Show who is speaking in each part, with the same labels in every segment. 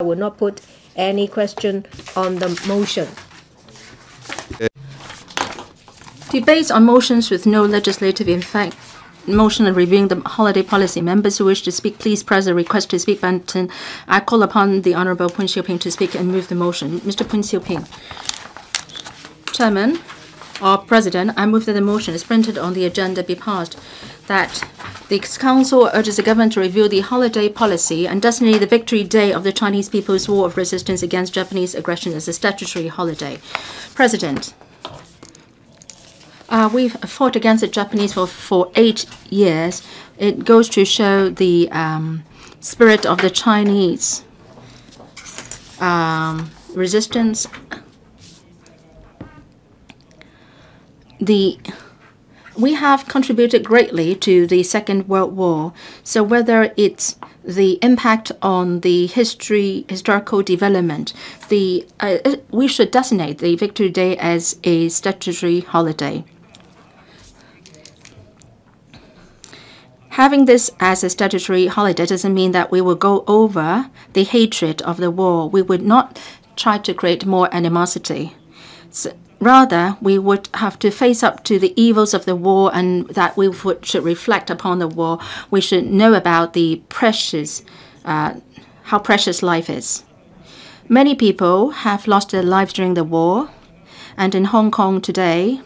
Speaker 1: I will not put any question on the motion.
Speaker 2: Debates on motions with no legislative effect. Motion on reviewing the holiday policy. Members who wish to speak, please press the request to speak button. I call upon the Honourable Poon Siu-ping to speak and move the motion. Mr. Poon Siu-ping. Chairman or President, I move that the motion is printed on the agenda be passed. That the Council urges the government to review the holiday policy and designate the Victory Day of the Chinese People's War of Resistance against Japanese aggression as a statutory holiday. President. Uh, we've fought against the Japanese for, for eight years. It goes to show the um, spirit of the Chinese um, resistance. The we have contributed greatly to the Second World War. So whether it's the impact on the history, historical development, the uh, we should designate the Victory Day as a statutory holiday. Having this as a statutory holiday doesn't mean that we will go over the hatred of the war. We would not try to create more animosity. So rather, we would have to face up to the evils of the war and that we should reflect upon the war. We should know about the precious, uh, how precious life is. Many people have lost their lives during the war, and in Hong Kong today,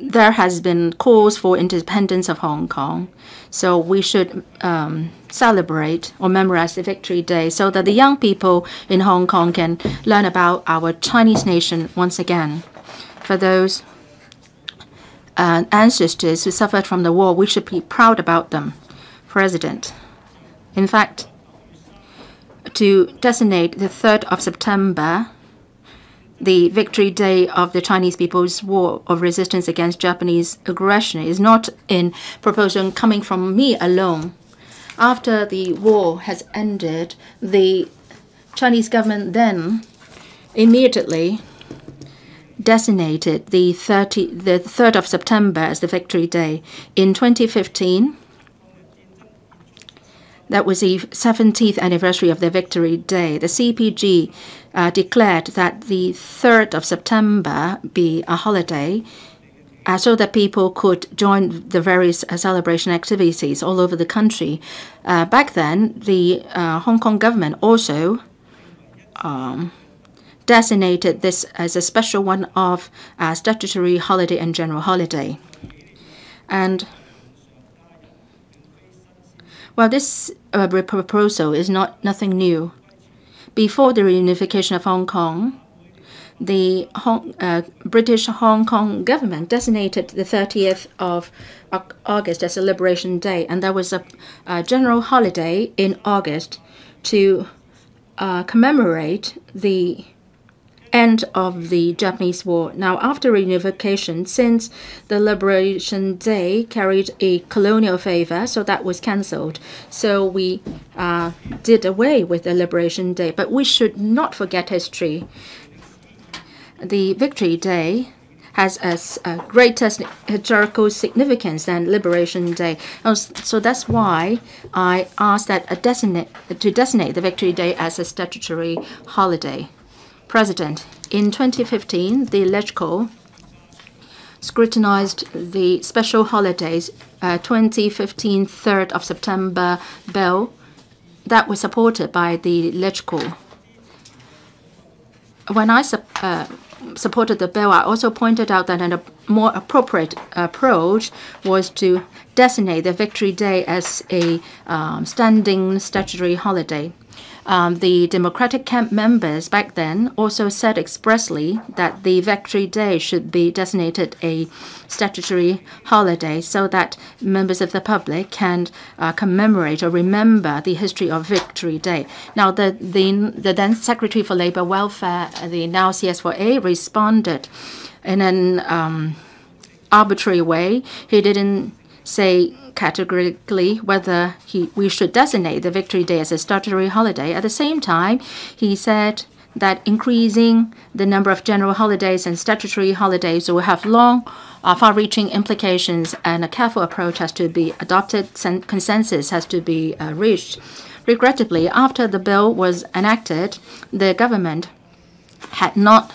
Speaker 2: there has been calls for independence of Hong Kong. So we should um, celebrate or memorize the Victory Day so that the young people in Hong Kong can learn about our Chinese nation once again. For those uh, ancestors who suffered from the war, we should be proud about them. President. In fact, to designate the 3rd of September the victory day of the Chinese People's War of Resistance against Japanese aggression is not in proposal coming from me alone. After the war has ended, the Chinese government then immediately designated the 30, the 3rd of September as the Victory Day. In 2015, that was the 17th anniversary of the Victory Day. The CPG uh, declared that the 3rd of September be a holiday uh, so that people could join the various uh, celebration activities all over the country. Uh, back then, the uh, Hong Kong government also um, designated this as a special one of uh, statutory holiday and general holiday. And well, this proposal is not nothing new. Before the reunification of Hong Kong, the Hong, uh, British Hong Kong government designated the 30th of August as a Liberation Day, and there was a, a general holiday in August to uh, commemorate the end of the Japanese War. Now, after reunification, since the Liberation Day carried a colonial favor, so that was cancelled. So we uh, did away with the Liberation Day. But we should not forget history. The Victory Day has a, a greater historical significance than Liberation Day. So that's why I asked that designate, to designate the Victory Day as a statutory holiday. President, in 2015, the LegCo scrutinized the special holidays uh, 2015 3rd of September bill that was supported by the LegCo. When I uh, supported the bill, I also pointed out that a more appropriate approach was to designate the Victory Day as a um, standing statutory holiday. Um, the Democratic camp members back then also said expressly that the Victory Day should be designated a statutory holiday so that members of the public can uh, commemorate or remember the history of Victory Day. Now, the, the, the then Secretary for Labor Welfare, the now CS4A, responded in an um, arbitrary way. He didn't say categorically whether he, we should designate the Victory Day as a statutory holiday. At the same time, he said that increasing the number of general holidays and statutory holidays will have long, uh, far-reaching implications, and a careful approach has to be adopted. Consensus has to be uh, reached. Regrettably, after the bill was enacted, the government had not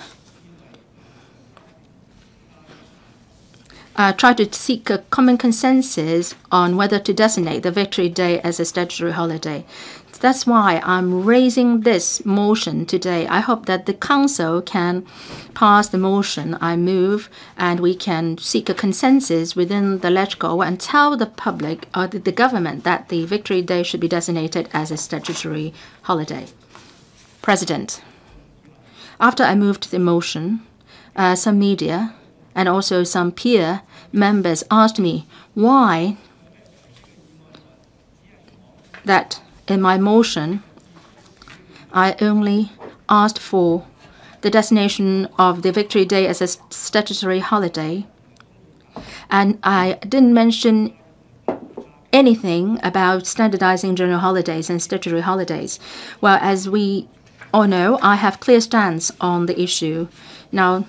Speaker 2: uh, tried to seek a common consensus on whether to designate the Victory Day as a statutory holiday. That's why I'm raising this motion today. I hope that the Council can pass the motion I move and we can seek a consensus within the LegCo and tell the public or the, the government that the Victory Day should be designated as a statutory holiday. President, after I moved the motion, uh, some media and also some peer members asked me why that in my motion, I only asked for the designation of the Victory Day as a statutory holiday, and I didn't mention anything about standardizing general holidays and statutory holidays. Well, as we all know, I have clear stance on the issue. Now,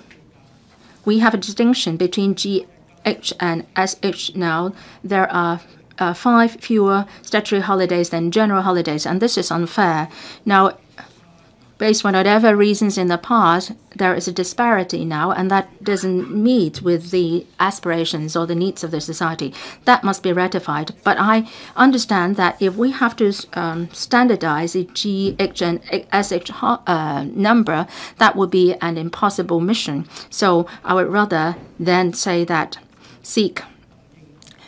Speaker 2: we have a distinction between GH and SH now. There are uh, five fewer statutory holidays than general holidays, and this is unfair. Now, based on whatever reasons in the past, there is a disparity now, and that doesn't meet with the aspirations or the needs of the society. That must be ratified. But I understand that if we have to um, standardize the GH and SH uh, number, that would be an impossible mission. So I would rather then say that seek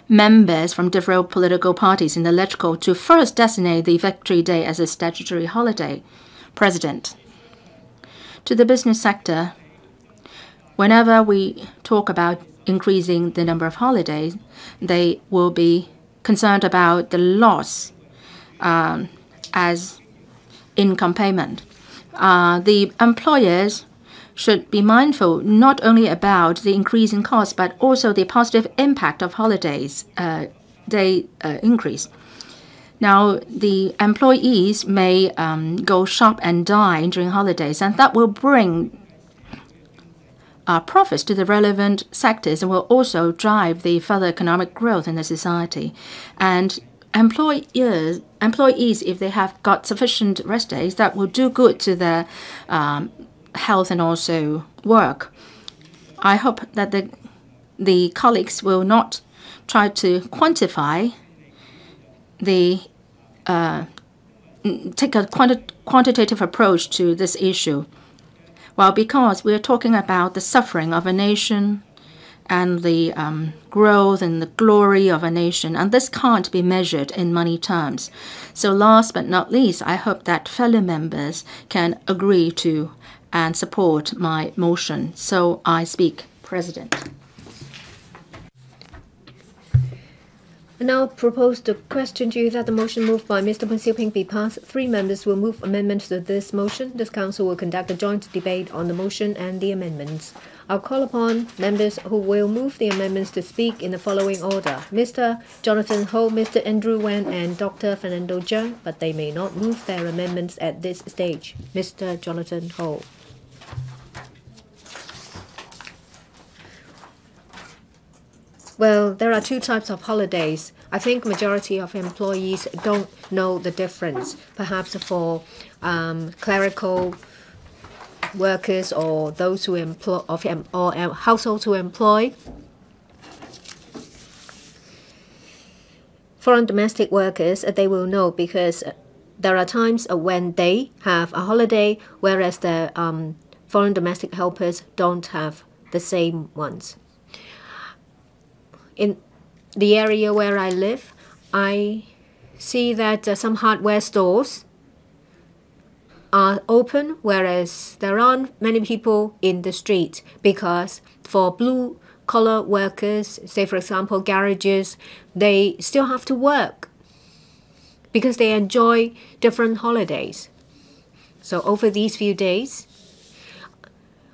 Speaker 2: members from different political parties in the LegCo to first designate the Victory Day as a statutory holiday. President, to the business sector, whenever we talk about increasing the number of holidays, they will be concerned about the loss um, as income payment. Uh, the employers should be mindful not only about the increase in cost, but also the positive impact of holidays uh, day uh, increase. Now, the employees may um, go shop and dine during holidays, and that will bring uh, profits to the relevant sectors and will also drive the further economic growth in the society. And employers, employees, if they have got sufficient rest days, that will do good to their um, health and also work. I hope that the the colleagues will not try to quantify the uh, take a quanti quantitative approach to this issue. Well, because we are talking about the suffering of a nation and the um, growth and the glory of a nation, and this can't be measured in money terms. So, last but not least, I hope that fellow members can agree to and support my motion. So I speak, President.
Speaker 1: I now propose to question to you that the motion moved by Mr. Poon Siu Ping be passed. Three members will move amendments to this motion. This council will conduct a joint debate on the motion and the amendments. I'll call upon members who will move the amendments to speak in the following order. Mr. Jonathan Ho, Mr. Andrew Wan, and Dr. Fernando Cheung, but they may not move their amendments at this stage. Mr. Jonathan Ho. Well, there are two types of holidays. I think majority of employees don't know the difference. Perhaps for um, clerical workers or those who employ of or households who employ foreign domestic workers, they will know because there are times when they have a holiday, whereas the um, foreign domestic helpers don't have the same ones in the area where I live, I see that uh, some hardware stores are open, whereas there aren't many people in the street because for blue collar workers, say for example garages, they still have to work because they enjoy different holidays. So over these few days,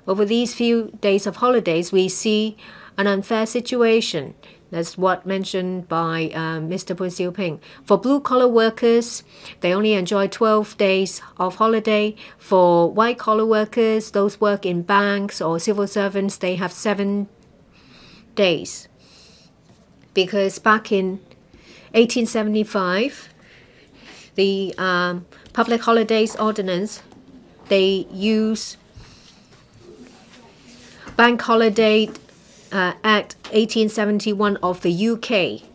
Speaker 1: over these few days of holidays, we see an unfair situation that's what mentioned by Mr. Poon Siu Ping. For blue collar workers, they only enjoy 12 days of holiday. For white collar workers, those work in banks or civil servants, they have seven days. Because back in 1875, the um, Public Holidays Ordinance, they use Bank Holiday uh, Act 1871 of the UK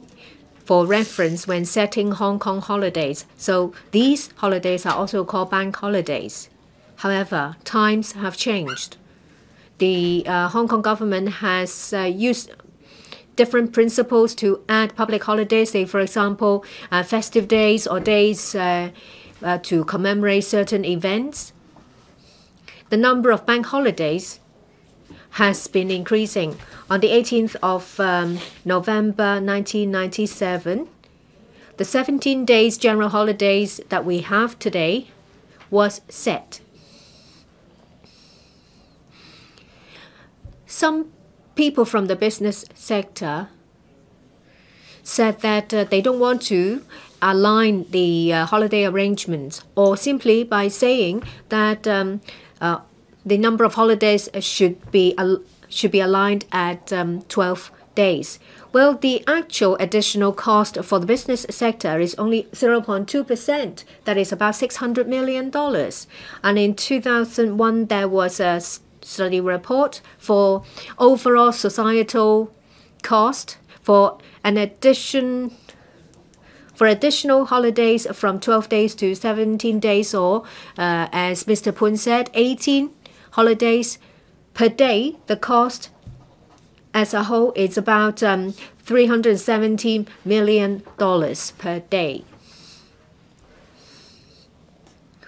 Speaker 1: for reference when setting Hong Kong holidays. So these holidays are also called bank holidays. However, times have changed. The uh, Hong Kong government has uh, used different principles to add public holidays, say, for example, uh, festive days or days uh, uh, to commemorate certain events. The number of bank holidays has been increasing. On the 18th of um, November 1997, the 17 days general holidays that we have today was set. Some people from the business sector said that uh, they don't want to align the uh, holiday arrangements or simply by saying that um, uh, the number of holidays should be should be aligned at um, 12 days. Well, the actual additional cost for the business sector is only 0.2%. That is about $600 million. And in 2001, there was a study report for overall societal cost for an addition for additional holidays from 12 days to 17 days or uh, as Mr. Poon said 18 holidays per day the cost as a whole is about um, 370 million dollars per day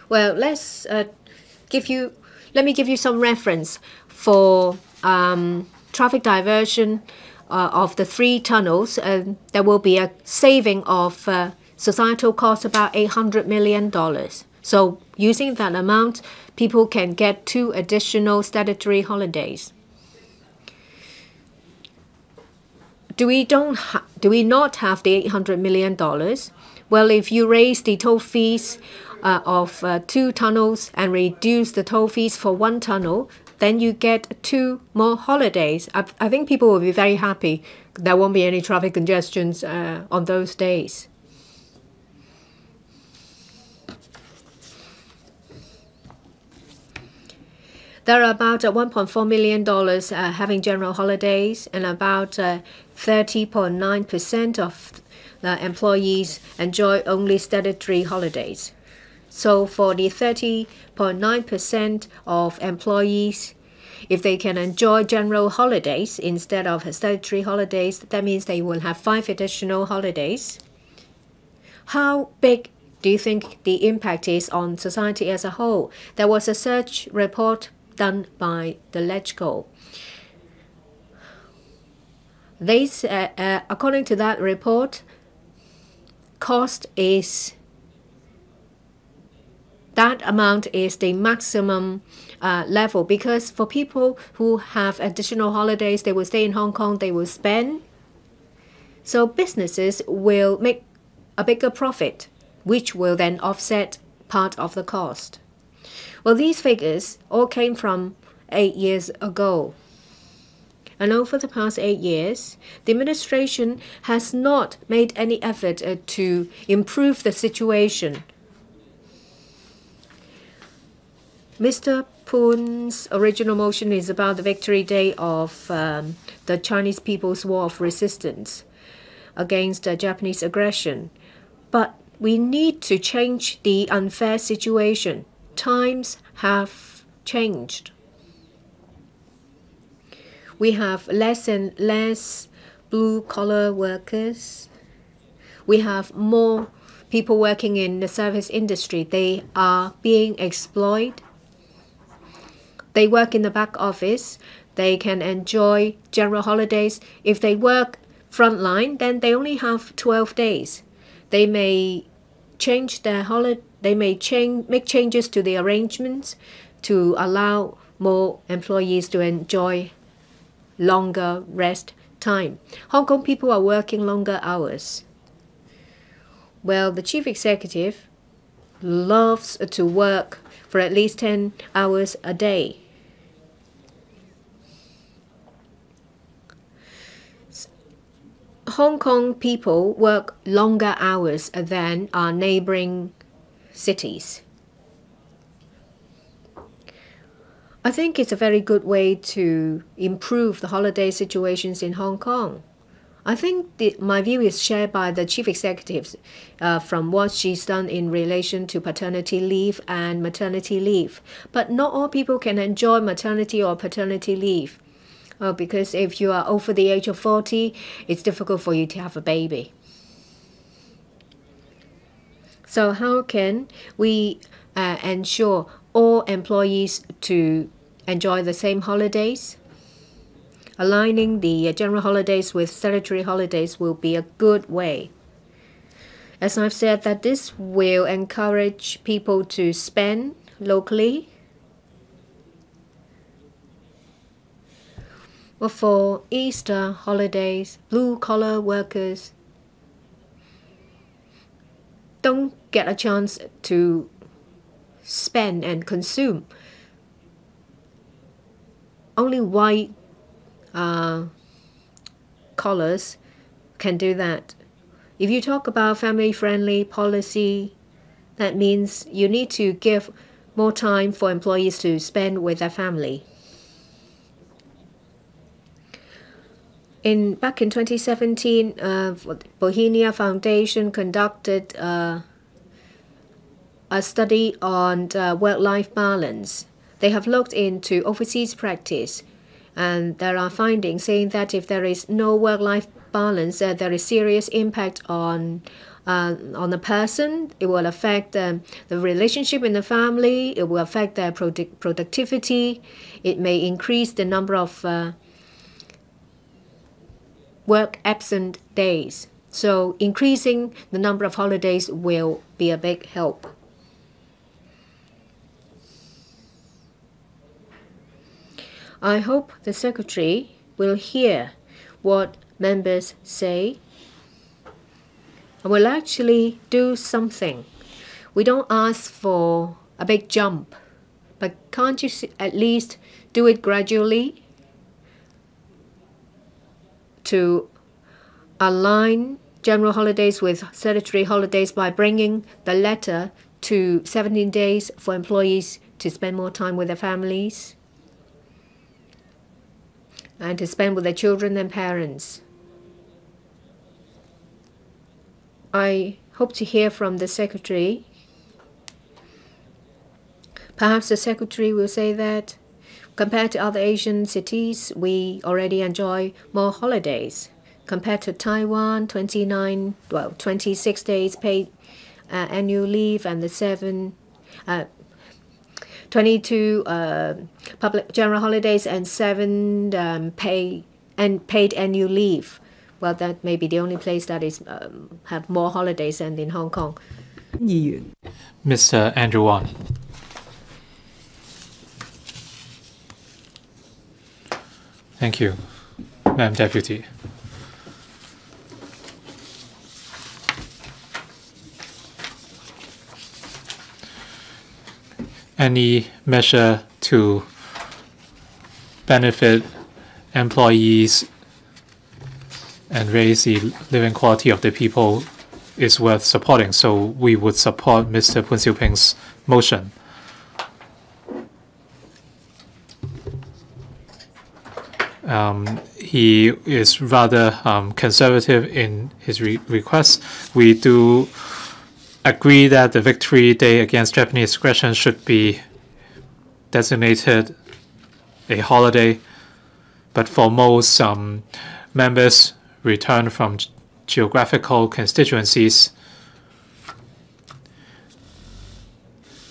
Speaker 1: well let's uh, give you let me give you some reference for um, traffic diversion uh, of the three tunnels. Uh, there will be a saving of uh, societal cost about $800 million. So using that amount, people can get two additional statutory holidays. Do we don't do we not have the 800 million dollars? Well, if you raise the toll fees uh, of uh, two tunnels and reduce the toll fees for one tunnel, then you get two more holidays. I, I think people will be very happy. There won't be any traffic congestions uh, on those days. There are about $1.4 million uh, having general holidays, and about 30.9% uh, of employees enjoy only statutory holidays. So for the 30.9% of employees, if they can enjoy general holidays instead of statutory holidays, that means they will have five additional holidays. How big do you think the impact is on society as a whole? There was a search report done by the LegCo. They, uh, uh, according to that report, cost is that amount is the maximum uh, level because for people who have additional holidays, they will stay in Hong Kong, they will spend. So businesses will make a bigger profit, which will then offset part of the cost. Well, these figures all came from eight years ago. And over the past eight years, the administration has not made any effort uh, to improve the situation Mr. Poon's original motion is about the victory day of um, the Chinese People's War of Resistance against uh, Japanese aggression. But we need to change the unfair situation. Times have changed. We have less and less blue collar workers. We have more people working in the service industry. They are being exploited they work in the back office. They can enjoy general holidays. If they work frontline, then they only have 12 days. They may change their holiday. They may change, make changes to the arrangements to allow more employees to enjoy longer rest time. Hong Kong people are working longer hours. Well, the chief executive loves to work for at least 10 hours a day. Hong Kong people work longer hours than our neighboring cities. I think it's a very good way to improve the holiday situations in Hong Kong. I think the, my view is shared by the chief executives uh, from what she's done in relation to paternity leave and maternity leave. But not all people can enjoy maternity or paternity leave. Uh, because if you are over the age of 40, it's difficult for you to have a baby. So how can we uh, ensure all employees to enjoy the same holidays? Aligning the uh, general holidays with statutory holidays will be a good way. As I've said, that this will encourage people to spend locally. Well, for Easter holidays, blue collar workers don't get a chance to spend and consume. Only white uh, collars can do that. If you talk about family friendly policy, that means you need to give more time for employees to spend with their family. In back in 2017, uh, Bauhinia Foundation conducted uh, a study on uh, work-life balance. They have looked into overseas practice and there are findings saying that if there is no work-life balance, uh, there is serious impact on uh, on the person. It will affect um, the relationship in the family. It will affect their product productivity. It may increase the number of uh, work absent days. So increasing the number of holidays will be a big help. I hope the Secretary will hear what members say and will actually do something. We don't ask for a big jump, but can't you at least do it gradually to align general holidays with statutory holidays by bringing the letter to 17 days for employees to spend more time with their families? and to spend with their children and parents. I hope to hear from the secretary. Perhaps the secretary will say that compared to other Asian cities, we already enjoy more holidays. Compared to Taiwan, 29, well, 26 days paid uh, annual leave and the seven uh, 22 uh, public general holidays and seven um, pay and paid annual leave. Well, that may be the only place that is um, have more holidays than in Hong Kong.
Speaker 3: Mr. Andrew Wong. Thank you, Madam Deputy. any measure to benefit employees and raise the living quality of the people is worth supporting. So we would support Mr. Siu Ping's motion. Um, he is rather um, conservative in his re requests. We do agree that the victory day against Japanese aggression should be designated a holiday, but for most um, members returned from geographical constituencies,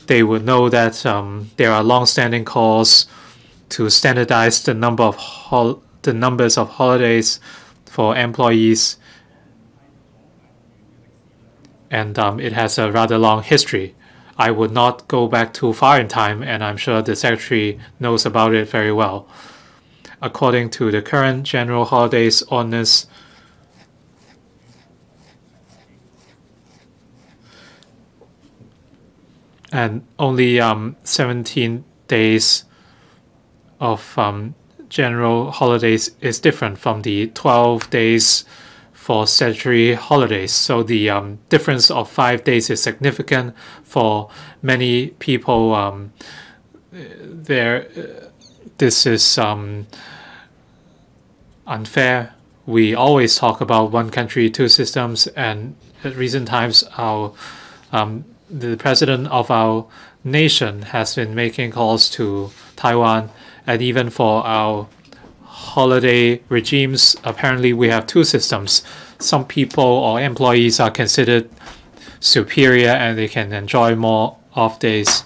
Speaker 3: they would know that um, there are long-standing calls to standardize the number of the numbers of holidays for employees and um, it has a rather long history. I would not go back too far in time, and I'm sure the Secretary knows about it very well. According to the current General Holidays Ordinance, and only um, 17 days of um, general holidays is different from the 12 days for statutory holidays. So the um, difference of five days is significant for many people. Um, there, uh, this is um, unfair. We always talk about one country, two systems, and at recent times, our um, the president of our nation has been making calls to Taiwan, and even for our holiday regimes, apparently we have two systems. Some people or employees are considered superior and they can enjoy more off days.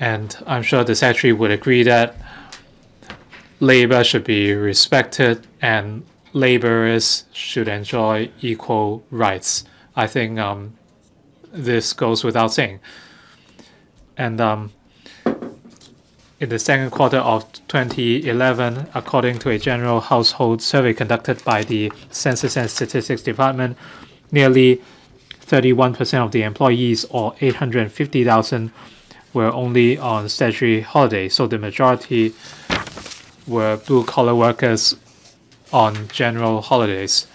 Speaker 3: And I'm sure the secretary would agree that labor should be respected and laborers should enjoy equal rights. I think um, this goes without saying. And um, in the second quarter of 2011, according to a general household survey conducted by the Census and Statistics Department, nearly 31% of the employees, or 850,000, were only on statutory holiday. So the majority were blue collar workers on general holidays.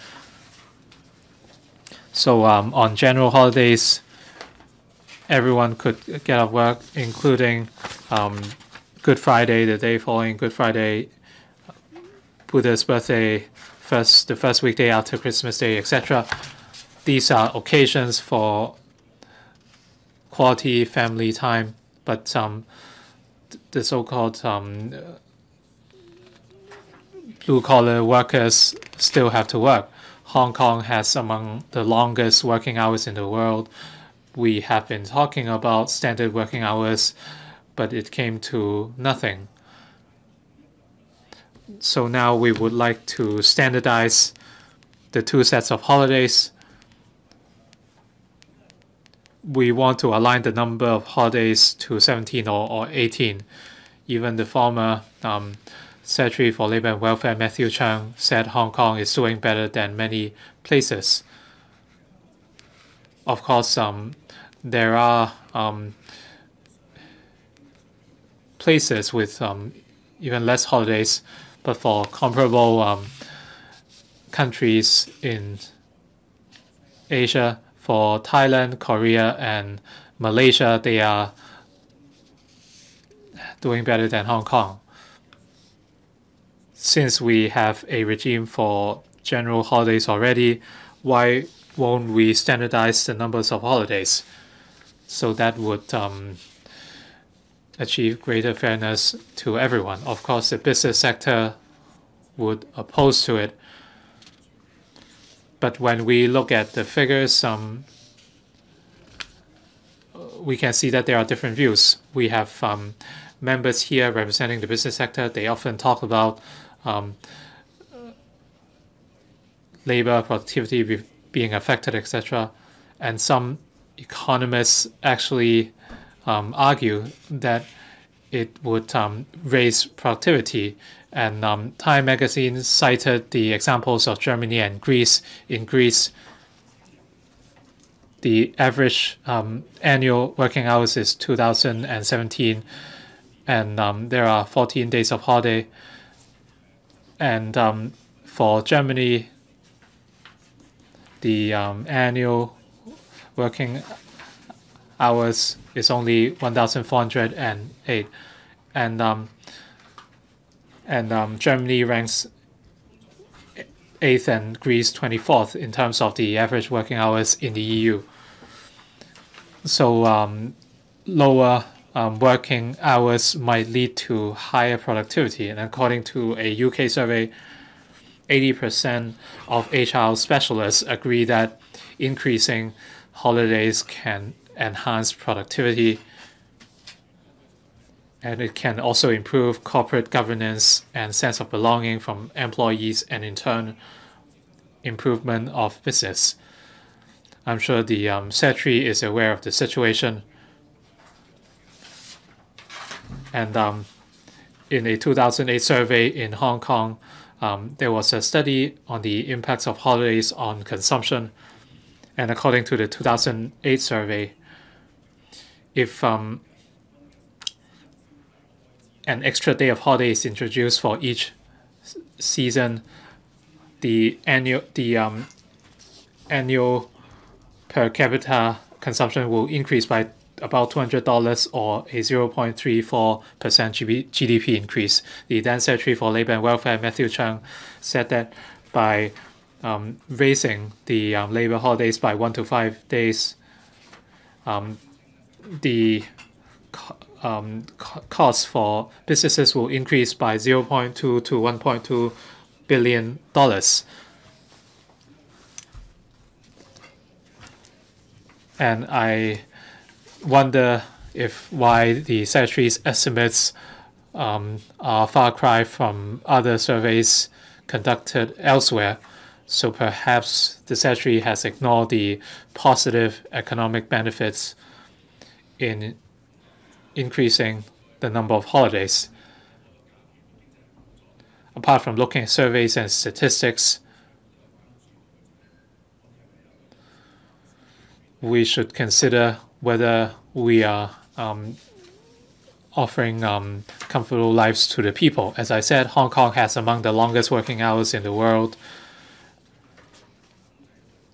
Speaker 3: So um, on general holidays, everyone could get off work, including um, Good Friday, the day following Good Friday, Buddha's birthday, first the first weekday after Christmas Day, etc. These are occasions for quality family time, but um, the so-called um, blue-collar workers still have to work. Hong Kong has among the longest working hours in the world we have been talking about standard working hours, but it came to nothing. So now we would like to standardize the two sets of holidays. We want to align the number of holidays to 17 or, or 18. Even the former um, Secretary for Labor and Welfare, Matthew Cheung, said Hong Kong is doing better than many places. Of course, um, there are um, places with um, even less holidays, but for comparable um, countries in Asia, for Thailand, Korea, and Malaysia, they are doing better than Hong Kong. Since we have a regime for general holidays already, why won't we standardize the numbers of holidays? so that would um, achieve greater fairness to everyone. Of course, the business sector would oppose to it. But when we look at the figures, um, we can see that there are different views. We have um, members here representing the business sector. They often talk about um, labor productivity be being affected, etc. And some economists actually um, argue that it would um, raise productivity. And um, Time magazine cited the examples of Germany and Greece. In Greece, the average um, annual working hours is 2017, and um, there are 14 days of holiday. And um, for Germany, the annual working hours is only 1,408, and um, and um, Germany ranks eighth and Greece 24th in terms of the average working hours in the EU. So um, lower um, working hours might lead to higher productivity. And according to a UK survey, 80% of HR specialists agree that increasing holidays can enhance productivity and it can also improve corporate governance and sense of belonging from employees and in turn improvement of business. I'm sure the um, Secretary is aware of the situation. And um, in a 2008 survey in Hong Kong, um, there was a study on the impacts of holidays on consumption and according to the 2008 survey, if um, an extra day of holiday is introduced for each season, the annual the um, annual per capita consumption will increase by about $200 or a 0.34% GDP increase. The then Secretary for Labor and Welfare, Matthew Cheung, said that by um, raising the um, labor holidays by one to five days, um, the um, costs for businesses will increase by 0.2 to 1.2 billion dollars. And I wonder if why the secretary's estimates um, are far cry from other surveys conducted elsewhere. So perhaps the secretary has ignored the positive economic benefits in increasing the number of holidays. Apart from looking at surveys and statistics, we should consider whether we are um, offering um, comfortable lives to the people. As I said, Hong Kong has among the longest working hours in the world.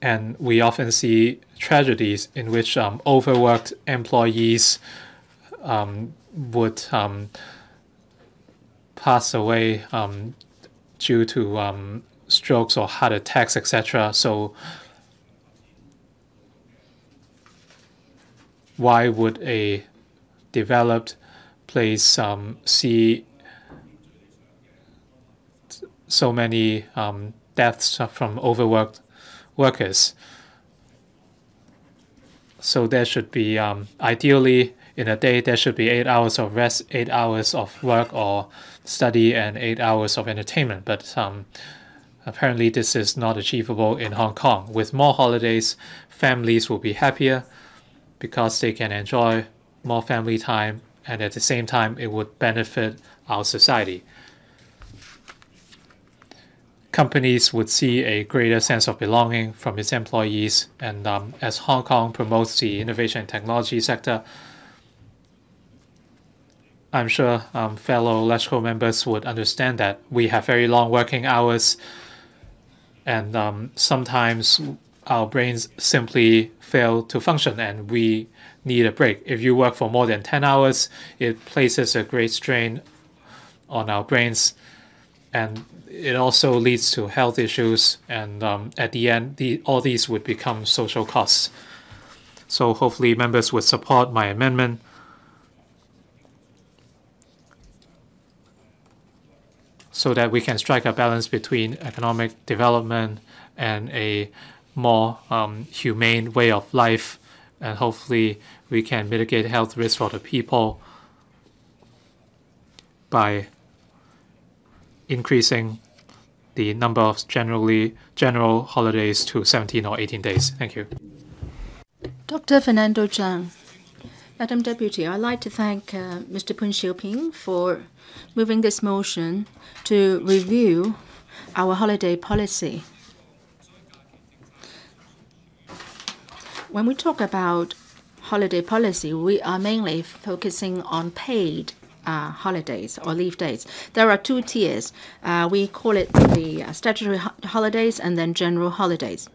Speaker 3: And we often see tragedies in which um, overworked employees um, would um, pass away um, due to um, strokes or heart attacks, etc. So why would a developed place um, see so many deaths from overworked workers? So there should be um, ideally in a day there should be eight hours of rest, eight hours of work or study, and eight hours of entertainment. But um, apparently this is not achievable in Hong Kong. With more holidays, families will be happier because they can enjoy more family time and at the same time it would benefit our society. Companies would see a greater sense of belonging from its employees and um, as Hong Kong promotes the innovation and technology sector, I'm sure um, fellow LegCo members would understand that we have very long working hours and um, sometimes our brains simply fail to function and we need a break. If you work for more than 10 hours, it places a great strain on our brains and it also leads to health issues and um, at the end the, all these would become social costs. So hopefully members would support my amendment. so that we can strike a balance between economic development and a more um, humane way of life, and hopefully we can mitigate health risks for the people by increasing the number of generally general holidays to 17 or 18 days. Thank you.
Speaker 2: Dr. Fernando Cheung. Madam Deputy, I'd like to thank uh, Mr. Pun Chau Ping for moving this motion to review our holiday policy. When we talk about holiday policy, we are mainly focusing on paid uh, holidays or leave days. There are two tiers. Uh, we call it the uh, statutory ho holidays and then general holidays.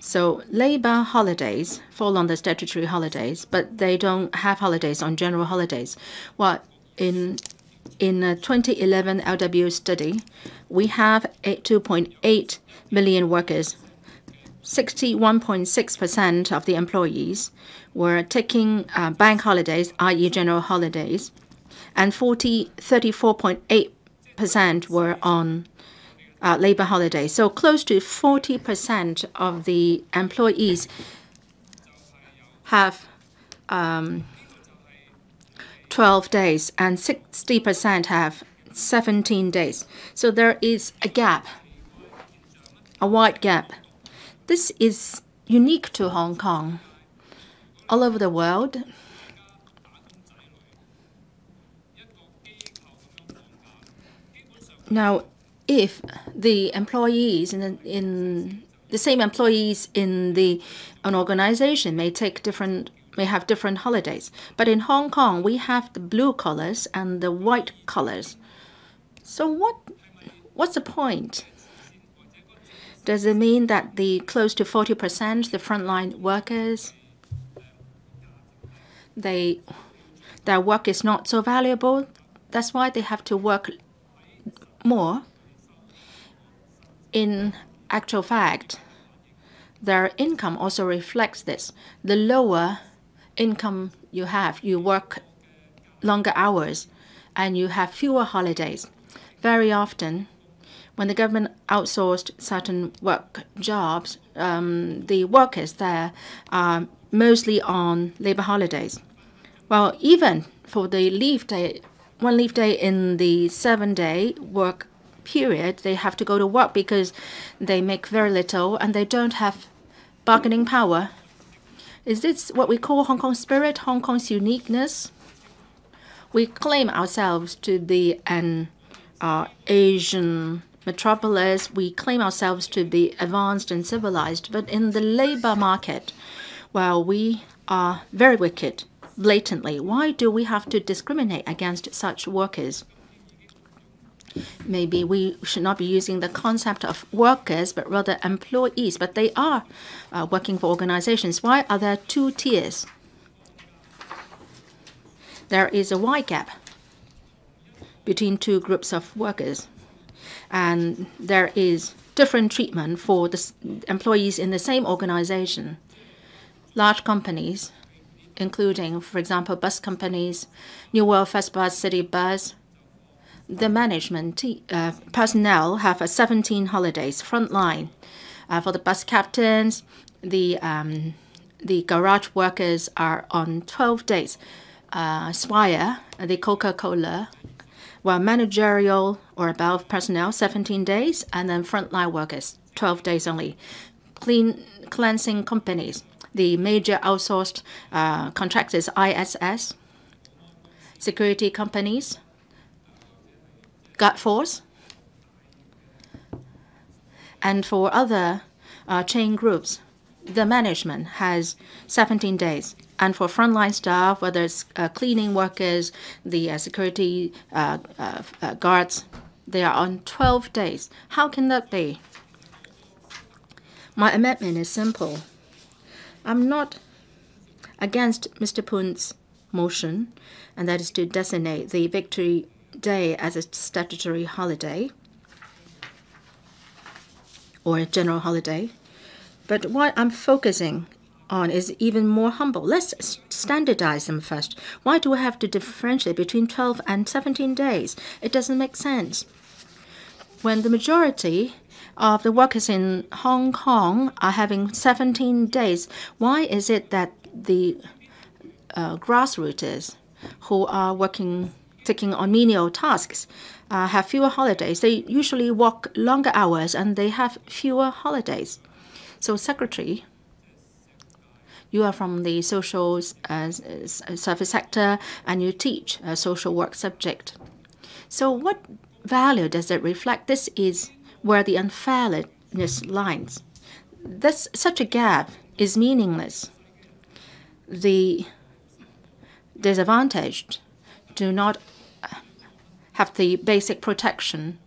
Speaker 2: So labor holidays fall on the statutory holidays, but they don't have holidays on general holidays. Well, in in a 2011 LW study, we have 2.8 million workers 61.6% of the employees were taking uh, bank holidays, i.e. general holidays, and 40, 34.8% were on uh, labor holidays. So close to 40% of the employees have um, 12 days and 60% have 17 days. So there is a gap, a wide gap this is unique to Hong Kong. All over the world, now if the employees in the, in the same employees in the an organization may take different may have different holidays. But in hong kong we have the blue collars and the white collars so what what's the point? Does it mean that the close to 40%, the frontline workers, they, their work is not so valuable? That's why they have to work more. In actual fact, their income also reflects this. The lower income you have, you work longer hours and you have fewer holidays. Very often, when the government outsourced certain work jobs, um, the workers there are mostly on labor holidays. Well, even for the leave day, one leave day in the seven day work period, they have to go to work because they make very little and they don't have bargaining power. Is this what we call Hong Kong spirit, Hong Kong's uniqueness? We claim ourselves to be an uh, Asian metropolis. We claim ourselves to be advanced and civilized, but in the labor market, well, we are very wicked blatantly. Why do we have to discriminate against such workers? maybe we should not be using the concept of workers, but rather employees. But they are uh, working for organizations. Why are there two tiers? There is a wide gap between two groups of workers, and there is different treatment for the employees in the same organization. Large companies, including, for example, bus companies, New World First Bus, City Bus, the management uh, personnel have uh, 17 holidays frontline uh, for the bus captains. The um, the garage workers are on 12 days. Uh, Swire the Coca-Cola while managerial or above personnel 17 days and then frontline workers 12 days only. Clean cleansing companies the major outsourced uh, contractors ISS security companies guard force. And for other uh, chain groups, the management has 17 days. And for frontline staff, whether it's uh, cleaning workers, the uh, security uh, uh, uh, guards, they are on 12 days. How can that be? My amendment is simple. I'm not against Mr. Poon's motion, and that is to designate the Victory day as a statutory holiday or a general holiday. But what I'm focusing on is even more humble. Let's standardize them first. Why do we have to differentiate between 12 and 17 days? It doesn't make sense. When the majority of the workers in Hong Kong are having 17 days, why is it that the uh, grassroots who are working taking on menial tasks uh, have fewer holidays. They usually work longer hours and they have fewer holidays. So, secretary, you are from the social uh, service sector and you teach a social work subject. So, what value does it reflect? This is where the unfairness lies. This such a gap is meaningless. The disadvantaged do not have the basic protection.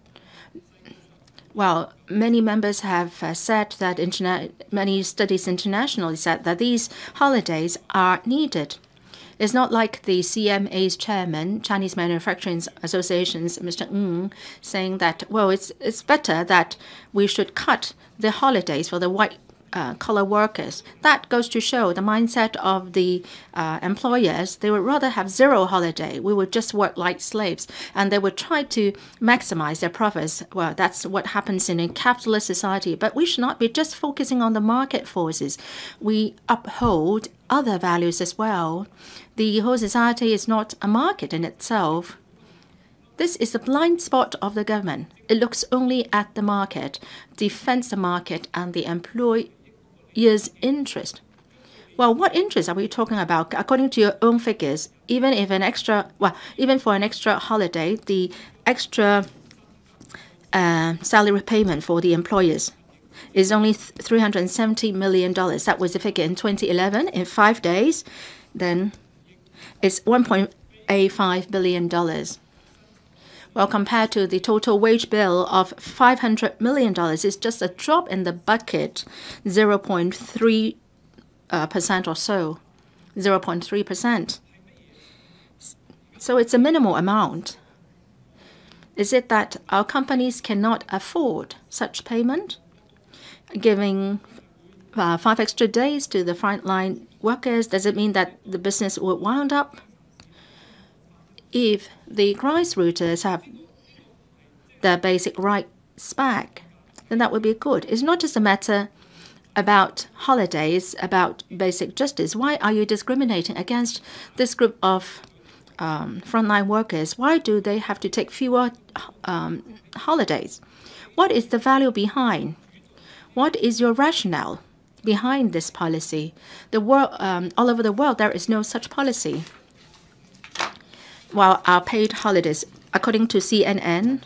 Speaker 2: Well, many members have uh, said that many studies internationally said that these holidays are needed. It's not like the CMA's chairman, Chinese Manufacturing Associations, Mr. Ng, saying that, well, it's, it's better that we should cut the holidays for the white uh, collar workers. That goes to show the mindset of the uh, employers. They would rather have zero holiday. We would just work like slaves, and they would try to maximize their profits. Well, that's what happens in a capitalist society. But we should not be just focusing on the market forces. We uphold other values as well. The whole society is not a market in itself. This is the blind spot of the government. It looks only at the market, defends the market and the employee year's interest. Well, what interest are we talking about? According to your own figures, even if an extra, well, even for an extra holiday, the extra uh, salary payment for the employers is only $370 million. That was the figure in 2011. In five days, then it's $1.85 billion. Well, compared to the total wage bill of $500 million, it's just a drop in the bucket, 0.3 uh, percent or so, 0.3 percent. So it's a minimal amount. Is it that our companies cannot afford such payment? Giving uh, five extra days to the frontline workers, does it mean that the business will wound up? if the grassrooters have their basic rights back, then that would be good. It's not just a matter about holidays, about basic justice. Why are you discriminating against this group of um, frontline workers? Why do they have to take fewer um, holidays? What is the value behind? What is your rationale behind this policy? The world, um, all over the world, there is no such policy while our paid holidays, according to CNN,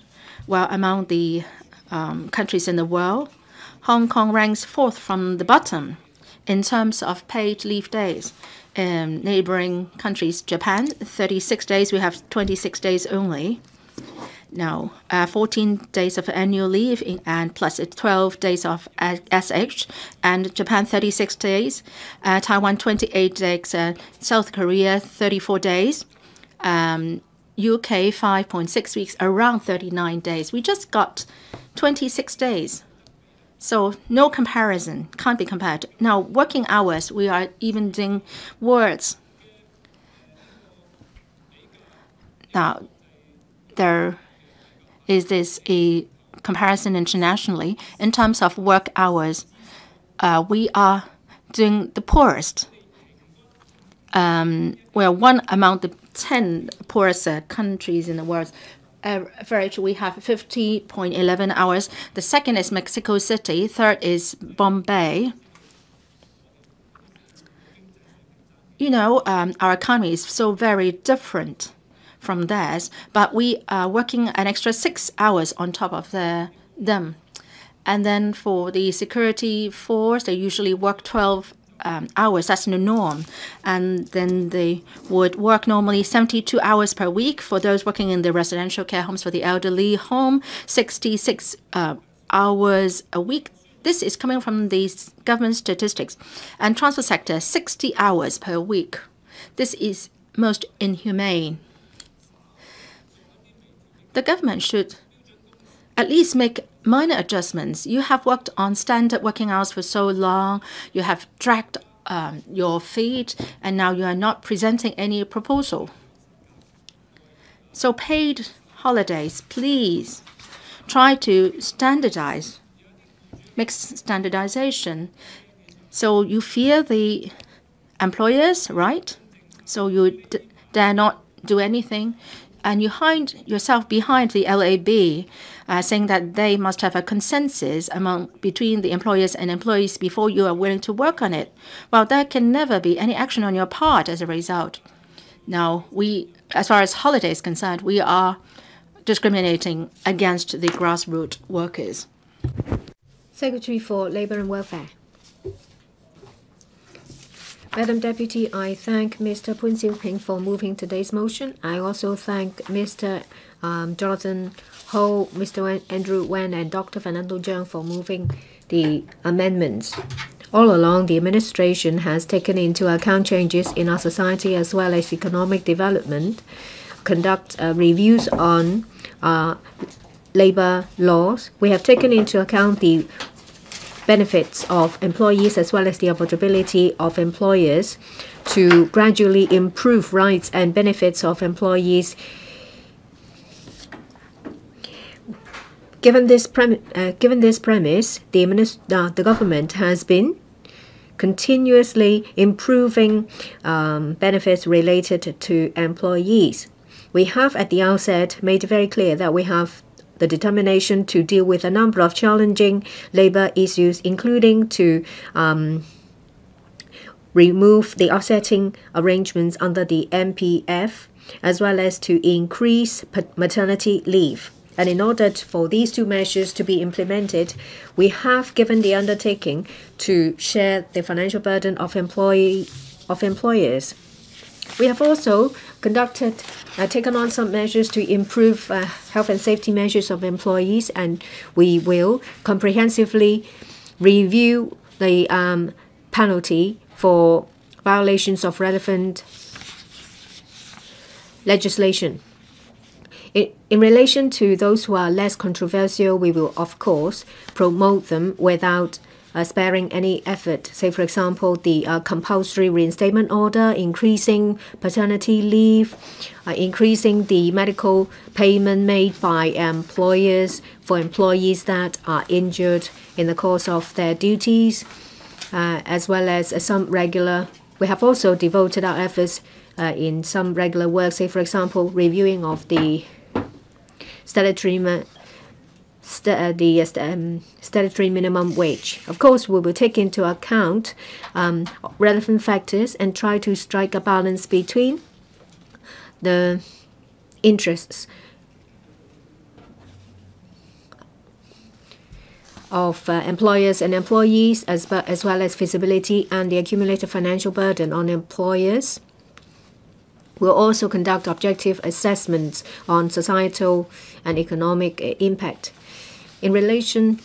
Speaker 2: while among the um, countries in the world, Hong Kong ranks fourth from the bottom in terms of paid leave days. In neighboring countries, Japan, 36 days, we have 26 days only. Now, uh, 14 days of annual leave in, and plus 12 days of SH, and Japan 36 days, uh, Taiwan 28 days, uh, South Korea 34 days, um, UK 5.6 weeks, around 39 days. We just got 26 days. So no comparison, can't be compared. Now, working hours, we are even doing words. Now, there is this a comparison internationally in terms of work hours. Uh, we are doing the poorest. Um, are one among the 10 poorest uh, countries in the world. Average, we have 50.11 hours. The second is Mexico City. Third is Bombay. You know, um, our economy is so very different from theirs, but we are working an extra six hours on top of the, them. And then for the security force, they usually work 12 um, hours. That's the norm. And then they would work normally 72 hours per week for those working in the residential care homes for the elderly home, 66 uh, hours a week. This is coming from the government statistics. And transport sector, 60 hours per week. This is most inhumane. The government should at least make minor adjustments. You have worked on standard working hours for so long, you have dragged um, your feet, and now you are not presenting any proposal. So paid holidays, please try to standardize, make standardization. So you fear the employers, right? So you dare not do anything and you hide yourself behind the LAB, uh, saying that they must have a consensus among between the employers and employees before you are willing to work on it. Well, there can never be any action on your part as a result. Now, we, as far as holiday is concerned, we are discriminating against the grassroots workers.
Speaker 1: Secretary for Labour and Welfare. Madam Deputy, I thank Mr. Poon Siu Ping for moving today's motion. I also thank Mr. Um, Jonathan Ho, Mr. Andrew Wan, and Dr. Fernando Cheung for moving the amendments. All along, the administration has taken into account changes in our society as well as economic development, conduct uh, reviews on uh, labor laws. We have taken into account the benefits of employees as well as the affordability of employers to gradually improve rights and benefits of employees. Given this, uh, given this premise, the, uh, the government has been continuously improving um, benefits related to employees. We have at the outset made very clear that we have the determination to deal with a number of challenging labor issues, including to um, remove the offsetting arrangements under the MPF, as well as to increase maternity leave. And in order for these two measures to be implemented, we have given the undertaking to share the financial burden of employee of employers. We have also conducted, uh, taken on some measures to improve uh, health and safety measures of employees, and we will comprehensively review the um, penalty for violations of relevant legislation. In, in relation to those who are less controversial, we will, of course, promote them without sparing any effort. Say, for example, the uh, compulsory reinstatement order, increasing paternity leave, uh, increasing the medical payment made by employers for employees that are injured in the course of their duties, uh, as well as some regular. We have also devoted our efforts uh, in some regular work, say, for example, reviewing of the statutory st uh, the uh, um, statutory minimum wage. Of course, we will take into account um, relevant factors and try to strike a balance between the interests of uh, employers and employees as, as well as feasibility and the accumulated financial burden on employers We'll also conduct objective assessments on societal and economic impact. In relation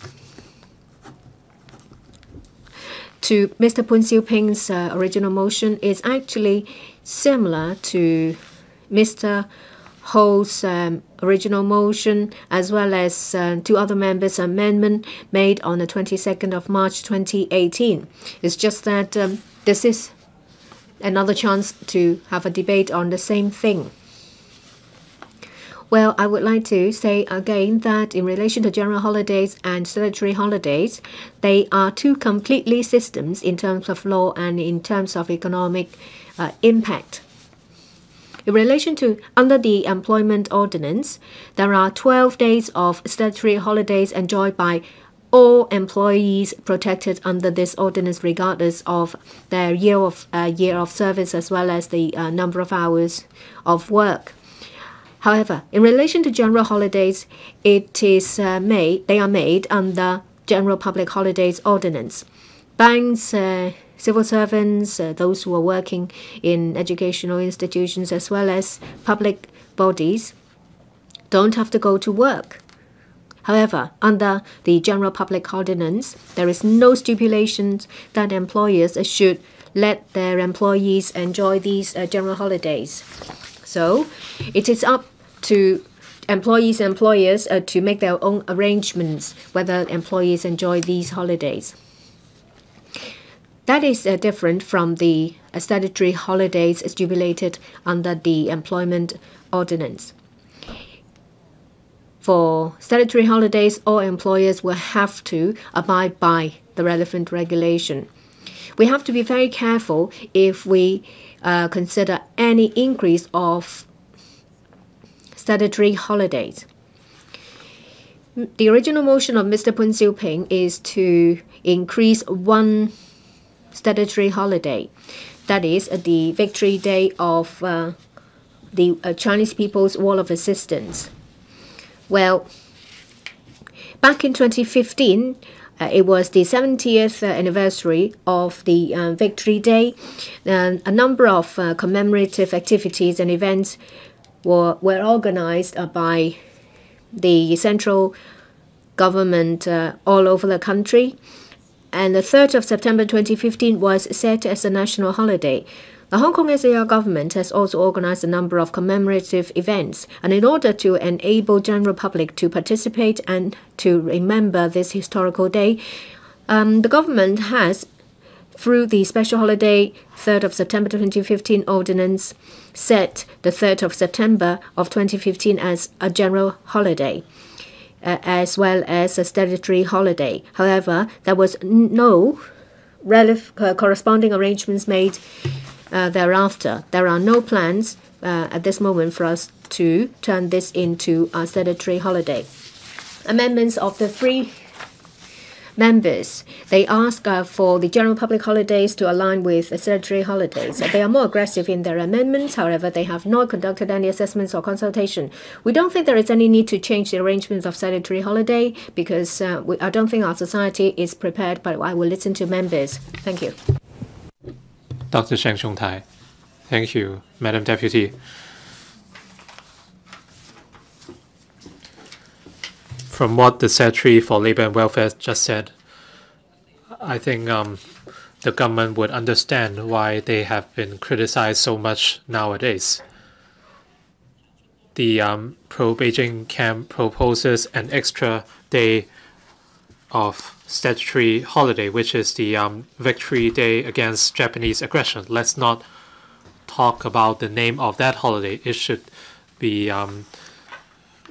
Speaker 1: to Mr. Poon Siu Ping's uh, original motion, is actually similar to Mr. Ho's um, original motion, as well as uh, two other members' amendment made on the 22nd of March 2018. It's just that um, this is another chance to have a debate on the same thing. Well, I would like to say again that in relation to general holidays and statutory holidays, they are two completely systems in terms of law and in terms of economic uh, impact. In relation to under the employment ordinance, there are 12 days of statutory holidays enjoyed by all employees protected under this ordinance regardless of their year of uh, year of service as well as the uh, number of hours of work. However, in relation to general holidays, it is uh, made they are made under General Public Holidays Ordinance. Banks, uh, civil servants, uh, those who are working in educational institutions as well as public bodies don't have to go to work However, under the General Public Ordinance, there is no stipulation that employers should let their employees enjoy these uh, general holidays. So, it is up to employees and employers uh, to make their own arrangements whether employees enjoy these holidays. That is uh, different from the uh, statutory holidays stipulated under the Employment Ordinance. For statutory holidays, all employers will have to abide by the relevant regulation. We have to be very careful if we uh, consider any increase of statutory holidays. The original motion of Mr. Poon Siu Ping is to increase one statutory holiday. That is uh, the Victory Day of uh, the uh, Chinese People's War of Resistance. Well, back in 2015, uh, it was the 70th uh, anniversary of the uh, Victory Day. And a number of uh, commemorative activities and events were, were organized uh, by the central government uh, all over the country. And the 3rd of September 2015 was set as a national holiday. The Hong Kong SAR government has also organized a number of commemorative events, and in order to enable general public to participate and to remember this historical day, um, the government has, through the special holiday 3rd of September 2015 ordinance, set the 3rd of September of 2015 as a general holiday. Uh, as well as a statutory holiday. However, there was no relevant uh, corresponding arrangements made uh, thereafter. There are no plans uh, at this moment for us to turn this into a statutory holiday. Amendments of the three members, they ask uh, for the general public holidays to align with the statutory holidays. They are more aggressive in their amendments, however, they have not conducted any assessments or consultation. We don't think there is any need to change the arrangements of statutory holiday because uh, we, I don't think our society is prepared, but I will listen to members. Thank you.
Speaker 3: Dr. Cheng Chung Tai. Thank you, Madam Deputy. From what the Secretary for Labour and Welfare just said, I think um, the government would understand why they have been criticized so much nowadays. The um, pro-Beijing camp proposes an extra day of statutory holiday, which is the um, Victory Day against Japanese aggression. Let's not talk about the name of that holiday. It should be um,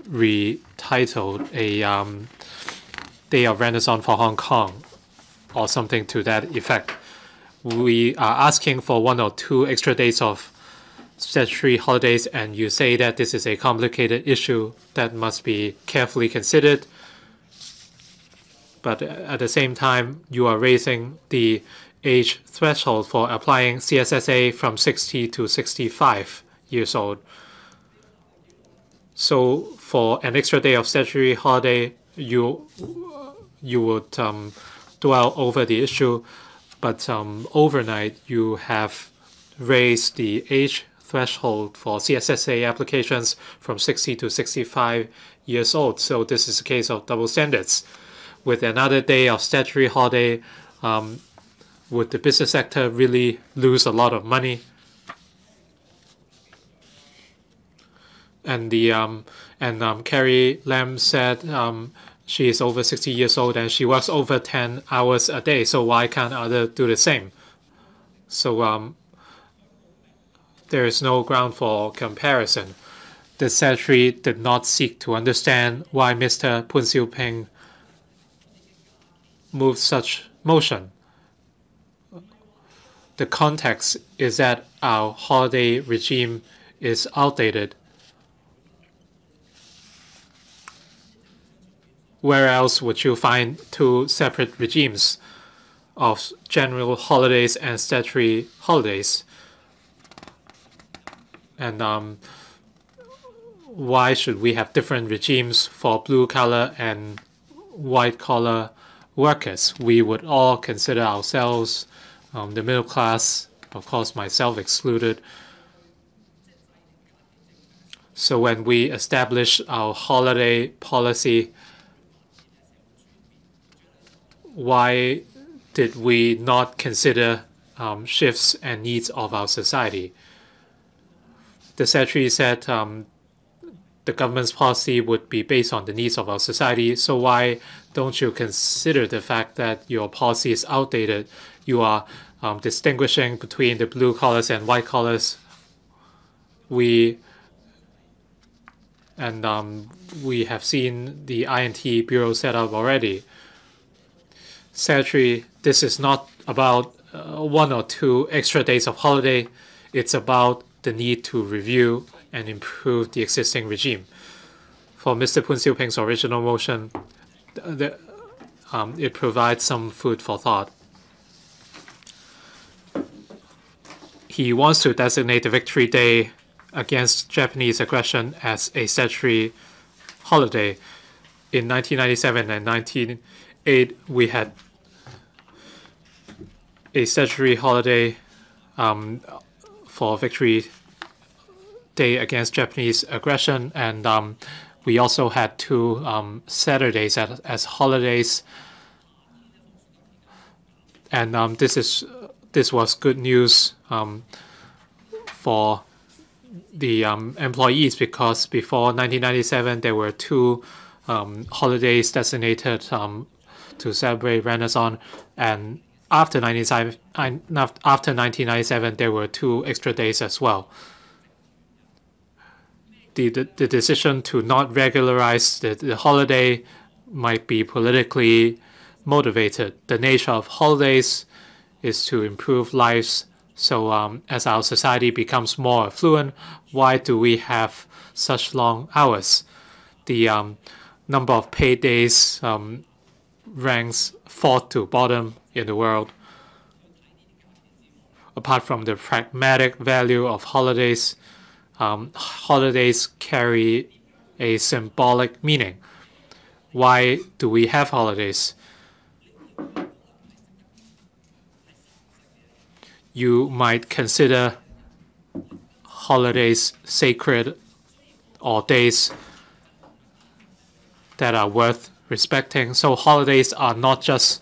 Speaker 3: retitled a um, Day of Renaissance for Hong Kong or something to that effect. We are asking for one or two extra days of statutory holidays, and you say that this is a complicated issue that must be carefully considered. But at the same time, you are raising the age threshold for applying CSSA from 60 to 65 years old. So for an extra day of statutory holiday, you you would um, dwell over the issue, but um, overnight you have raised the age threshold for CSSA applications from 60 to 65 years old. So this is a case of double standards. With another day of statutory holiday, um, would the business sector really lose a lot of money? And the um, and um, Carrie Lam said um, she is over 60 years old and she works over 10 hours a day. So why can't others do the same? So um, there is no ground for comparison. The secretary did not seek to understand why Mr. Poon Siu Ping moved such motion the context is that our holiday regime is outdated. Where else would you find two separate regimes of general holidays and statutory holidays? And um, why should we have different regimes for blue collar and white collar workers? We would all consider ourselves um, the middle class, of course, myself excluded. So when we establish our holiday policy, why did we not consider um, shifts and needs of our society? The Secretary said um, the government's policy would be based on the needs of our society. So why don't you consider the fact that your policy is outdated you are um, distinguishing between the blue collars and white collars. We and um, we have seen the INT bureau set up already. Secretary, this is not about uh, one or two extra days of holiday. It's about the need to review and improve the existing regime. For Mr. Poon Siu original motion, the, um, it provides some food for thought. he wants to designate the Victory Day against Japanese aggression as a statutory holiday. In 1997 and 1908, we had a statutory holiday um, for Victory Day against Japanese aggression, and um, we also had two um, Saturdays as, as holidays. And um, this is this was good news um, for the um, employees because before 1997 there were two holidays designated to celebrate Renaissance, and after 1997 there were two extra days as well. The, the, the decision to not regularize the, the holiday might be politically motivated. The nature of holidays is to improve lives. So um, as our society becomes more affluent, why do we have such long hours? The um, number of paid days um, ranks fourth to bottom in the world. Apart from the pragmatic value of holidays, um, holidays carry a symbolic meaning. Why do we have holidays? you might consider holidays sacred or days that are worth respecting. So holidays are not just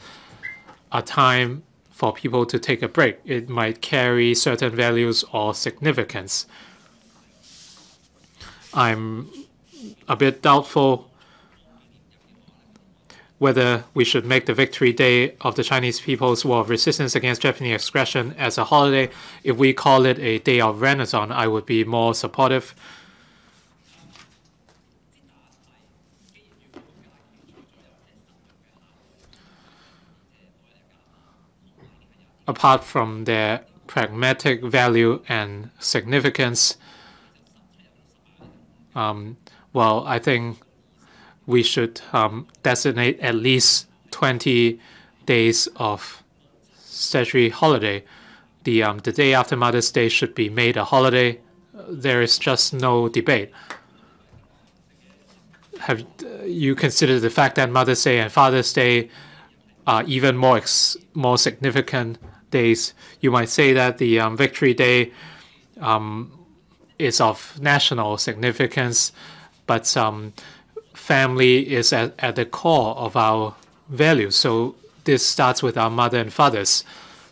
Speaker 3: a time for people to take a break. It might carry certain values or significance. I'm a bit doubtful whether we should make the Victory Day of the Chinese People's War of Resistance against Japanese aggression as a holiday. If we call it a day of Renaissance, I would be more supportive. Apart from their pragmatic value and significance, um, well, I think we should um, designate at least 20 days of statutory holiday. The, um, the day after Mother's Day should be made a holiday. There is just no debate. Have you considered the fact that Mother's Day and Father's Day are even more more significant days? You might say that the um, Victory Day um, is of national significance, but um, family is at, at the core of our values. So this starts with our mother and fathers.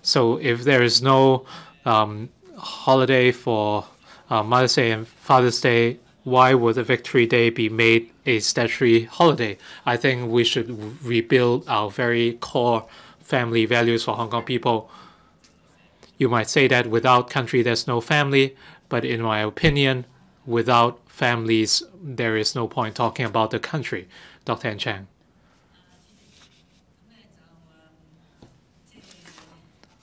Speaker 3: So if there is no um, holiday for uh, Mother's Day and Father's Day, why would the Victory Day be made a statutory holiday? I think we should rebuild our very core family values for Hong Kong people. You might say that without country, there's no family. But in my opinion, without families, there is no point talking about the country. Dr. Ann Chiang.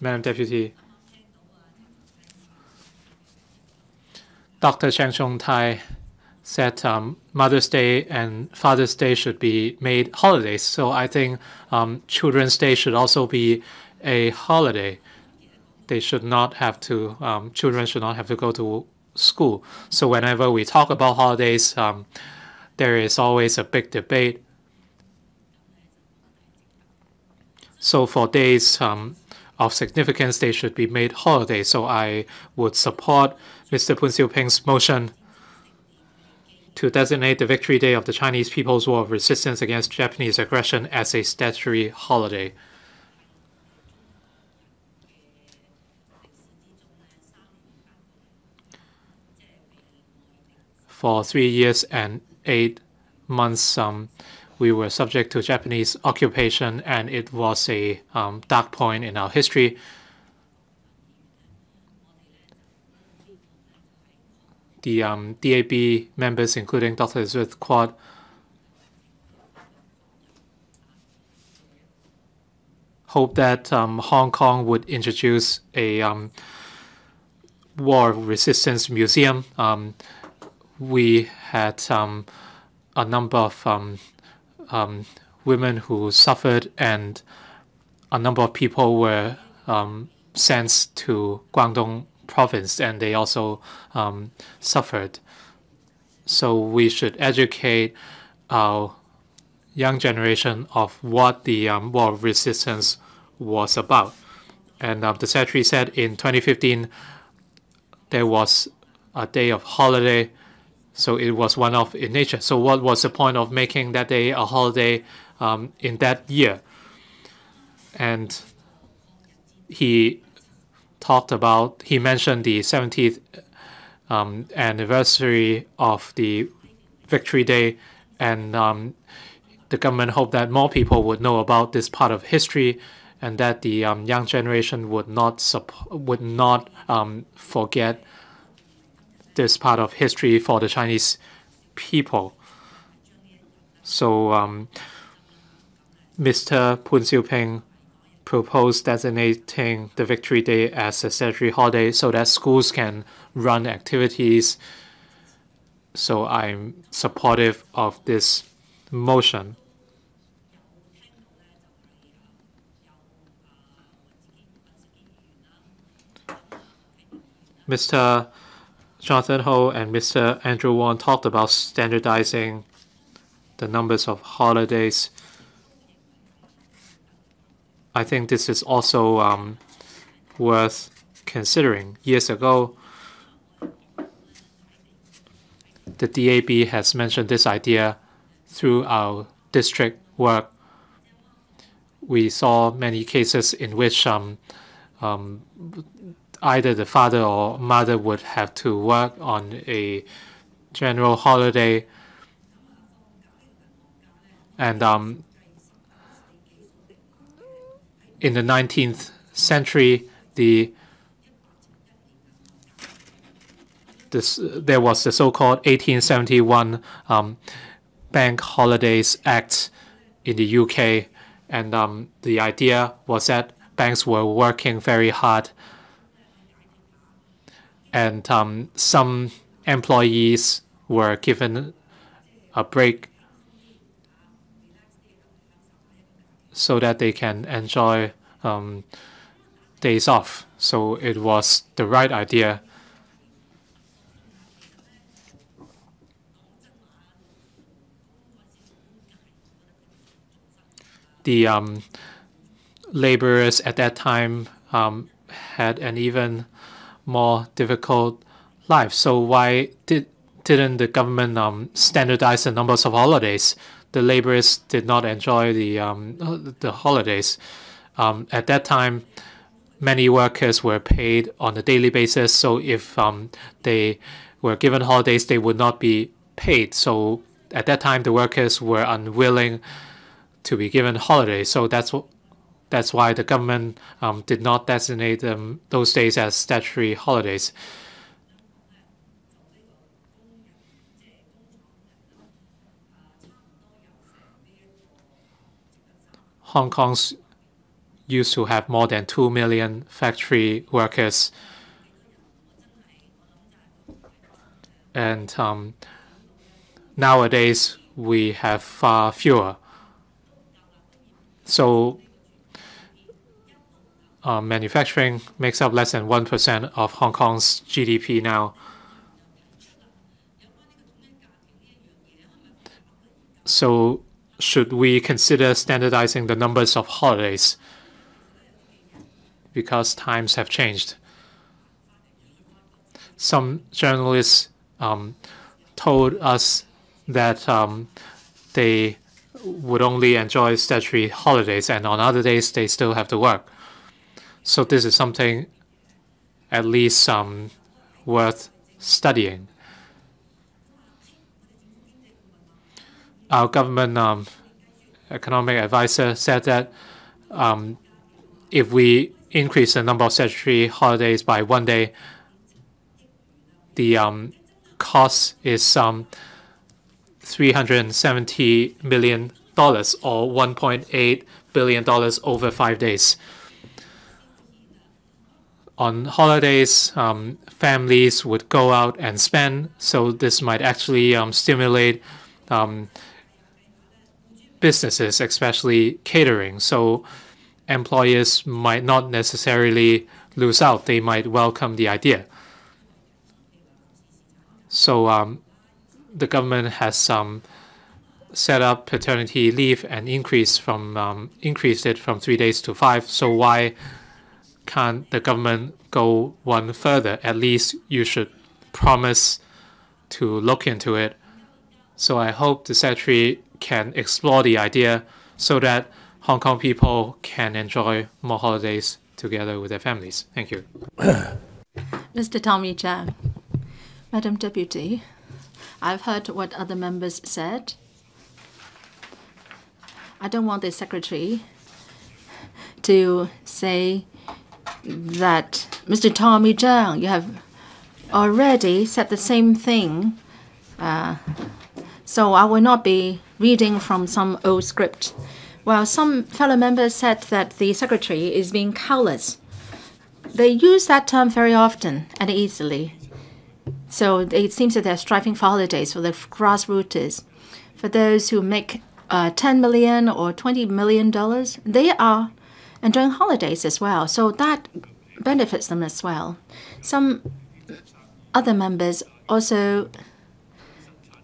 Speaker 3: Madam Deputy. Dr. Chang Chung Tai said um, Mother's Day and Father's Day should be made holidays. So I think um, Children's Day should also be a holiday they should not have to, um, children should not have to go to school. So whenever we talk about holidays, um, there is always a big debate. So for days um, of significance, they should be made holidays. So I would support Mr. Poon Siu Ping's motion to designate the Victory Day of the Chinese People's War of Resistance against Japanese aggression as a statutory holiday. For three years and eight months, um, we were subject to Japanese occupation, and it was a um, dark point in our history. The um, DAB members, including Dr. Elizabeth Quat, hope that um, Hong Kong would introduce a um, war resistance museum. We had um, a number of um, um, women who suffered, and a number of people were um, sent to Guangdong province, and they also um, suffered. So we should educate our young generation of what the um, war of resistance was about. And the Secretary said in 2015 there was a day of holiday so it was one off in nature. So what was the point of making that day a holiday um, in that year? And he talked about, he mentioned the 70th um, anniversary of the Victory Day, and um, the government hoped that more people would know about this part of history, and that the um, young generation would not would not um, forget this part of history for the Chinese people. So um, Mr. Poon Siu Ping proposed designating the Victory Day as a statutory holiday so that schools can run activities. So I'm supportive of this motion. Mr. Jonathan Ho and Mr. Andrew Wong talked about standardizing the numbers of holidays. I think this is also um, worth considering. Years ago, the DAB has mentioned this idea through our district work. We saw many cases in which um, um, either the father or mother would have to work on a general holiday. And um, in the 19th century, the this there was the so-called 1871 um, Bank Holidays Act in the UK, and um, the idea was that banks were working very hard, and um, some employees were given a break so that they can enjoy um, days off. So it was the right idea. The um, laborers at that time um, had an even more difficult life. So why did didn't the government um, standardize the numbers of holidays? the laborers did not enjoy the um, the holidays. Um, at that time, many workers were paid on a daily basis. So if um, they were given holidays, they would not be paid. So at that time, the workers were unwilling to be given holidays. So that's what that's why the government um, did not designate them those days as statutory holidays. Hong Kong's used to have more than 2 million factory workers. And um, nowadays, we have far fewer. So uh, manufacturing makes up less than 1% of Hong Kong's GDP now. So should we consider standardizing the numbers of holidays because times have changed? Some journalists um, told us that um, they would only enjoy statutory holidays and on other days they still have to work. So this is something at least um, worth studying. our government um, economic advisor said that um, if we increase the number of statutory holidays by one day, the um, cost is um, 370 million dollars or 1.8 billion dollars over five days. On holidays, um, families would go out and spend, so this might actually um, stimulate um, businesses, especially catering. So employers might not necessarily lose out. They might welcome the idea. So um, the government has um, set up paternity leave and increased from um, increased it from three days to five. So why can't the government go one further? At least you should promise to look into it. So I hope the Secretary can explore the idea so that Hong Kong people can enjoy more holidays together with their families. Thank you.
Speaker 2: Mr. Tommy Cheung. Madam Deputy, I've heard what other members said. I don't want the secretary to say that Mr. Tommy Cheung, you have already said the same thing. Uh, so I will not be reading from some old script. Well, some fellow members said that the secretary is being callous. They use that term very often and easily. So it seems that they're striving for holidays for the grassroots. For those who make uh, 10 million or 20 million dollars, they are enjoying holidays as well. So that benefits them as well. Some other members also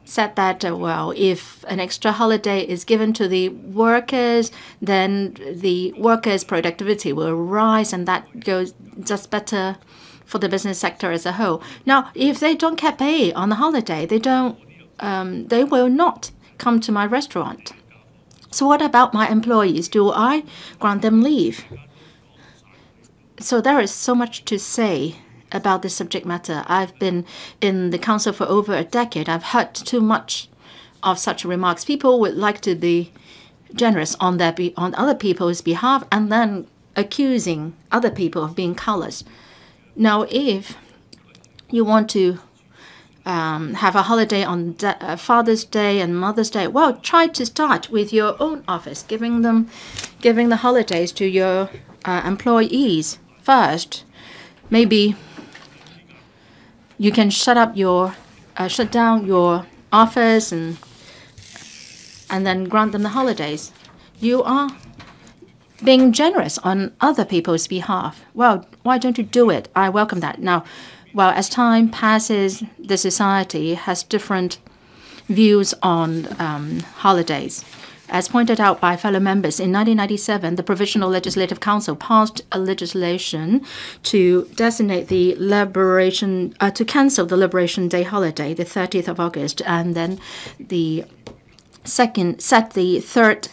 Speaker 2: said that, uh, well, if an extra holiday is given to the workers, then the workers' productivity will rise and that goes just better for the business sector as a whole. Now, if they don't get paid on the holiday, they don't um, they will not come to my restaurant. So what about my employees? Do I grant them leave? So there is so much to say about this subject matter. I've been in the council for over a decade. I've heard too much of such remarks. People would like to be generous on their be- on other people's behalf and then accusing other people of being callous. Now, if you want to um, have a holiday on uh, Father's Day and Mother's Day, well, try to start with your own office, giving them, giving the holidays to your uh, employees first. Maybe you can shut up your, uh, shut down your office and and then grant them the holidays. You are being generous on other people's behalf. Well, why don't you do it? I welcome that. Now, well, as time passes, the society has different views on um, holidays. As pointed out by fellow members, in 1997, the Provisional Legislative Council passed a legislation to designate the Liberation, uh, to cancel the Liberation Day holiday, the 30th of August, and then the second set the third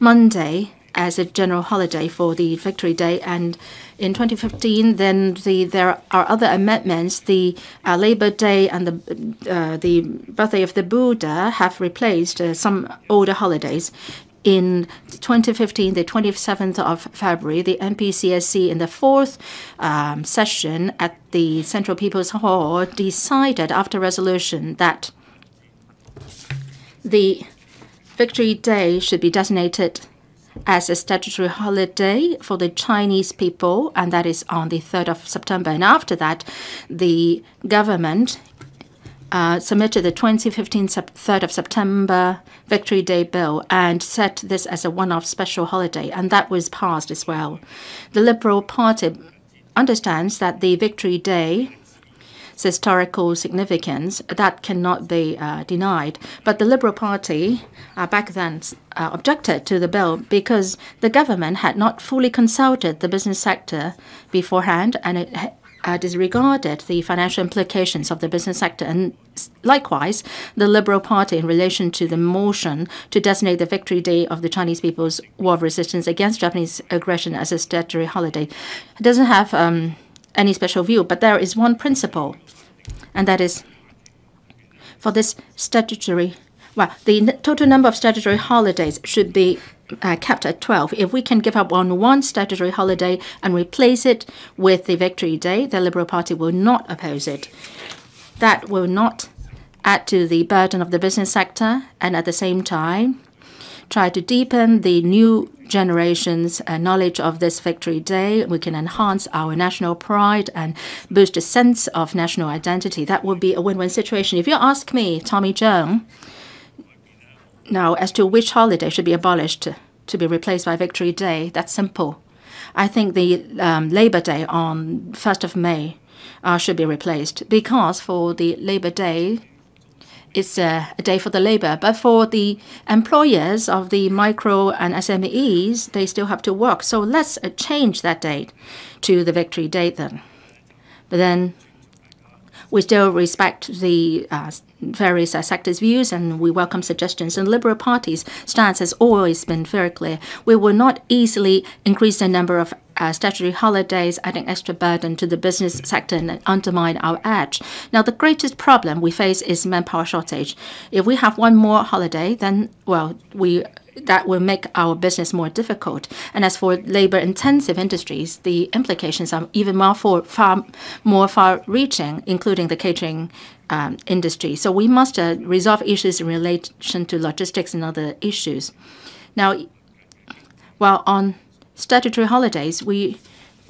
Speaker 2: Monday as a general holiday for the Victory Day. And in 2015, then the, there are other amendments. The uh, Labor Day and the uh, the birthday of the Buddha have replaced uh, some older holidays. In 2015, the 27th of February, the NPCSC in the fourth um, session at the Central People's Hall decided after resolution that the Victory Day should be designated as a statutory holiday for the Chinese people, and that is on the 3rd of September. And after that, the government uh, submitted the 2015 3rd of September Victory Day bill and set this as a one-off special holiday, and that was passed as well. The Liberal Party understands that the Victory Day historical significance. That cannot be uh, denied. But the Liberal Party uh, back then uh, objected to the bill because the government had not fully consulted the business sector beforehand and it uh, disregarded the financial implications of the business sector. And likewise, the Liberal Party, in relation to the motion to designate the Victory Day of the Chinese People's War of Resistance against Japanese aggression as a statutory holiday, doesn't have um, any special view. But there is one principle and that is for this statutory, well, the total number of statutory holidays should be uh, kept at 12. If we can give up on one statutory holiday and replace it with the Victory Day, the Liberal Party will not oppose it. That will not add to the burden of the business sector and at the same time try to deepen the new generation's uh, knowledge of this Victory Day. We can enhance our national pride and boost a sense of national identity. That would be a win-win situation. If you ask me, Tommy Cheung, now as to which holiday should be abolished to be replaced by Victory Day, that's simple. I think the um, Labor Day on 1st of May uh, should be replaced because for the Labor Day, it's a, a, day for the labor. But for the employers of the micro and SMEs, they still have to work. So let's uh, change that date to the victory date then. But then we still respect the uh, various uh, sectors' views and we welcome suggestions. And Liberal Party's stance has always been very clear. We will not easily increase the number of uh, statutory holidays, adding extra burden to the business sector and undermine our edge. Now, the greatest problem we face is manpower shortage. If we have one more holiday, then, well, we that will make our business more difficult. And as for labor-intensive industries, the implications are even more for far more far-reaching, including the catering um, industry. So we must uh, resolve issues in relation to logistics and other issues. Now, while on statutory holidays, we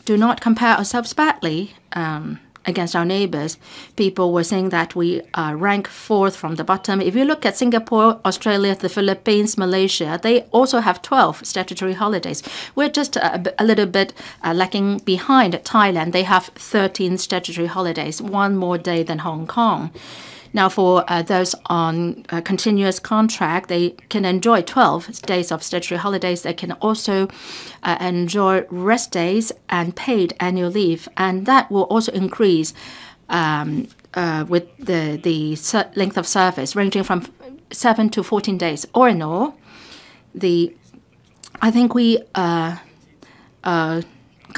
Speaker 2: do not compare ourselves badly um, against our neighbors. People were saying that we rank fourth from the bottom. If you look at Singapore, Australia, the Philippines, Malaysia, they also have 12 statutory holidays. We're just a, a little bit uh, lacking behind Thailand. They have 13 statutory holidays, one more day than Hong Kong. Now, for uh, those on a continuous contract, they can enjoy 12 days of statutory holidays. They can also uh, enjoy rest days and paid annual leave, and that will also increase um, uh, with the, the length of service ranging from 7 to 14 days. All in all, the, I think we uh, uh,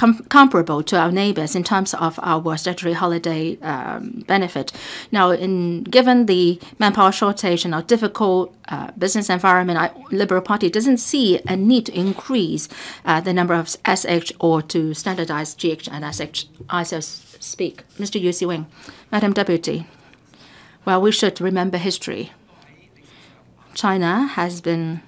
Speaker 2: com comparable to our neighbors in terms of our statutory holiday um, benefit. Now, in given the manpower shortage and our difficult uh, business environment, our Liberal Party doesn't see a need to increase uh, the number of SH or to standardize GH and SH. I so speak. Mr. Yiu Si-wing, Madam Deputy, well, we should remember history. China has been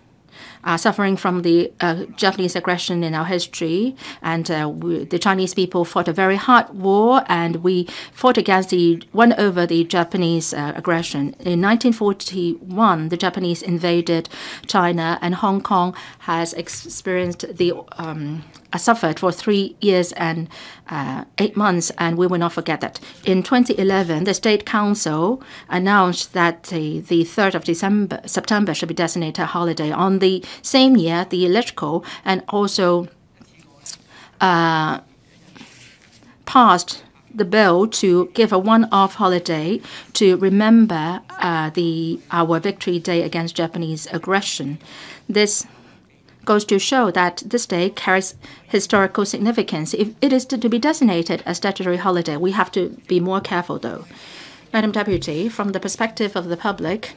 Speaker 2: uh, suffering from the uh, Japanese aggression in our history. And uh, we, the Chinese people fought a very hard war, and we fought against the won over the Japanese uh, aggression. In 1941, the Japanese invaded China, and Hong Kong has experienced the um, I suffered for three years and uh, eight months, and we will not forget that. In 2011, the State Council announced that the, the 3rd of December, September should be designated a holiday. On the same year, the electrical and also uh, passed the bill to give a one-off holiday to remember uh, the our Victory Day against Japanese aggression. This goes to show that this day carries historical significance. If it is to, be designated a statutory holiday, we have to be more careful, though. Madam Deputy, from the perspective of the public,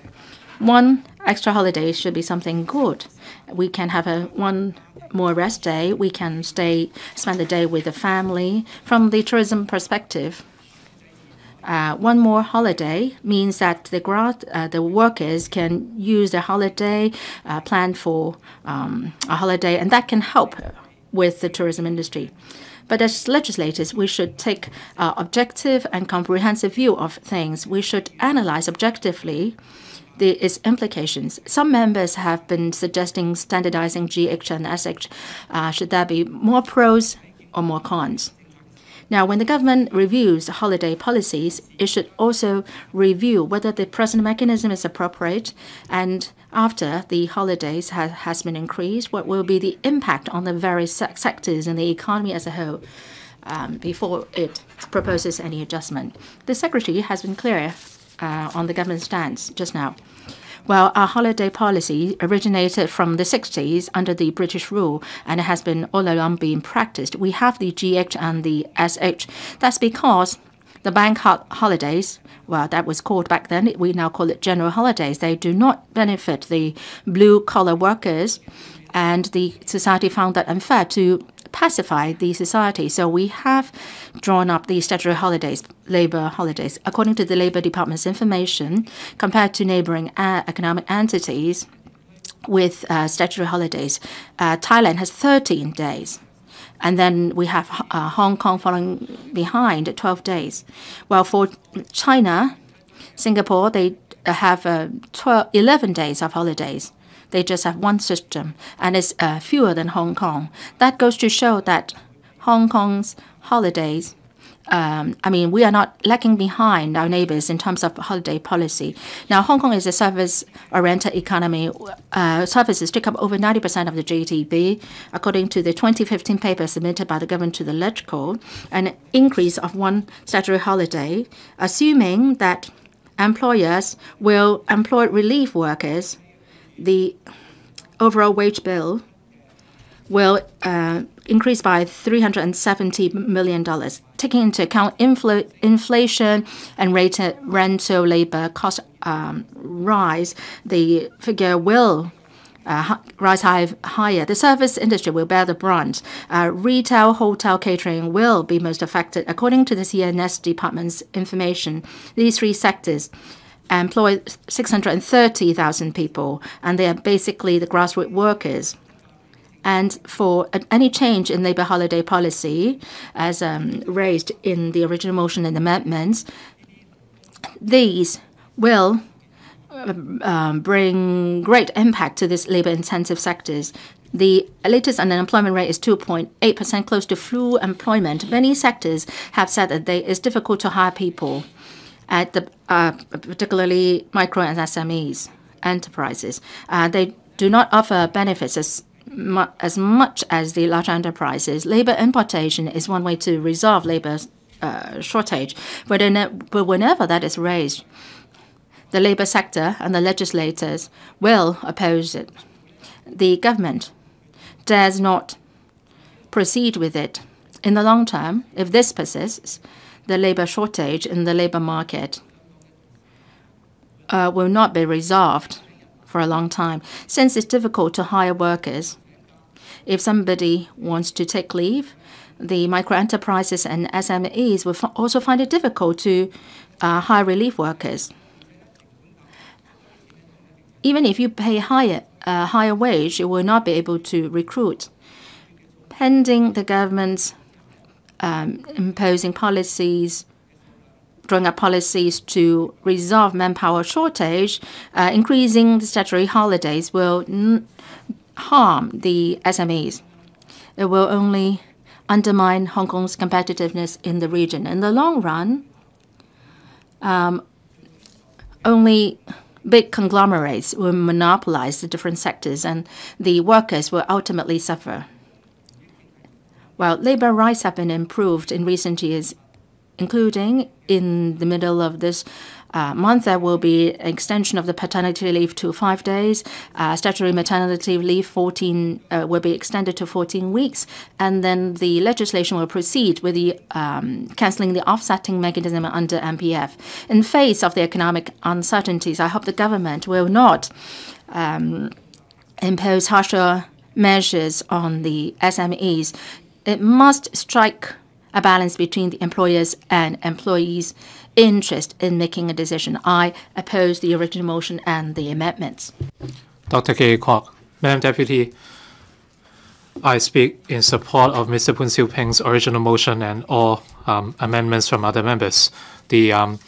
Speaker 2: one extra holiday should be something good. We can have a one more rest day. We can stay, spend the day with the family. From the tourism perspective, uh, one more holiday means that the uh, the workers can use their holiday, uh, plan for um, a holiday, and that can help with the tourism industry. But as legislators, we should take uh, objective and comprehensive view of things. We should analyze objectively the, its implications. Some members have been suggesting standardizing GH and SH. Uh, should there be more pros or more cons? Now, when the government reviews holiday policies, it should also review whether the present mechanism is appropriate and after the holidays ha has been increased, what will be the impact on the various se sectors and the economy as a whole um, before it proposes any adjustment. The Secretary has been clear uh, on the government's stance just now. Well, our holiday policy originated from the 60s under the British rule and it has been all along being practiced. We have the GH and the SH. That's because the bank holidays, well, that was called back then, we now call it general holidays. They do not benefit the blue collar workers, and the society found that unfair to pacify the society. So we have drawn up the statutory holidays, labor holidays. According to the Labor Department's information, compared to neighboring uh, economic entities with uh, statutory holidays, uh, Thailand has 13 days. And then we have uh, Hong Kong following behind at 12 days. Well, for China, Singapore, they have uh, 12, 11 days of holidays. They just have one system, and it's uh, fewer than Hong Kong. That goes to show that Hong Kong's holidays. Um, I mean, we are not lagging behind our neighbors in terms of holiday policy. Now, Hong Kong is a service-oriented economy. Uh, services take up over 90% of the GDP, according to the 2015 paper submitted by the government to the LegCo, an increase of one statutory holiday, assuming that employers will employ relief workers the overall wage bill will uh, increase by $370 million. Taking into account infl inflation and rate rental labor cost um, rise, the figure will uh, rise high, higher. The service industry will bear the brunt. Uh, retail, hotel, catering will be most affected. According to the CNS department's information, these three sectors employ 630,000 people, and they are basically the grassroots workers. And for any change in labor holiday policy, as um, raised in the original motion and amendments, these will um, bring great impact to these labor-intensive sectors. The latest unemployment rate is 2.8%, close to full employment. Many sectors have said that they, it's difficult to hire people at the uh, particularly micro and SMEs enterprises. Uh, they do not offer benefits as mu as much as the large enterprises. Labor importation is one way to resolve labor uh, shortage. But, in, but whenever that is raised, the labor sector and the legislators will oppose it. The government dares not proceed with it. In the long term, if this persists, the labor shortage in the labor market uh, will not be resolved for a long time. Since it's difficult to hire workers, if somebody wants to take leave, the micro enterprises and SMEs will also find it difficult to uh, hire relief workers. Even if you pay higher uh, higher wage, you will not be able to recruit. Pending the government's um, imposing policies, drawing up policies to resolve manpower shortage, uh, increasing the statutory holidays will harm the SMEs. It will only undermine Hong Kong's competitiveness in the region. In the long run, um, only big conglomerates will monopolize the different sectors, and the workers will ultimately suffer. While labor rights have been improved in recent years, including in the middle of this uh, month, there will be an extension of the paternity leave to five days. Uh, statutory maternity leave 14 uh, will be extended to 14 weeks, and then the legislation will proceed with the um, cancelling the offsetting mechanism under MPF. In face of the economic uncertainties, I hope the government will not um, impose harsher measures on the SMEs. It must strike a balance between the employers and employees' interest in making a decision. I oppose the original motion and the amendments.
Speaker 3: Dr. K. Kwok, Madam Deputy, I speak in support of Mr. Poon Siu Ping's original motion and all um, amendments from other members. The um,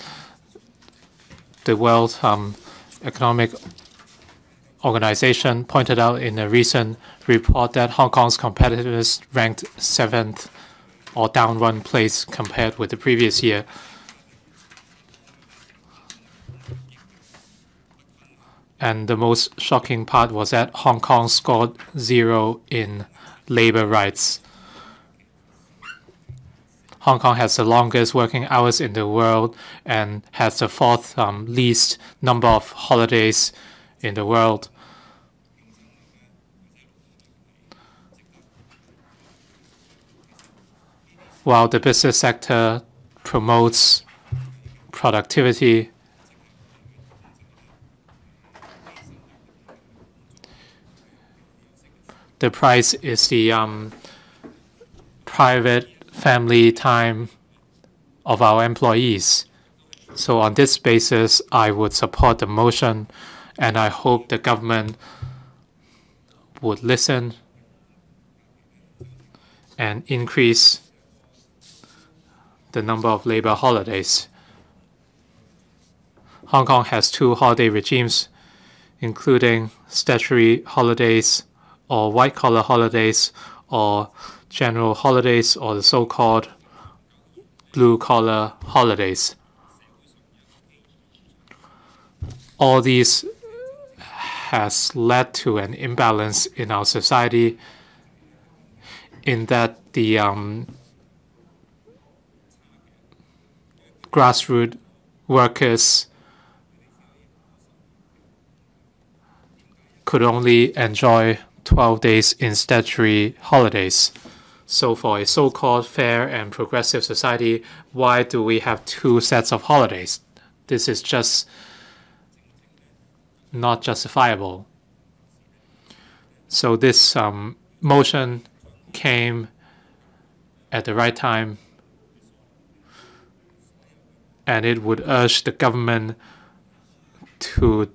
Speaker 3: the World um, Economic Organization pointed out in a recent report that Hong Kong's competitiveness ranked seventh or down one place compared with the previous year. And the most shocking part was that Hong Kong scored zero in labor rights. Hong Kong has the longest working hours in the world and has the fourth um, least number of holidays in the world. while the business sector promotes productivity, the price is the um, private family time of our employees. So on this basis, I would support the motion, and I hope the government would listen and increase the number of labor holidays. Hong Kong has two holiday regimes, including statutory holidays or white-collar holidays or general holidays or the so-called blue-collar holidays. All these has led to an imbalance in our society in that the um, grassroots workers could only enjoy 12 days in statutory holidays. So for a so-called fair and progressive society, why do we have two sets of holidays? This is just not justifiable. So this um, motion came at the right time and it would urge the government to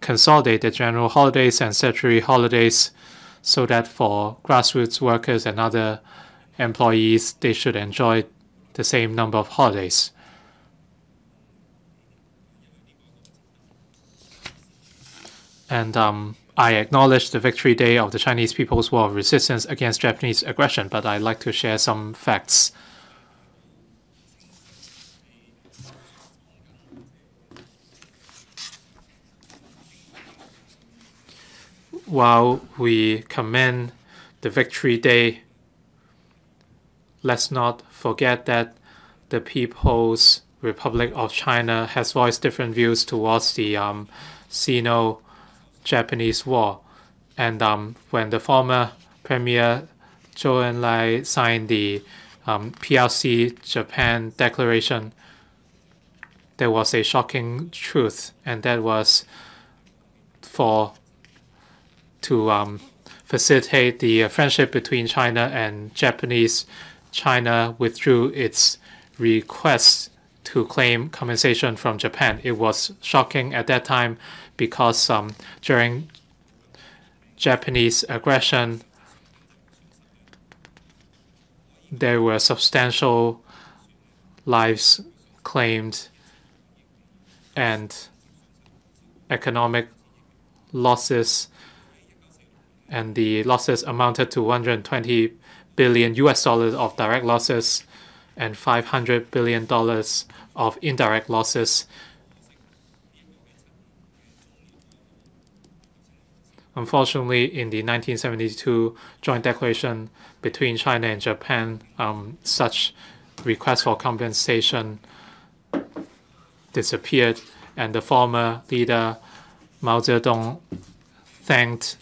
Speaker 3: consolidate the general holidays and statutory holidays so that for grassroots workers and other employees, they should enjoy the same number of holidays. And um, I acknowledge the victory day of the Chinese People's War of Resistance against Japanese aggression, but I'd like to share some facts. while we commend the Victory Day let's not forget that the People's Republic of China has voiced different views towards the um, Sino-Japanese War. And um, when the former Premier Zhou Enlai signed the um, PRC Japan Declaration, there was a shocking truth, and that was for to um, facilitate the friendship between China and Japanese. China withdrew its request to claim compensation from Japan. It was shocking at that time because um, during Japanese aggression, there were substantial lives claimed and economic losses and the losses amounted to 120 billion US dollars of direct losses and 500 billion dollars of indirect losses. Unfortunately, in the 1972 joint declaration between China and Japan, um, such requests for compensation disappeared, and the former leader Mao Zedong thanked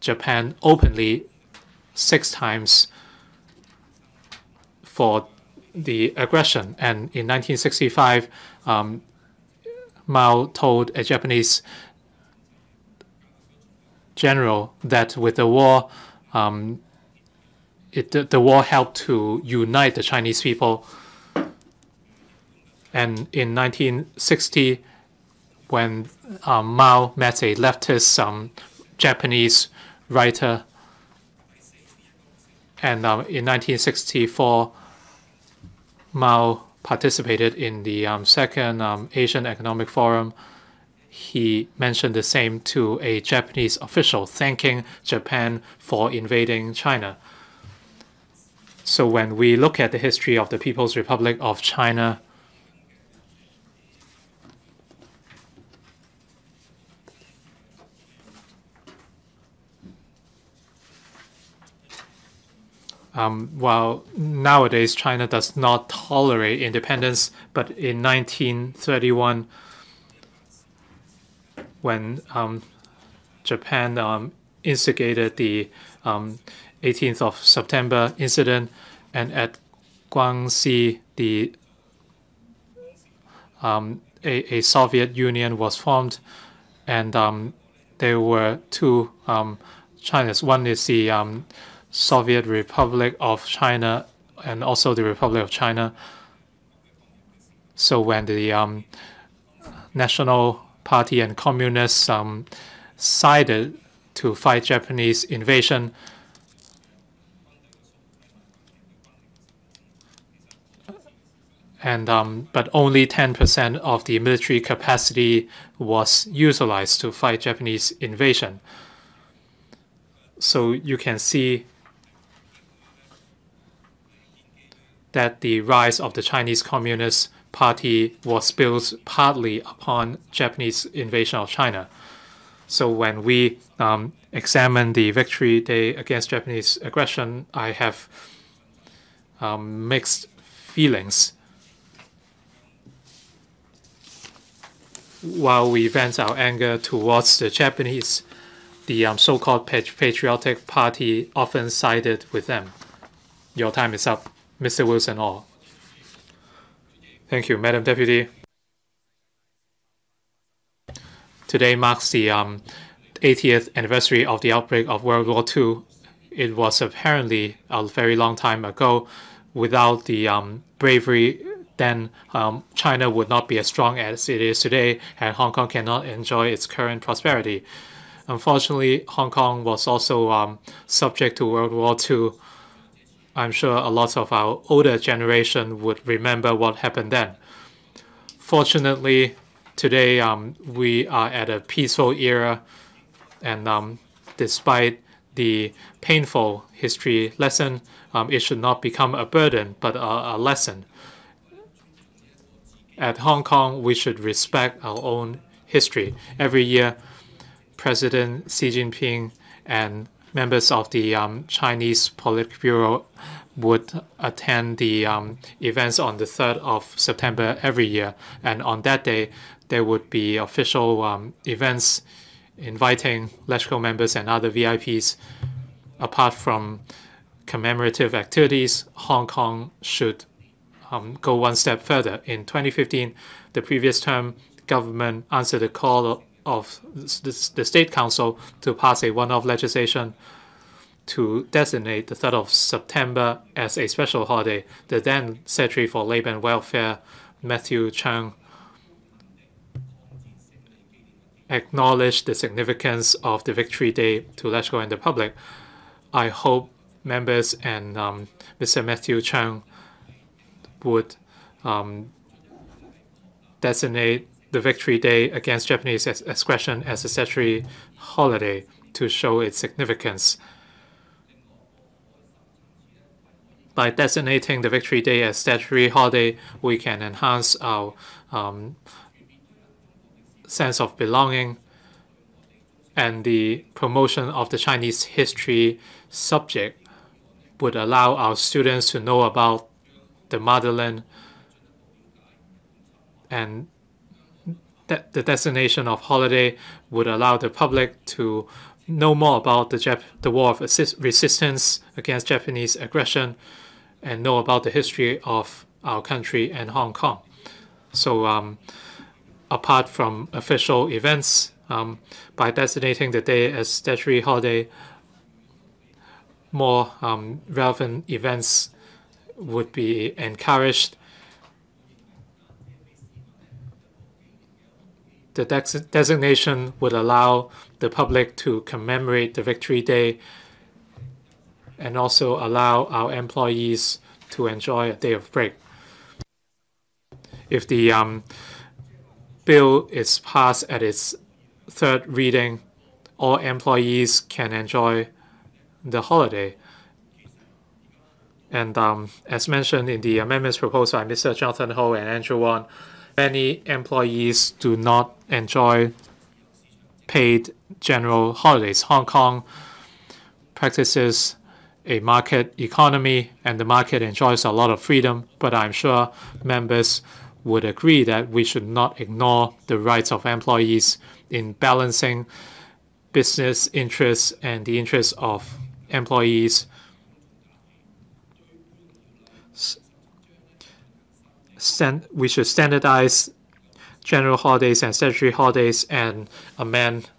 Speaker 3: Japan openly six times for the aggression. And in 1965, um, Mao told a Japanese general that with the war, um, it, the, the war helped to unite the Chinese people. And in 1960, when um, Mao met a leftist um, Japanese writer, and um, in 1964, Mao participated in the um, second um, Asian Economic Forum. He mentioned the same to a Japanese official, thanking Japan for invading China. So when we look at the history of the People's Republic of China, Um, while nowadays China does not tolerate independence, but in 1931, when um, Japan um, instigated the 18th um, of September incident, and at Guangxi, the um, a, a, Soviet Union was formed, and um, there were two China's. One is the Soviet Republic of China and also the Republic of China. So when the um, National Party and Communists um, sided to fight Japanese invasion, and um, but only 10% of the military capacity was utilized to fight Japanese invasion. So you can see that the rise of the Chinese Communist Party was built partly upon Japanese invasion of China. So when we um, examine the Victory Day against Japanese aggression, I have um, mixed feelings. While we vent our anger towards the Japanese, the um, so-called patriotic party often sided with them. Your time is up. Mr. Wilson Or. Thank you, Madam Deputy. Today marks the um, 80th anniversary of the outbreak of World War II. It was apparently a very long time ago. Without the um, bravery, then um, China would not be as strong as it is today, and Hong Kong cannot enjoy its current prosperity. Unfortunately, Hong Kong was also um, subject to World War II I'm sure a lot of our older generation would remember what happened then. Fortunately, today um, we are at a peaceful era, and um, despite the painful history lesson, um, it should not become a burden but a, a lesson. At Hong Kong, we should respect our own history. Every year, President Xi Jinping and members of the um, Chinese Politburo would attend the um, events on the 3rd of September every year. And on that day, there would be official um, events inviting LegCo members and other VIPs. Apart from commemorative activities, Hong Kong should um, go one step further. In 2015, the previous term government answered the call of the, State Council to pass a one-off legislation to designate the 3rd of September as a special holiday. The then Secretary for Labor and Welfare, Matthew Cheung, acknowledged the significance of the Victory Day to LegCo and the public. I hope members and um, Mr. Matthew Cheung would um, designate the Victory Day against Japanese aggression as a statutory holiday to show its significance. By designating the Victory Day as statutory holiday, we can enhance our um, sense of belonging and the promotion of the Chinese history subject would allow our students to know about the motherland and the destination of holiday would allow the public to know more about the, Jap the war of resistance against Japanese aggression and know about the history of our country and Hong Kong. So um, apart from official events, um, by designating the day as statutory holiday, more um, relevant events would be encouraged. The designation would allow the public to commemorate the Victory Day and also allow our employees to enjoy a day of break. If the um, bill is passed at its third reading, all employees can enjoy the holiday. And um, as mentioned in the amendments proposed by Mr. Jonathan Ho and Andrew Wan, many employees do not enjoy paid general holidays. Hong Kong practices a market economy and the market enjoys a lot of freedom, but I'm sure members would agree that we should not ignore the rights of employees in balancing business interests and the interests of employees. We should standardize general holidays and statutory holidays and amend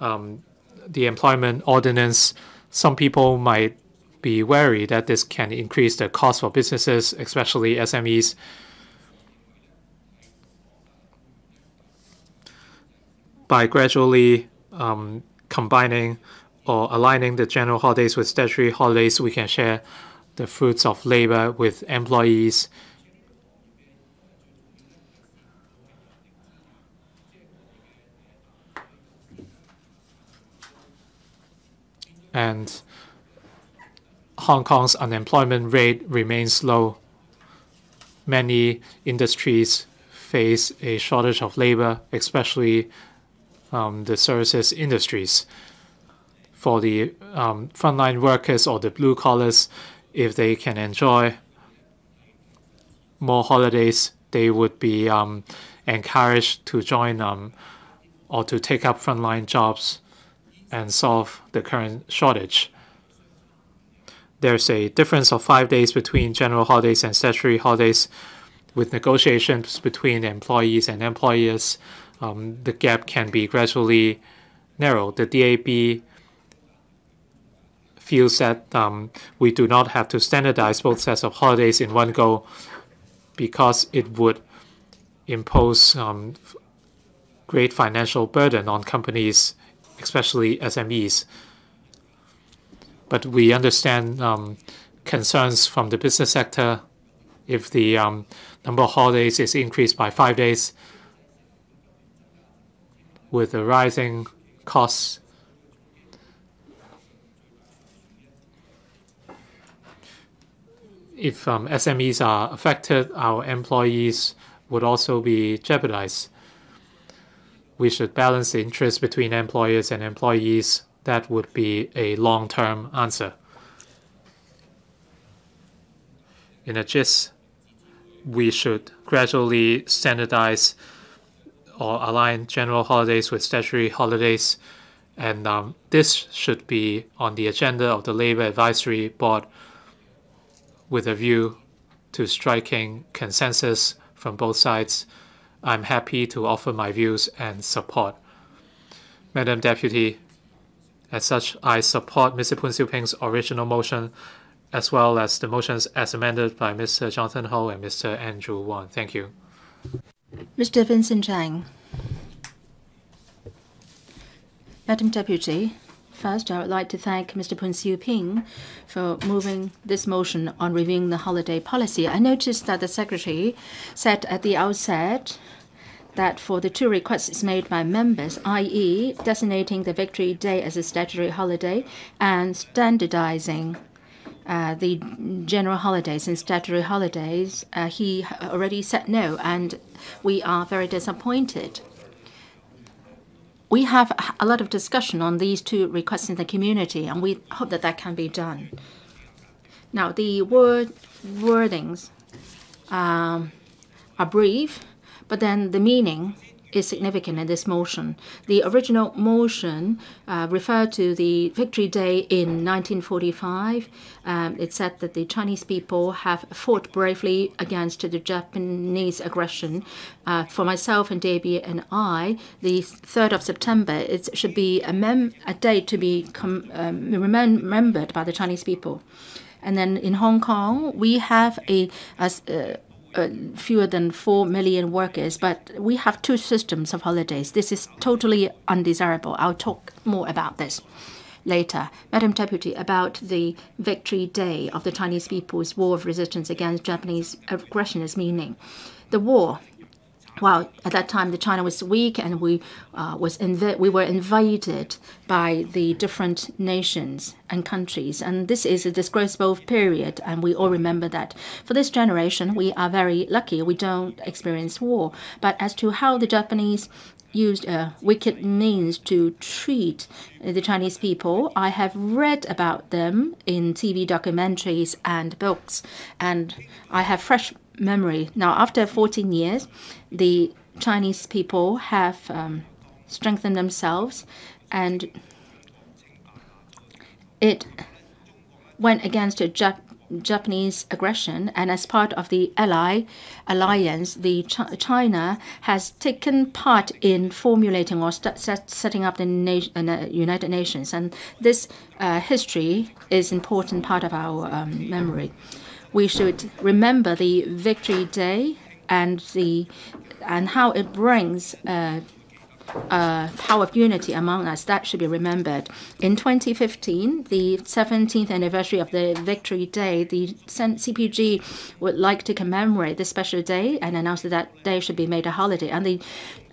Speaker 3: um, the employment ordinance. Some people might be wary that this can increase the cost for businesses, especially SMEs. By gradually um, combining or aligning the general holidays with statutory holidays, we can share the fruits of labor with employees. And Hong Kong's unemployment rate remains low. Many industries face a shortage of labor, especially um, the services industries for the um, frontline workers or the blue collars, if they can enjoy more holidays, they would be um, encouraged to join um, or to take up frontline jobs and solve the current shortage. There's a difference of five days between general holidays and statutory holidays. With negotiations between employees and employers, um, the gap can be gradually narrowed. The DAB feels that um, we do not have to standardize both sets of holidays in one go because it would impose um, great financial burden on companies, especially SMEs. But we understand um, concerns from the business sector if the um, number of holidays is increased by five days with the rising costs if um, SMEs are affected, our employees would also be jeopardized. We should balance the interest between employers and employees That would be a long term answer. In a gist, we should gradually standardize or align general holidays with statutory holidays. And um, this should be on the agenda of the Labour Advisory Board with a view to striking consensus from both sides. I'm happy to offer my views and support. Madam Deputy, as such, I support Mr. Poon Siu Ping's original motion as well as the motions as amended by Mr. Jonathan Ho and Mr. Andrew Wan. Thank you.
Speaker 2: Mr. Vincent Cheng. Madam Deputy, first I would like to thank Mr. Poon Siu Ping for moving this motion on reviewing the holiday policy. I noticed that the Secretary said at the outset that for the two requests made by members, i.e., designating the Victory Day as a statutory holiday and standardizing uh, the general holidays and statutory holidays, uh, he already said no, and we are very disappointed. We have a lot of discussion on these two requests in the community, and we hope that that can be done. Now, the word wordings um, are brief, but then the meaning is significant in this motion. The original motion uh, referred to the Victory Day in 1945. Um, it said that the Chinese people have fought bravely against the Japanese aggression. Uh, for myself and Debbie and I, the 3rd of September, it should be a, a day to be um, remembered by the Chinese people. And then in Hong Kong, we have a, a uh, fewer than 4 million workers, but we have two systems of holidays. This is totally undesirable. I'll talk more about this later. Madam Deputy, about the Victory Day of the Chinese People's War of Resistance against Japanese aggression is meaning. The war well, at that time, the China was weak, and we uh, was we were invaded by the different nations and countries, and this is a disgraceful period, and we all remember that. For this generation, we are very lucky; we don't experience war. But as to how the Japanese used uh, wicked means to treat the Chinese people. I have read about them in TV documentaries and books, and I have fresh memory. Now, after 14 years, the Chinese people have um, strengthened themselves and it went against the Jap Japanese aggression, and as part of the Ally alliance, the Ch China has taken part in formulating or set, setting up the Na uh, United Nations, and this uh, history is important part of our um, memory we should remember the Victory Day and the and how it brings uh, uh, power of unity among us. That should be remembered. In 2015, the 17th anniversary of the Victory Day, the CPG would like to commemorate this special day and announce that that day should be made a holiday. And the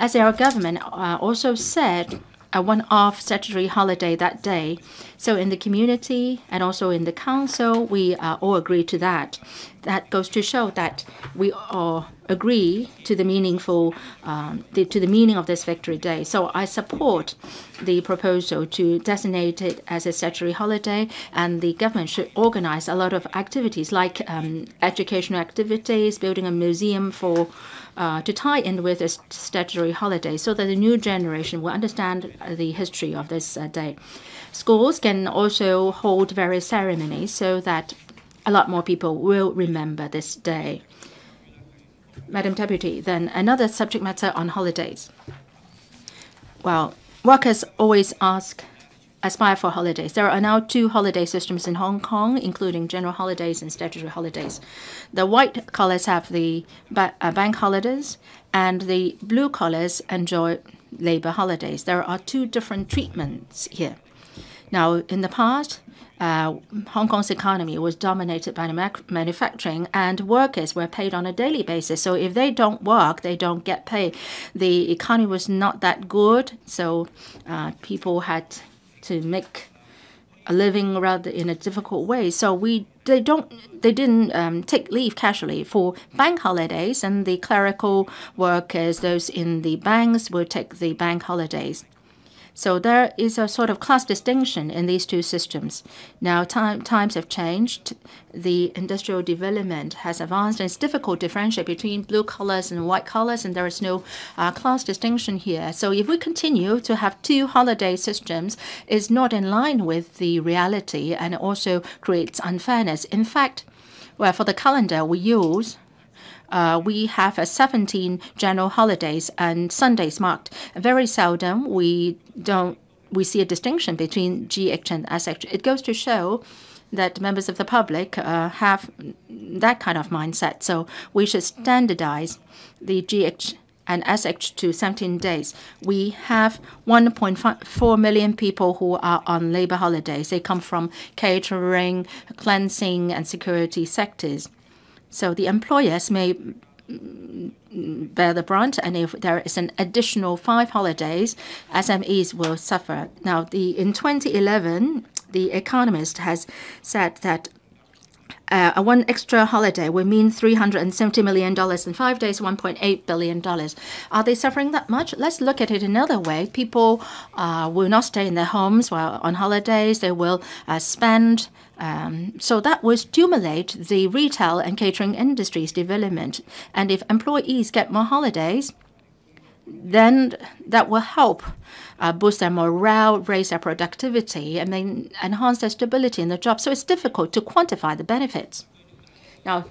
Speaker 2: SAR government uh, also said a one-off statutory holiday that day. So in the community and also in the council, we uh, all agree to that. That goes to show that we all agree to the meaningful um, the, to the meaning of this Victory Day. So I support the proposal to designate it as a statutory holiday, and the government should organize a lot of activities like um, educational activities, building a museum for uh, to tie in with a statutory holiday so that the new generation will understand the history of this uh, day. Schools can also hold various ceremonies so that a lot more people will remember this day. Madam Deputy, then another subject matter on holidays. Well, workers always ask aspire for holidays. There are now two holiday systems in Hong Kong, including general holidays and statutory holidays. The white collars have the ba uh, bank holidays, and the blue collars enjoy labor holidays. There are two different treatments here. Now, in the past, uh, Hong Kong's economy was dominated by manufacturing, and workers were paid on a daily basis. So if they don't work, they don't get paid. The economy was not that good, so uh, people had to make a living rather in a difficult way. So we they don't they didn't um, take leave casually for bank holidays, and the clerical workers, those in the banks, will take the bank holidays. So there is a sort of class distinction in these two systems. Now time, times have changed. The industrial development has advanced, and it's difficult to differentiate between blue collars and white collars, and there is no uh, class distinction here. So if we continue to have two holiday systems, it's not in line with the reality and also creates unfairness. In fact, well, for the calendar we use, uh, we have uh, 17 general holidays and Sundays marked. Very seldom we don't we see a distinction between GH and SH. It goes to show that members of the public uh, have that kind of mindset. So we should standardize the GH and SH to 17 days. We have 1.4 million people who are on labor holidays. They come from catering, cleansing, and security sectors. So the employers may bear the brunt, and if there is an additional five holidays, SMEs will suffer. Now, the in 2011, the Economist has said that uh, one extra holiday will mean $370 million in five days, $1.8 billion. Are they suffering that much? Let's look at it another way. People uh, will not stay in their homes while on holidays. They will uh, spend. Um, so that will stimulate the retail and catering industry's development. And if employees get more holidays, then that will help uh, boost their morale, raise their productivity, and then enhance their stability in the job. So it's difficult to quantify the benefits. Now,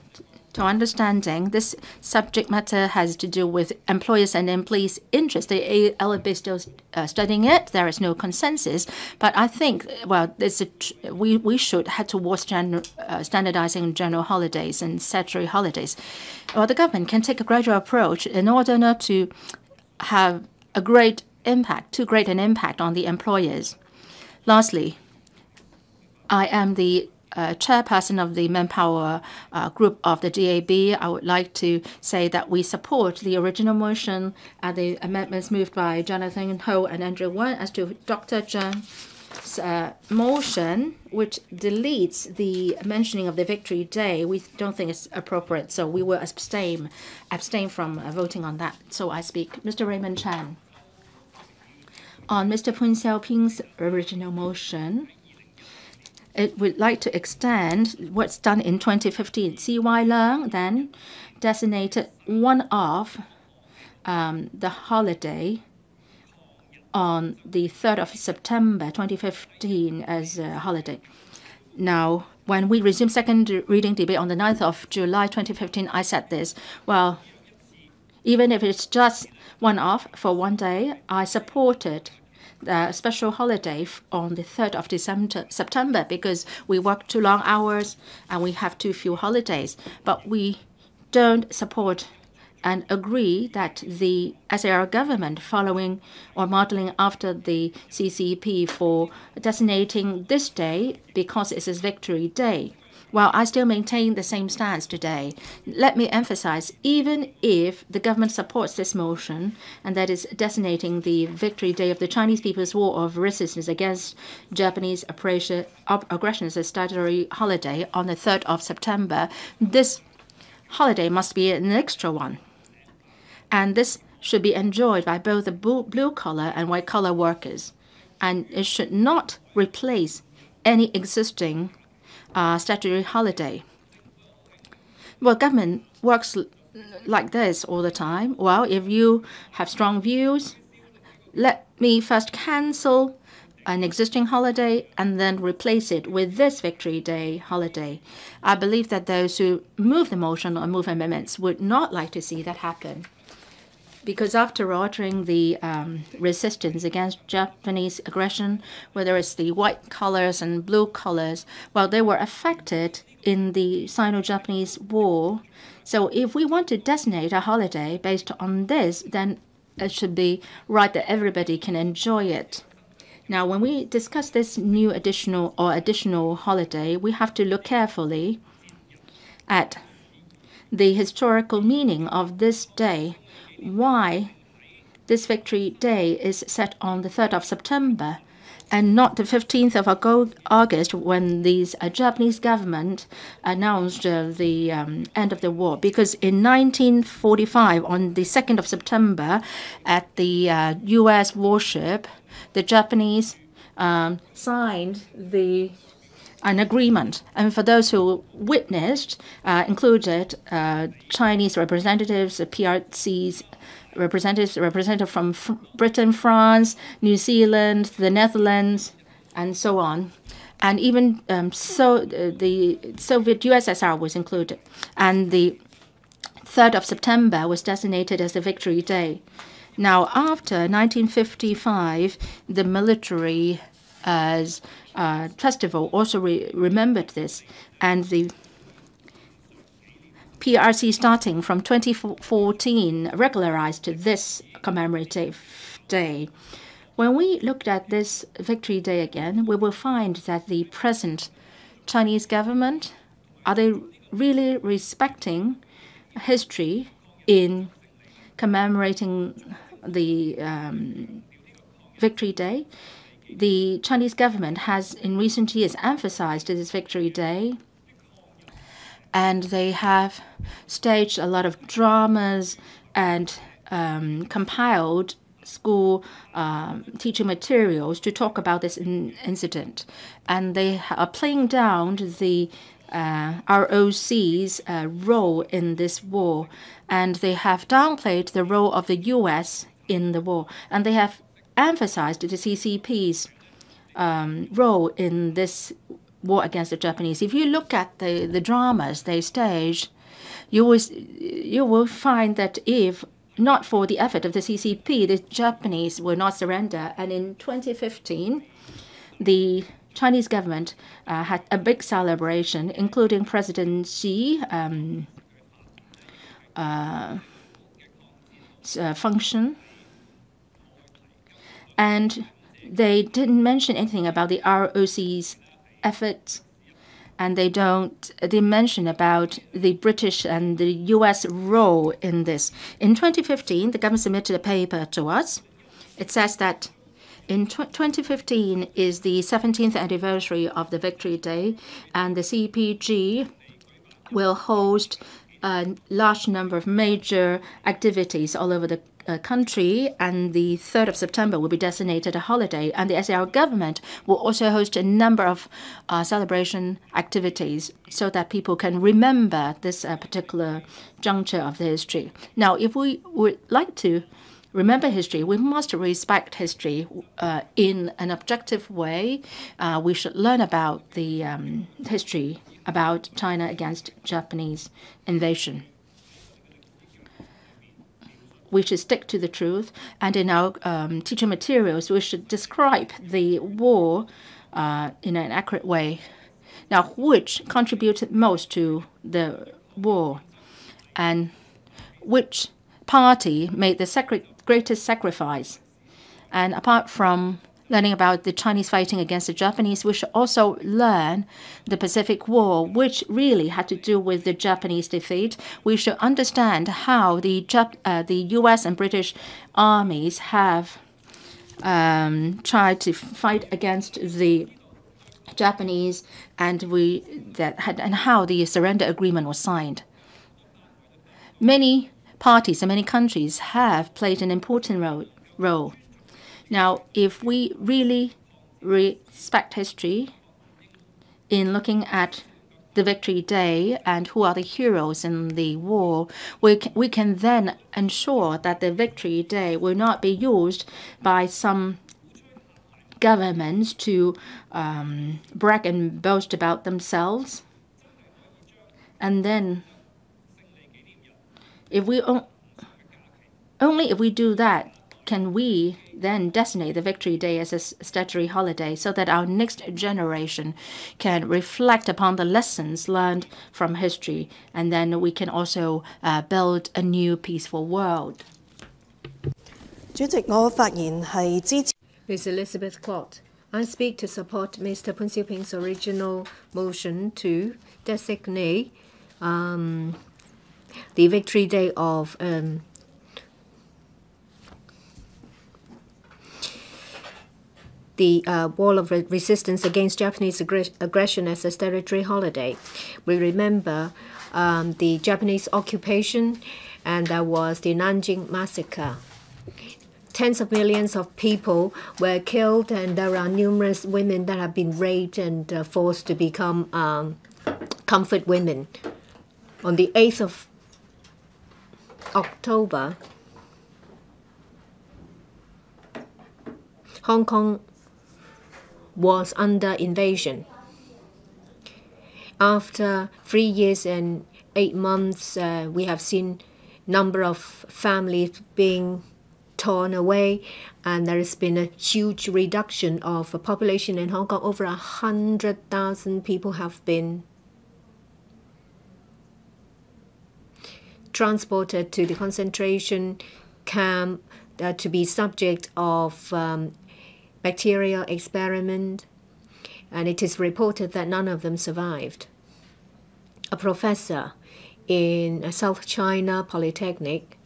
Speaker 2: to understanding, this subject matter has to do with employers and employees' interest. The ALB is still uh, studying it. There is no consensus, but I think well, a we we should head towards gen, uh, standardizing general holidays and statutory holidays. Well, the government can take a gradual approach in order not to have a great impact, too great an impact on the employers. Lastly, I am the uh, chairperson of the manpower uh, group of the DAB. I would like to say that we support the original motion and the amendments moved by Jonathan Ho and Andrew Wan as to Dr. Cheung's uh, motion, which deletes the mentioning of the victory day. We don't think it's appropriate, so we will abstain, abstain from uh, voting on that. So I speak. Mr. Raymond Chan on Mr. Poon Siu-ping's original motion, it would like to extend what's done in 2015. CY Leung then designated one of um, the holiday on the 3rd of September 2015 as a holiday. Now, when we resumed second reading debate on the 9th of July 2015, I said this, well, even if it's just one off for one day, I supported the special holiday on the 3rd of December, September because we work too long hours and we have too few holidays. But we don't support and agree that the SAR government, following or modeling after the CCP for designating this day because it's its victory day, while I still maintain the same stance today, let me emphasize even if the government supports this motion, and that is designating the Victory Day of the Chinese People's War of Resistance against Japanese aggression as a statutory holiday on the 3rd of September, this holiday must be an extra one. And this should be enjoyed by both the blue collar and white collar workers. And it should not replace any existing uh, statutory holiday. Well, government works like this all the time. Well, if you have strong views, let me first cancel an existing holiday and then replace it with this Victory Day holiday. I believe that those who move the motion or move amendments would not like to see that happen because after all, during the um, resistance against Japanese aggression, whether it's the white colors and blue colors, well, they were affected in the Sino-Japanese War. So if we want to designate a holiday based on this, then it should be right that everybody can enjoy it. Now, when we discuss this new additional or additional holiday, we have to look carefully at the historical meaning of this day why this Victory Day is set on the 3rd of September. and not the 15th of August when the uh, Japanese government announced uh, the um, end of the war. Because in 1945, on the 2nd of September, at the uh, U.S. warship, the Japanese um, signed the an agreement. And for those who witnessed, uh, included uh, Chinese representatives, the PRC's representatives, representative from Britain, France, New Zealand, the Netherlands, and so on. And even um, so, uh, the Soviet USSR was included. And the 3rd of September was designated as the Victory Day. Now, after 1955, the military as uh, festival also re remembered this, and the PRC starting from 2014 regularized this commemorative day. When we looked at this Victory Day again, we will find that the present Chinese government are they really respecting history in commemorating the um, Victory Day? The Chinese government has in recent years emphasized this Victory Day and they have staged a lot of dramas and um, compiled school um, teaching materials to talk about this in incident. And they are playing down the uh, ROC's uh, role in this war. And they have downplayed the role of the US in the war. And they have emphasized the CCP's um, role in this war against the Japanese. If you look at the, the dramas they staged, you will, you will find that if not for the effort of the CCP, the Japanese will not surrender. And in 2015, the Chinese government uh, had a big celebration, including President Xi um, uh, uh, function. And they didn't mention anything about the ROC's efforts and they don't they mention about the British and the US role in this. In 2015, the government submitted a paper to us. It says that in 2015 is the 17th anniversary of the Victory Day, and the CPG will host a large number of major activities all over the uh, country, and the 3rd of September will be designated a holiday. And the SAR government will also host a number of uh, celebration activities so that people can remember this uh, particular juncture of the history. Now, if we would like to remember history, we must respect history uh, in an objective way. Uh, we should learn about the um, history about China against Japanese invasion we should stick to the truth, and in our um, teaching materials, we should describe the war uh, in an accurate way. Now, which contributed most to the war, and which party made the greatest sacrifice? And apart from learning about the Chinese fighting against the Japanese, we should also learn the Pacific War, which really had to do with the Japanese defeat. We should understand how the Jap uh, the U.S. and British armies have um, tried to fight against the Japanese, and we that had and how the surrender agreement was signed. Many parties and many countries have played an important role. role now, if we really respect history in looking at the Victory Day and who are the heroes in the war, we can, we can then ensure that the Victory Day will not be used by some governments to um, brag and boast about themselves. And then, if we only if we do that, can we then designate the Victory Day as a statutory holiday so that our next generation can reflect upon the lessons learned from history and then we can also uh, build a new peaceful world.
Speaker 1: Ms. Elizabeth Quat, I speak to support Mr. Siu Ping's original motion to designate um, the Victory Day of um, the uh, War of Resistance against Japanese aggression as a statutory holiday. We remember um, the Japanese occupation, and there was the Nanjing Massacre. Tens of millions of people were killed, and there are numerous women that have been raped and uh, forced to become um, comfort women. On the 8th of October, Hong Kong was under invasion. After three years and eight months, uh, we have seen number of families being torn away, and there has been a huge reduction of population in Hong Kong. Over a hundred thousand people have been transported to the concentration camp uh, to be subject of um, bacterial experiment, and it is reported that none of them survived. A professor in South China Polytechnic,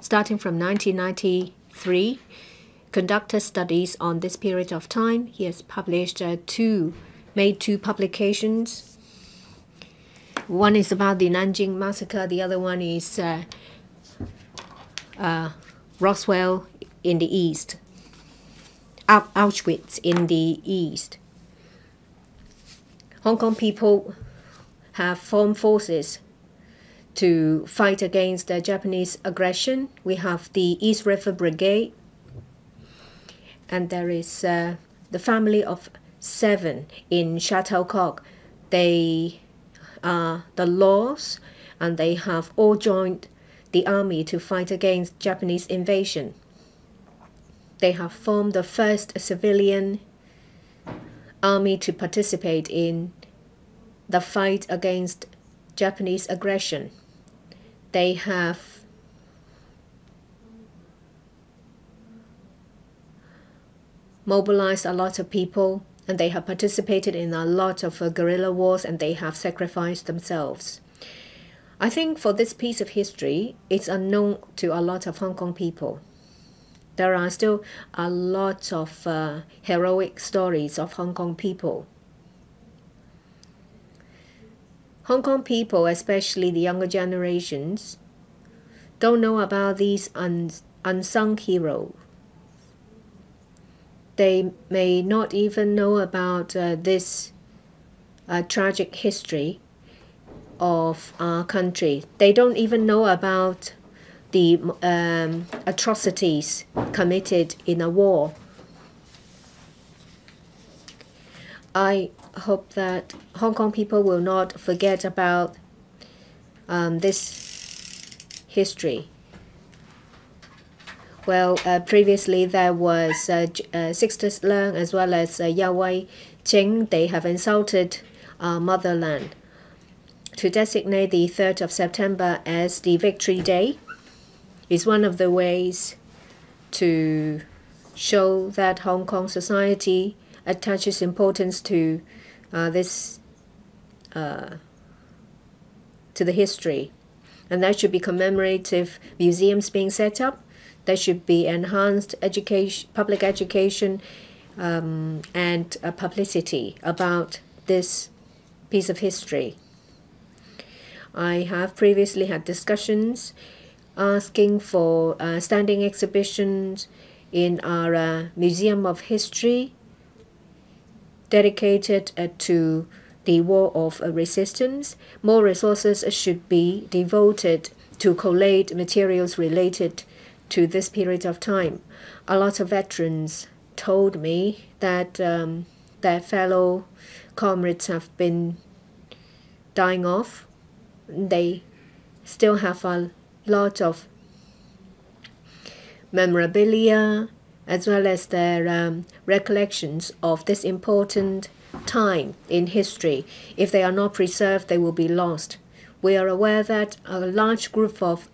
Speaker 1: starting from 1993, conducted studies on this period of time. He has published uh, two, made two publications. One is about the Nanjing massacre. The other one is uh, uh, Roswell in the East. Auschwitz in the east. Hong Kong people have formed forces to fight against the Japanese aggression. We have the East River Brigade, and there is uh, the family of seven in Shuttlecock. They are the laws, and they have all joined the army to fight against Japanese invasion. They have formed the first civilian army to participate in the fight against Japanese aggression. They have mobilized a lot of people and they have participated in a lot of uh, guerrilla wars and they have sacrificed themselves. I think for this piece of history, it's unknown to a lot of Hong Kong people there are still a lot of uh, heroic stories of Hong Kong people. Hong Kong people, especially the younger generations, don't know about these un unsung heroes. They may not even know about uh, this uh, tragic history of our country. They don't even know about the um, atrocities committed in a war. I hope that Hong Kong people will not forget about um, this history. Well, uh, previously there was uh, uh, Sixtus Leung as well as uh, Yau Wai Ching. They have insulted our motherland. To designate the 3rd of September as the Victory Day, is one of the ways to show that Hong Kong society attaches importance to uh, this uh, to the history. And there should be commemorative museums being set up. There should be enhanced education public education um, and uh, publicity about this piece of history. I have previously had discussions asking for uh, standing exhibitions in our uh, Museum of History dedicated uh, to the War of Resistance. More resources should be devoted to collate materials related to this period of time. A lot of veterans told me that um, their fellow comrades have been dying off. They still have a lot of memorabilia as well as their um, recollections of this important time in history. If they are not preserved, they will be lost. We are aware that a large group of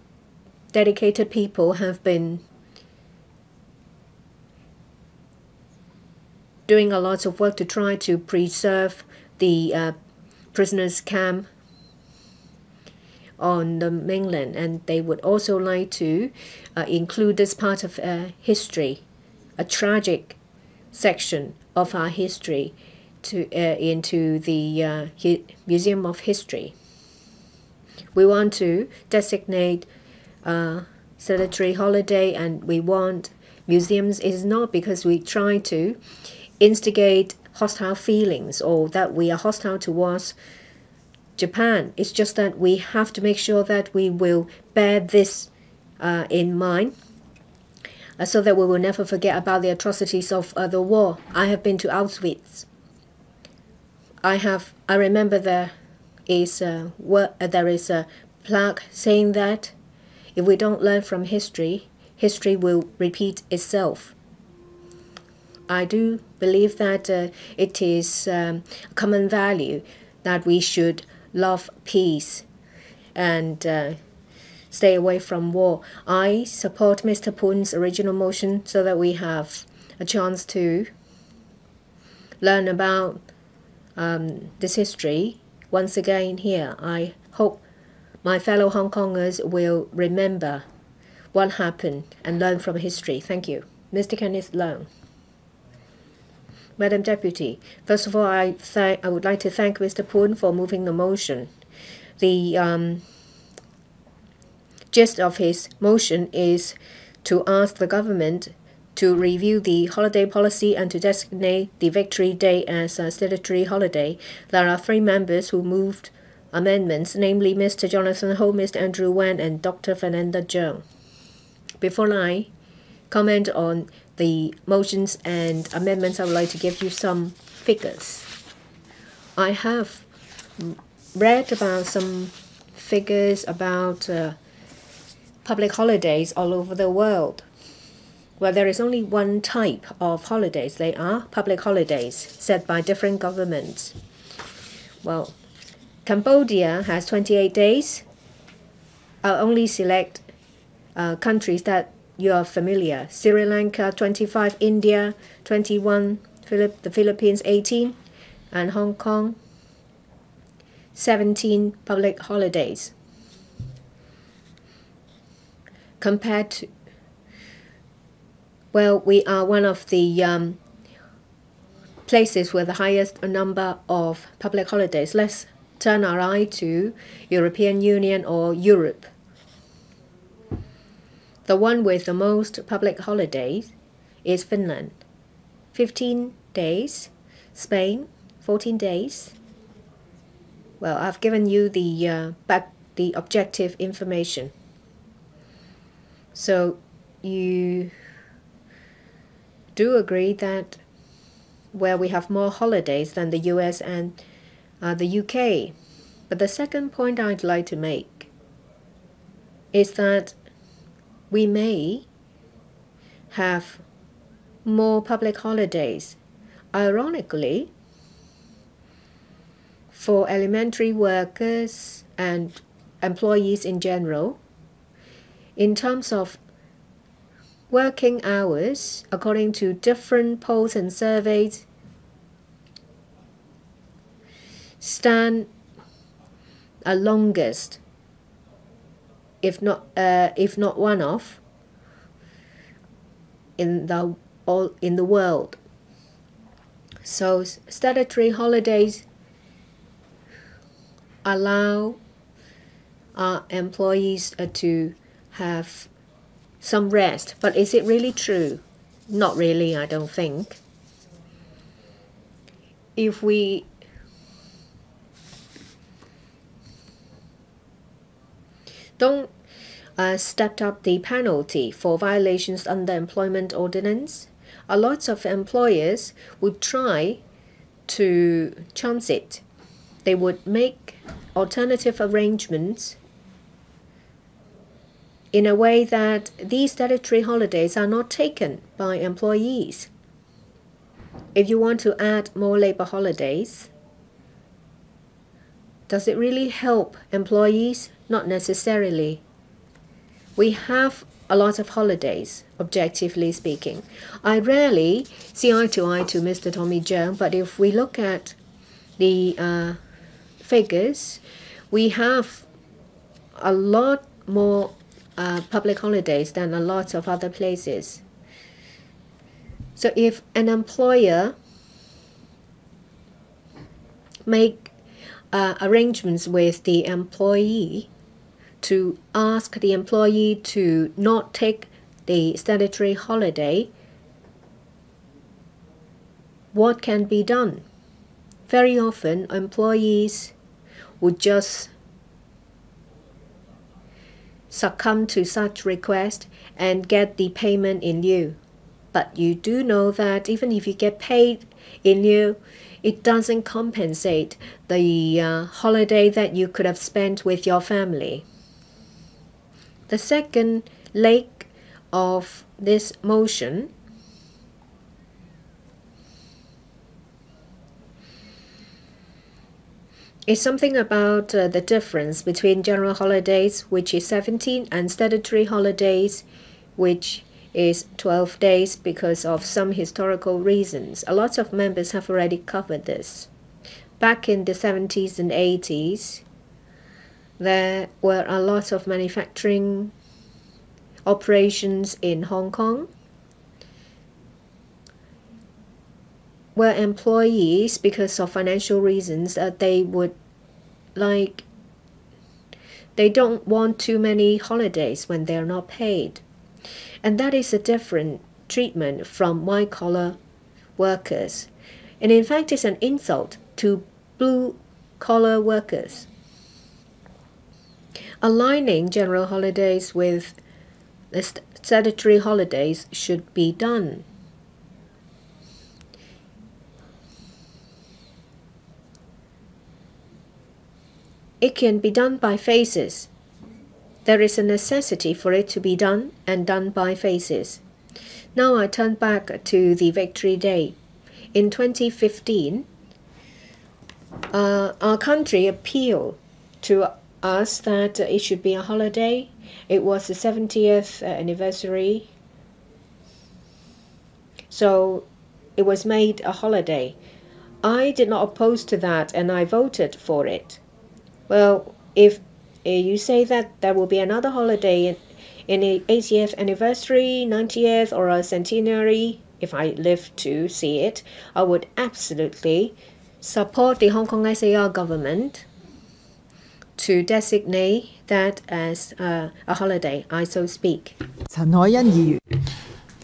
Speaker 1: dedicated people have been doing a lot of work to try to preserve the uh, prisoners' camp on the mainland, and they would also like to uh, include this part of uh, history, a tragic section of our history to uh, into the uh, Museum of History. We want to designate a statutory holiday, and we want museums. It is not because we try to instigate hostile feelings or that we are hostile towards Japan. It's just that we have to make sure that we will bear this uh, in mind uh, so that we will never forget about the atrocities of uh, the war. I have been to Auschwitz. I have. I remember there is a uh, there is a plaque saying that if we don't learn from history, history will repeat itself. I do believe that uh, it is um, a common value that we should love peace and uh, stay away from war. I support Mr. Poon's original motion so that we have a chance to learn about um, this history once again here. I hope my fellow Hong Kongers will remember what happened and learn from history. Thank you. Mr. Kenneth Leung. Madam Deputy, first of all, I, I would like to thank Mr. Poon for moving the motion. The um, gist of his motion is to ask the government to review the holiday policy and to designate the Victory Day as a statutory holiday. There are three members who moved amendments, namely Mr. Jonathan Ho, Mr. Andrew Wan, and Dr. Fernando Cheung. Before I comment on the motions and amendments, I would like to give you some figures. I have read about some figures about uh, public holidays all over the world. Well, there is only one type of holidays. They are public holidays set by different governments. Well, Cambodia has 28 days. I'll only select uh, countries that you are familiar. Sri Lanka 25, India 21, Philip, the Philippines 18, and Hong Kong 17 public holidays compared to well, we are one of the um, places with the highest number of public holidays. Let's turn our eye to European Union or Europe. The one with the most public holidays is Finland, 15 days, Spain, 14 days. Well, I've given you the uh, back the objective information. So you do agree that where we have more holidays than the US and uh, the UK. But the second point I'd like to make is that we may have more public holidays. Ironically, for elementary workers and employees in general, in terms of working hours, according to different polls and surveys, stand a longest, if not uh, if not one of, in the all in the world. So statutory holidays allow our employees uh, to have some rest. But is it really true? Not really, I don't think. If we don't uh, step up the penalty for violations under employment ordinance, a lot of employers would try to chance it. They would make alternative arrangements in a way that these statutory holidays are not taken by employees. If you want to add more labor holidays, does it really help employees? Not necessarily. We have a lot of holidays, objectively speaking. I rarely see eye to eye to Mr. Tommy Cheung, but if we look at the uh, figures, we have a lot more uh, public holidays than a lot of other places. So if an employer make uh, arrangements with the employee to ask the employee to not take the statutory holiday, what can be done? Very often, employees would just succumb to such request and get the payment in lieu. But you do know that even if you get paid in lieu, it doesn't compensate the uh, holiday that you could have spent with your family. The second leg of this motion is something about uh, the difference between general holidays, which is 17, and statutory holidays, which is 12 days because of some historical reasons. A lot of members have already covered this. Back in the 70s and 80s, there were a lot of manufacturing operations in Hong Kong where employees, because of financial reasons, that they would like they don't want too many holidays when they're not paid. And that is a different treatment from white collar workers. And in fact, it's an insult to blue collar workers. Aligning general holidays with statutory holidays should be done. It can be done by phases. There is a necessity for it to be done and done by phases. Now I turn back to the Victory Day. In 2015, uh, our country appealed to us that it should be a holiday. It was the 70th anniversary. So it was made a holiday. I did not oppose to that and I voted for it. Well, if uh, you say that there will be another holiday in, in the 80th anniversary, 90th, or a centenary, if I live to see it, I would absolutely support the Hong Kong SAR government to designate that as uh, a holiday, I so speak.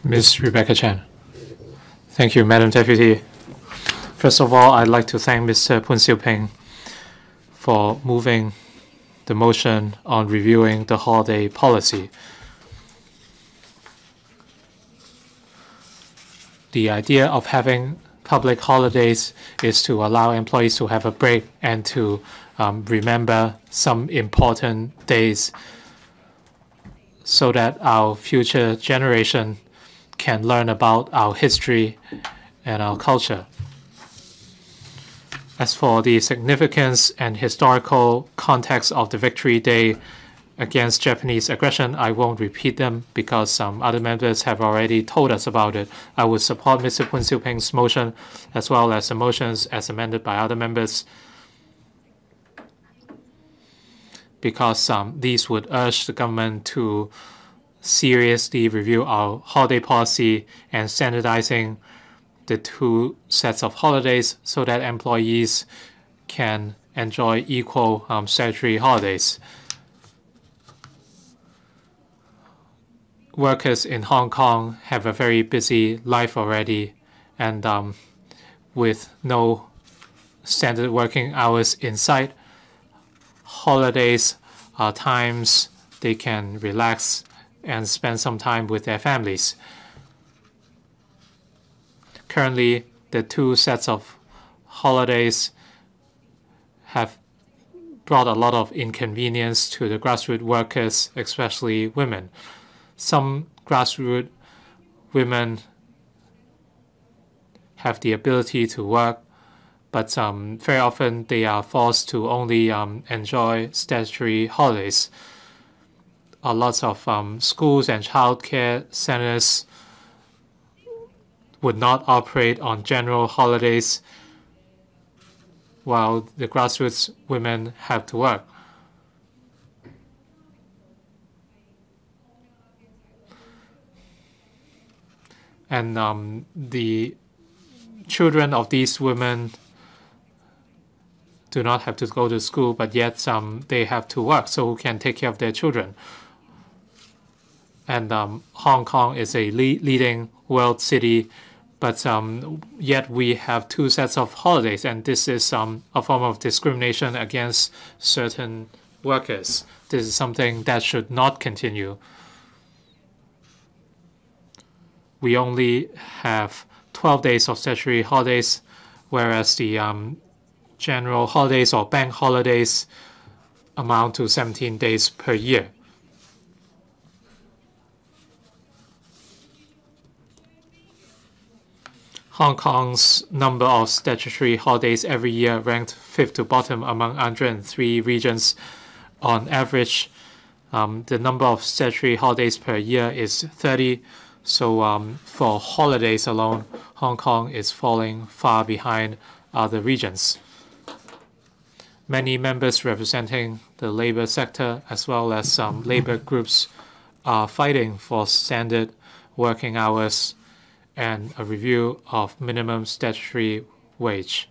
Speaker 3: Ms. Rebecca Chan. Thank you, Madam Deputy. First of all, I'd like to thank Mr. Poon Siu Ping for moving the motion on reviewing the holiday policy. The idea of having public holidays is to allow employees to have a break and to um, remember some important days so that our future generation can learn about our history and our culture. As for the significance and historical context of the Victory Day against Japanese aggression, I won't repeat them because some other members have already told us about it. I would support Mr. Poon Siu Ping's motion as well as the motions as amended by other members because um, these would urge the government to seriously review our holiday policy and standardizing the two sets of holidays so that employees can enjoy equal um, statutory holidays. Workers in Hong Kong have a very busy life already, and um, with no standard working hours in sight, holidays are times they can relax and spend some time with their families. Currently, the two sets of holidays have brought a lot of inconvenience to the grassroots workers, especially women. Some grassroots women have the ability to work, but um, very often they are forced to only um, enjoy statutory holidays. A lot of um, schools and childcare centers would not operate on general holidays while the grassroots women have to work. And um, the children of these women do not have to go to school, but yet um, they have to work. So who can take care of their children? And um, Hong Kong is a le leading world city, but um, yet we have two sets of holidays, and this is um, a form of discrimination against certain workers. This is something that should not continue. We only have 12 days of statutory holidays, whereas the um, general holidays or bank holidays amount to 17 days per year. Hong Kong's number of statutory holidays every year ranked fifth to bottom among 103 regions. On average, um, the number of statutory holidays per year is 30. So um, for holidays alone, Hong Kong is falling far behind other regions. Many members representing the labor sector as well as some labor groups are fighting for standard working hours and a review of minimum statutory wage.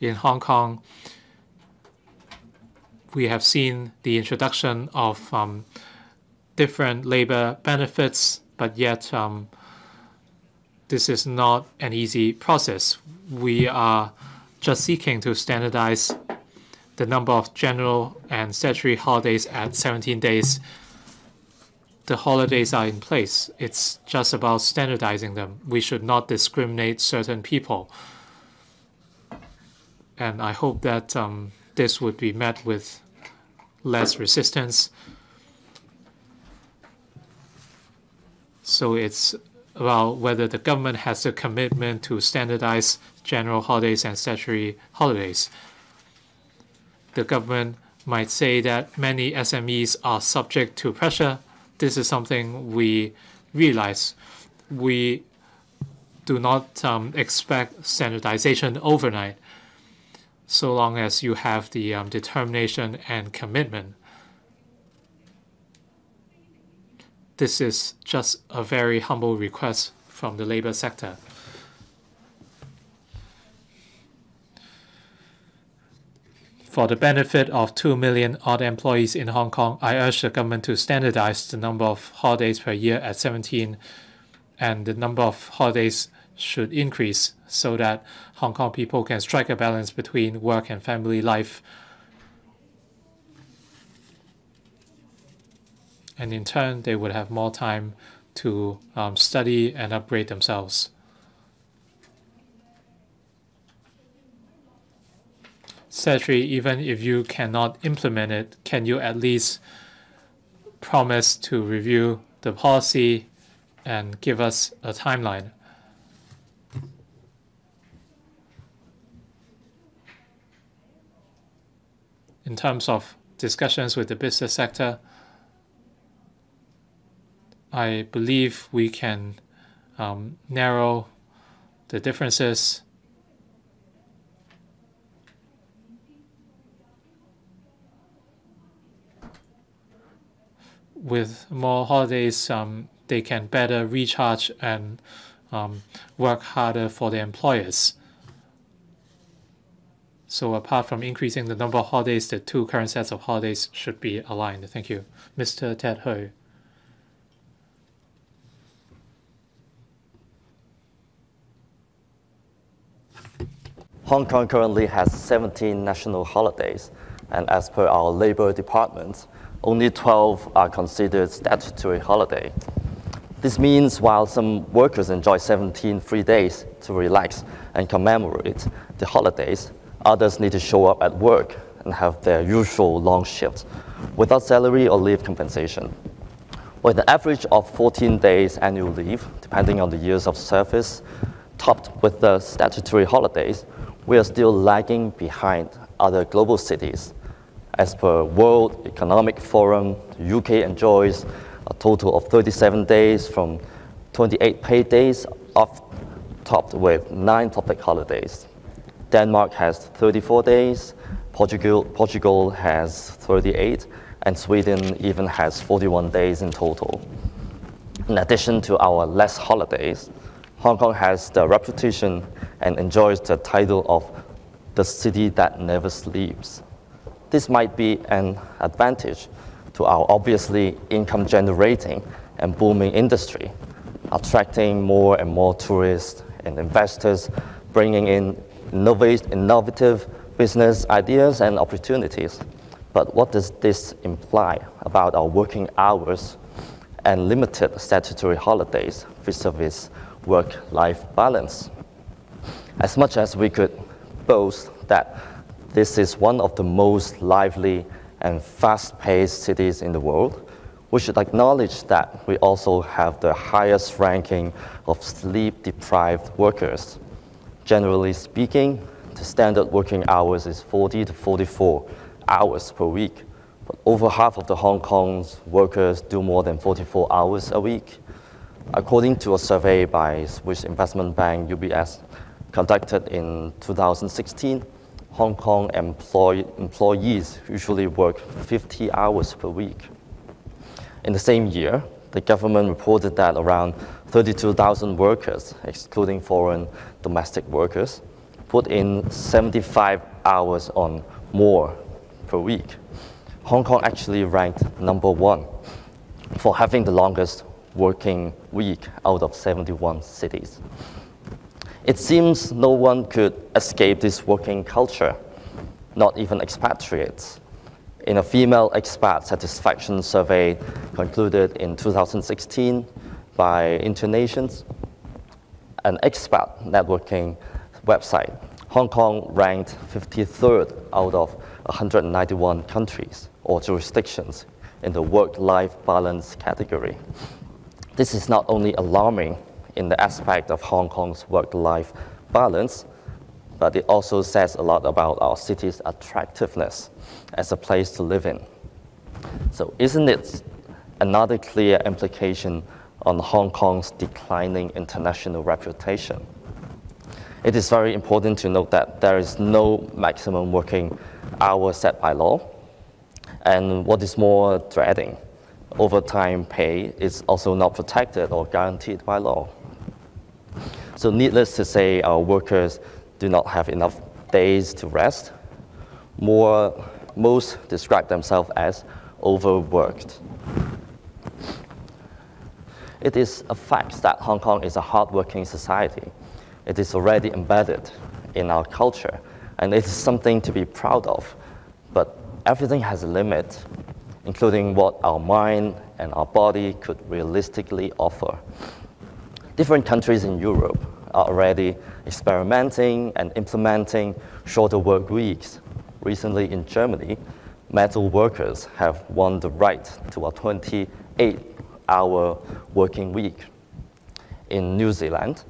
Speaker 3: In Hong Kong, we have seen the introduction of um, different labor benefits, but yet um, this is not an easy process. We are just seeking to standardize the number of general and statutory holidays at 17 days. The holidays are in place. It's just about standardizing them. We should not discriminate certain people. And I hope that um, this would be met with less resistance. So it's about whether the government has a commitment to standardize general holidays and statutory holidays. The government might say that many SMEs are subject to pressure. This is something we realize. We do not um, expect standardization overnight so long as you have the um, determination and commitment. This is just a very humble request from the labor sector. For the benefit of 2 million odd employees in Hong Kong, I urge the government to standardize the number of holidays per year at 17 and the number of holidays should increase so that Hong Kong people can strike a balance between work and family life and in turn they would have more time to um, study and upgrade themselves. Secretary, even if you cannot implement it, can you at least promise to review the policy and give us a timeline? In terms of discussions with the business sector, I believe we can um, narrow the differences with more holidays, um, they can better recharge and um, work harder for their employers. So apart from increasing the number of holidays, the two current sets of holidays should be aligned. Thank you. Mr. Ted Hui.
Speaker 4: Hong Kong currently has 17 national holidays, and as per our Labor Department, only 12 are considered statutory holiday. This means while some workers enjoy 17 free days to relax and commemorate the holidays, others need to show up at work and have their usual long shifts without salary or leave compensation. With an average of 14 days annual leave, depending on the years of service, topped with the statutory holidays, we are still lagging behind other global cities. As per World Economic Forum, UK enjoys a total of 37 days from 28 paid days, topped with nine public holidays. Denmark has 34 days, Portugal, Portugal has 38, and Sweden even has 41 days in total. In addition to our less holidays, Hong Kong has the reputation and enjoys the title of the city that never sleeps. This might be an advantage to our obviously income generating and booming industry, attracting more and more tourists and investors, bringing in innovative business ideas and opportunities. But what does this imply about our working hours and limited statutory holidays vis-a-vis work-life balance? As much as we could boast that this is one of the most lively and fast-paced cities in the world, we should acknowledge that we also have the highest ranking of sleep-deprived workers. Generally speaking, the standard working hours is 40 to 44 hours per week. But over half of the Hong Kong's workers do more than 44 hours a week. According to a survey by Swiss investment bank UBS conducted in 2016, Hong Kong employ employees usually work 50 hours per week. In the same year, the government reported that around 32,000 workers, excluding foreign domestic workers, put in 75 hours on more per week. Hong Kong actually ranked number one for having the longest working week out of 71 cities. It seems no one could escape this working culture, not even expatriates. In a female expat satisfaction survey concluded in 2016 by Internations, an expat networking website, Hong Kong ranked 53rd out of 191 countries or jurisdictions in the work-life balance category. This is not only alarming in the aspect of Hong Kong's work-life balance, but it also says a lot about our city's attractiveness as a place to live in. So isn't it another clear implication on Hong Kong's declining international reputation? It is very important to note that there is no maximum working hour set by law. And what is more dreading, overtime pay is also not protected or guaranteed by law. So needless to say, our workers do not have enough days to rest. More, most describe themselves as overworked. It is a fact that Hong Kong is a hardworking society. It is already embedded in our culture, and it is something to be proud of. But everything has a limit, including what our mind and our body could realistically offer. Different countries in Europe are already experimenting and implementing shorter work weeks. Recently in Germany, metal workers have won the right to a 28-hour working week. In New Zealand,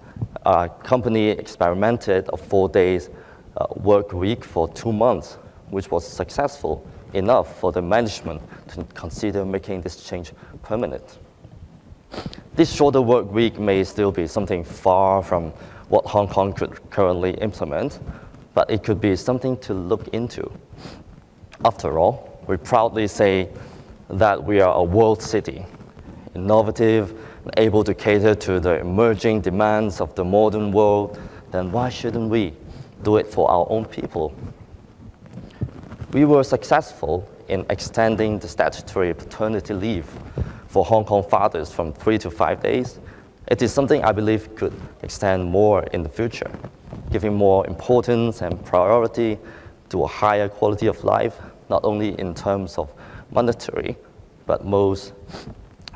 Speaker 4: a company experimented a four days uh, work week for two months, which was successful enough for the management to consider making this change permanent. This shorter work week may still be something far from what Hong Kong could currently implement, but it could be something to look into. After all, we proudly say that we are a world city, innovative, and able to cater to the emerging demands of the modern world, then why shouldn't we do it for our own people? We were successful in extending the statutory paternity leave for Hong Kong fathers from three to five days, it is something I believe could extend more in the future, giving more importance and priority to a higher quality of life, not only in terms of monetary, but most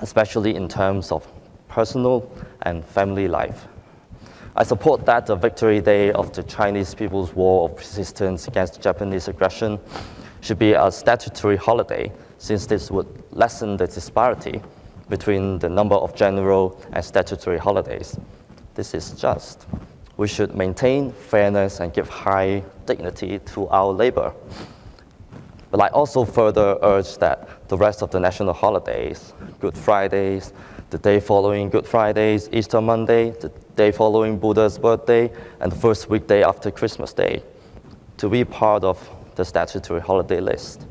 Speaker 4: especially in terms of personal and family life. I support that the Victory Day of the Chinese People's War of Resistance against Japanese aggression should be a statutory holiday since this would lessen the disparity between the number of general and statutory holidays. This is just. We should maintain fairness and give high dignity to our labor. But I also further urge that the rest of the national holidays, Good Fridays, the day following Good Fridays, Easter Monday, the day following Buddha's birthday, and the first weekday after Christmas Day, to be part of the statutory holiday list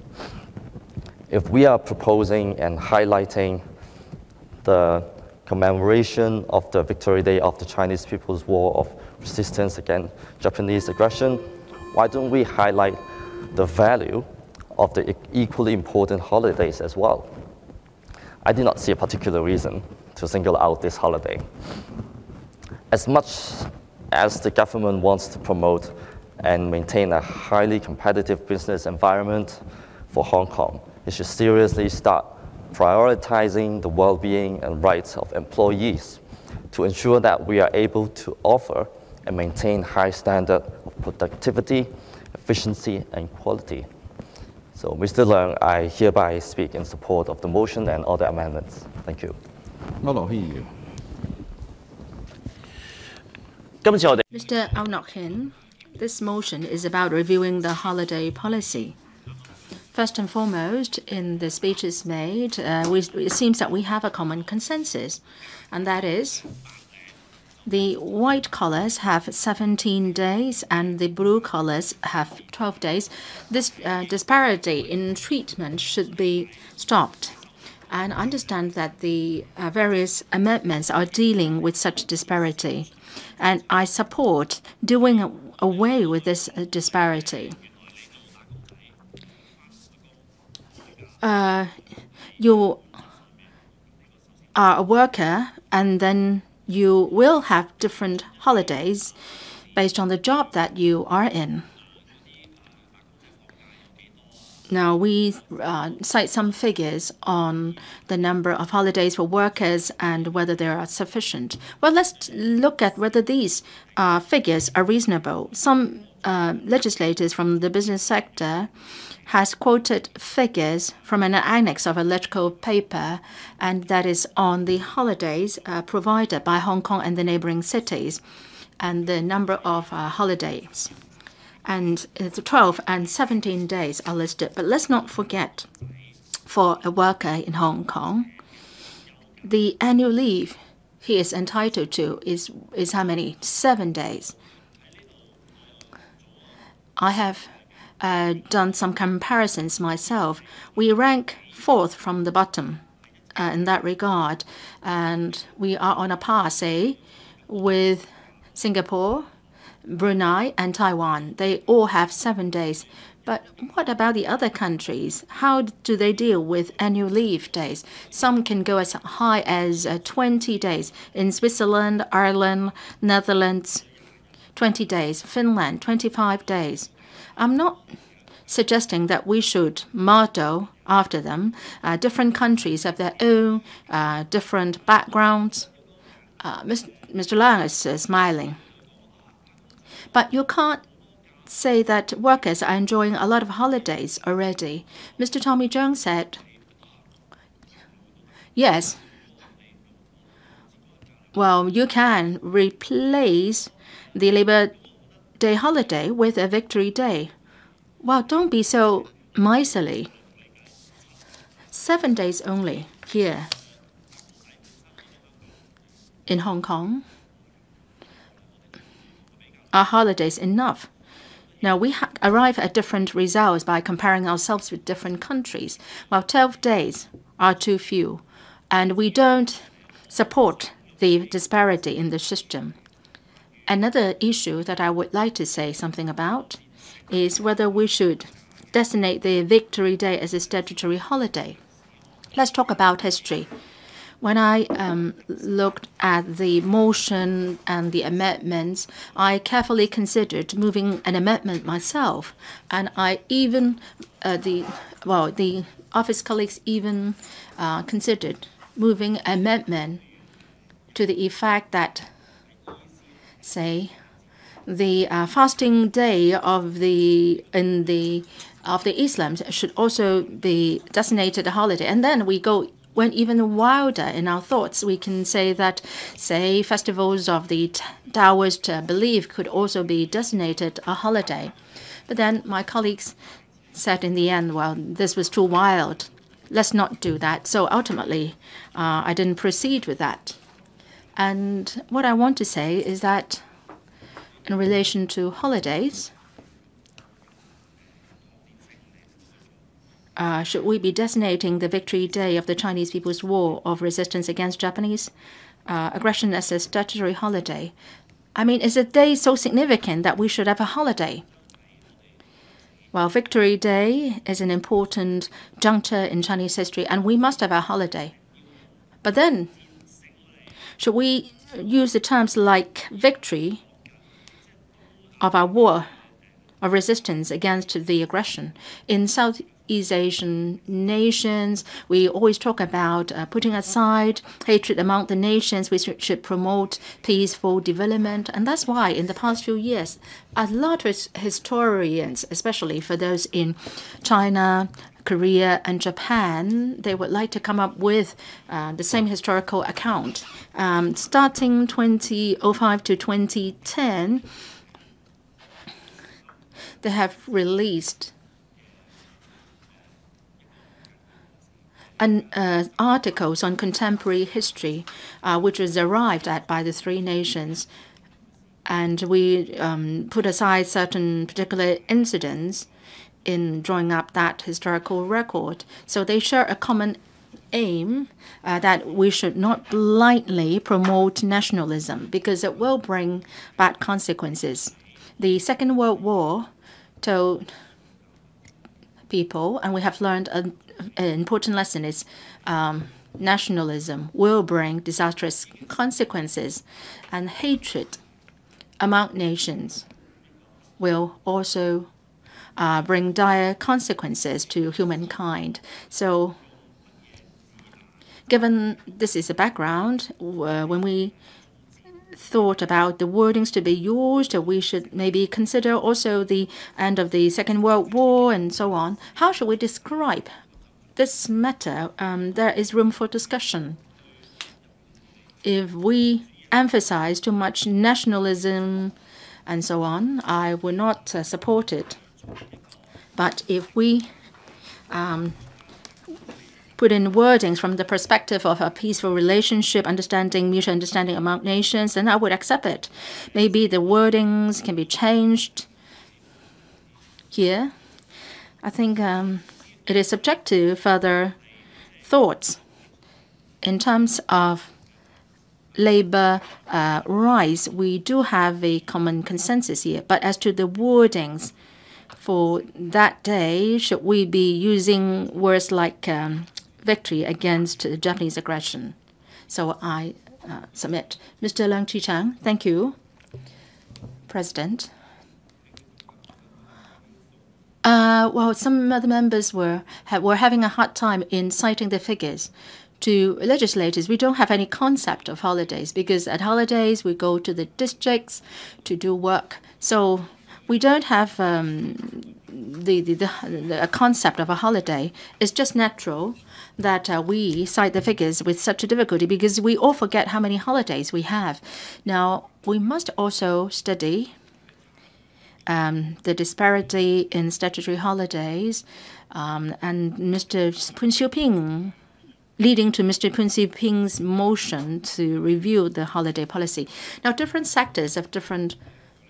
Speaker 4: if we are proposing and highlighting the commemoration of the Victory Day of the Chinese People's War of Resistance against Japanese aggression, why don't we highlight the value of the equally important holidays as well? I did not see a particular reason to single out this holiday. As much as the government wants to promote and maintain a highly competitive business environment for Hong Kong, it should seriously start prioritizing the well-being and rights of employees to ensure that we are able to offer and maintain high standard of productivity, efficiency, and quality. So, Mr. Leung, I hereby speak in support of the motion and other amendments. Thank you.
Speaker 2: Mr. Au Nok-hin, this motion is about reviewing the holiday policy. First and foremost, in the speeches made, uh, we, it seems that we have a common consensus, and that is the white collars have 17 days and the blue collars have 12 days. This uh, disparity in treatment should be stopped. And I understand that the uh, various amendments are dealing with such disparity. And I support doing away with this uh, disparity. Uh, you are a worker and then you will have different holidays based on the job that you are in. Now, we uh, cite some figures on the number of holidays for workers and whether they are sufficient. Well, let's look at whether these uh, figures are reasonable. Some uh, legislators from the business sector has quoted figures from an annex of a electrical paper, and that is on the holidays uh, provided by Hong Kong and the neighboring cities, and the number of uh, holidays and uh, 12 and 17 days are listed. But let's not forget, for a worker in Hong Kong, the annual leave he is entitled to is, is how many? Seven days. I have uh, done some comparisons myself. We rank fourth from the bottom uh, in that regard, and we are on a par, say, with Singapore, Brunei and Taiwan. They all have seven days. But what about the other countries? How do they deal with annual leave days? Some can go as high as uh, 20 days. In Switzerland, Ireland, Netherlands, 20 days. Finland, 25 days. I'm not suggesting that we should model after them. Uh, different countries have their own uh, different backgrounds. Uh, Mr. Lang is smiling. But you can't say that workers are enjoying a lot of holidays already. Mr. Tommy Cheung said, yes, well, you can replace the Labor Day holiday with a Victory Day. Well, don't be so miserly. Seven days only here in Hong Kong are holidays enough? Now, we arrive at different results by comparing ourselves with different countries. Well, 12 days are too few, and we don't support the disparity in the system. Another issue that I would like to say something about is whether we should designate the Victory Day as a statutory holiday. Let's talk about history. When I um, looked at the motion and the amendments, I carefully considered moving an amendment myself, and I even uh, the well the office colleagues even uh, considered moving amendment to the effect that say the uh, fasting day of the in the of the Islam should also be designated a holiday, and then we go went even wilder in our thoughts. We can say that, say, festivals of the Taoist belief could also be designated a holiday. But then my colleagues said in the end, well, this was too wild. Let's not do that. So ultimately, uh, I didn't proceed with that. And what I want to say is that in relation to holidays, uh, should we be designating the Victory Day of the Chinese People's War of Resistance against Japanese uh, aggression as a statutory holiday? I mean, is a day so significant that we should have a holiday? Well, Victory Day is an important juncture in Chinese history, and we must have a holiday. But then, should we use the terms like victory of our war of resistance against the aggression in South East Asian nations. We always talk about uh, putting aside hatred among the nations. We should promote peaceful development. And that's why, in the past few years, a lot of historians, especially for those in China, Korea and Japan, they would like to come up with uh, the same historical account. Um, starting 2005 to 2010, they have released an, uh, articles on contemporary history, uh, which was arrived at by the three nations. And we um, put aside certain particular incidents in drawing up that historical record. So they share a common aim uh, that we should not blindly promote nationalism because it will bring bad consequences. The Second World War told people, and we have learned an, an important lesson is um, nationalism will bring disastrous consequences, and hatred among nations will also uh, bring dire consequences to humankind. So, given this is a background, uh, when we thought about the wordings to be used, we should maybe consider also the end of the Second World War and so on. How should we describe this matter? Um, there is room for discussion. If we emphasize too much nationalism and so on, I will not uh, support it. But if we um, put in wordings from the perspective of a peaceful relationship, understanding, mutual understanding among nations, then I would accept it. Maybe the wordings can be changed here. I think um, it is subject to further thoughts in terms of labor uh, rights. We do have a common consensus here, but as to the wordings, for that day, should we be using words like um, victory against Japanese aggression? So I uh, submit. Mr. Chee Chang, thank you, President. Uh, well, some other members were ha were having a hard time in citing the figures. To legislators, we don't have any concept of holidays because at holidays we go to the districts to do work. So we don't have um, the, the, the, concept of a holiday. It's just natural that uh, we cite the figures with such a difficulty because we all forget how many holidays we have. Now, we must also study um, the disparity in statutory holidays. Um, and Mr. Poon Siu-ping leading to Mr. Poon Siu-ping's motion to review the holiday policy. Now, different sectors have different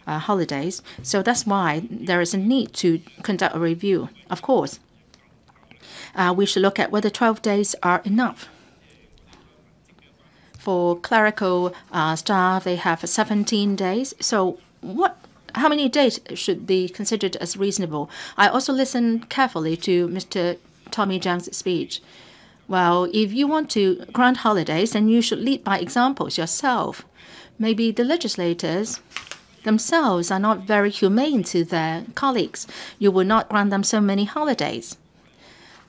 Speaker 2: uh, holidays. So that's why there is a need to conduct a review. Of course, uh, we should look at whether 12 days are enough. For clerical uh, staff, they have 17 days. So what? How many days should be considered as reasonable? I also listened carefully to Mr. Tommy Cheung's speech. Well, if you want to grant holidays, then you should lead by examples yourself. Maybe the legislators themselves are not very humane to their colleagues. You will not grant them so many holidays.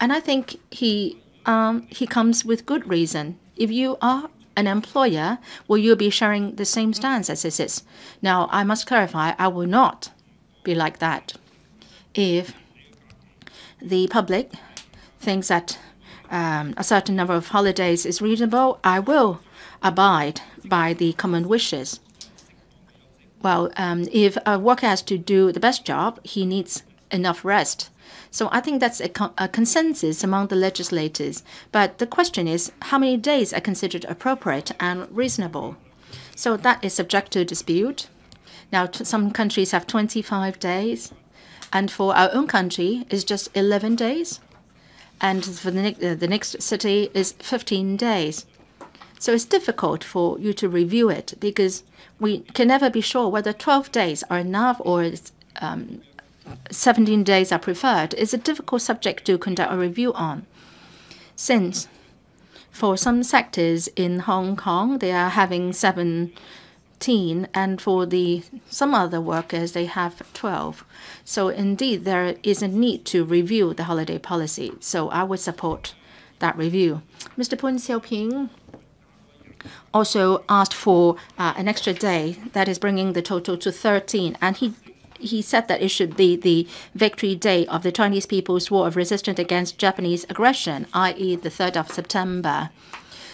Speaker 2: And I think he um, he comes with good reason. If you are an employer, will you be sharing the same stance as this is? Now, I must clarify, I will not be like that. If the public thinks that um, a certain number of holidays is reasonable, I will abide by the common wishes well, um, if a worker has to do the best job, he needs enough rest. So I think that's a, a, consensus among the legislators. But the question is, how many days are considered appropriate and reasonable? So that is subject to dispute. Now, some countries have 25 days, and for our own country, it's just 11 days. and for the, ne- uh, the next city is 15 days. So it's difficult for you to review it because we can never be sure whether 12 days are enough or um, 17 days are preferred. It's a difficult subject to conduct a review on. Since for some sectors in Hong Kong, they are having 17, and for the some other workers, they have 12. So indeed, there is a need to review the holiday policy. So I would support that review. Mr. Poon Siu-ping also asked for uh, an extra day, that is bringing the total to 13, and he he said that it should be the victory day of the Chinese People's War of Resistance against Japanese aggression, i.e., the 3rd of September.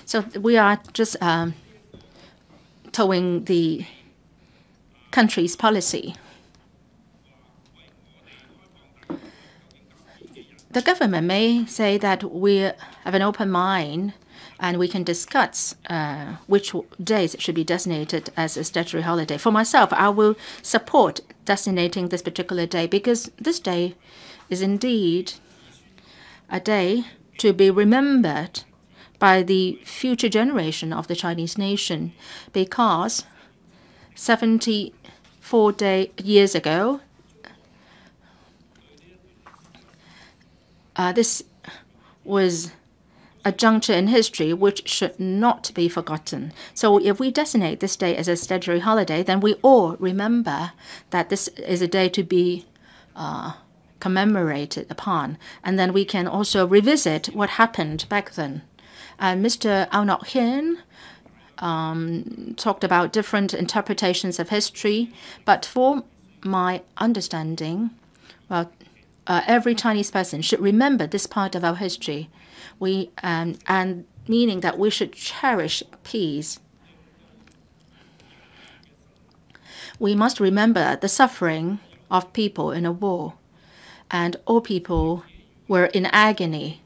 Speaker 2: So we are just um, towing the country's policy. The government may say that we have an open mind and we can discuss uh, which days should be designated as a statutory holiday. For myself, I will support designating this particular day because this day is indeed a day to be remembered by the future generation of the Chinese nation because 74 day, years ago, uh, this was a juncture in history which should not be forgotten. So if we designate this day as a statutory holiday, then we all remember that this is a day to be uh, commemorated upon. And then we can also revisit what happened back then. And Mr. Nok Hin um, talked about different interpretations of history, but for my understanding, well, uh, every Chinese person should remember this part of our history. We um, and meaning that we should cherish peace. We must remember the suffering of people in a war, and all people were in agony.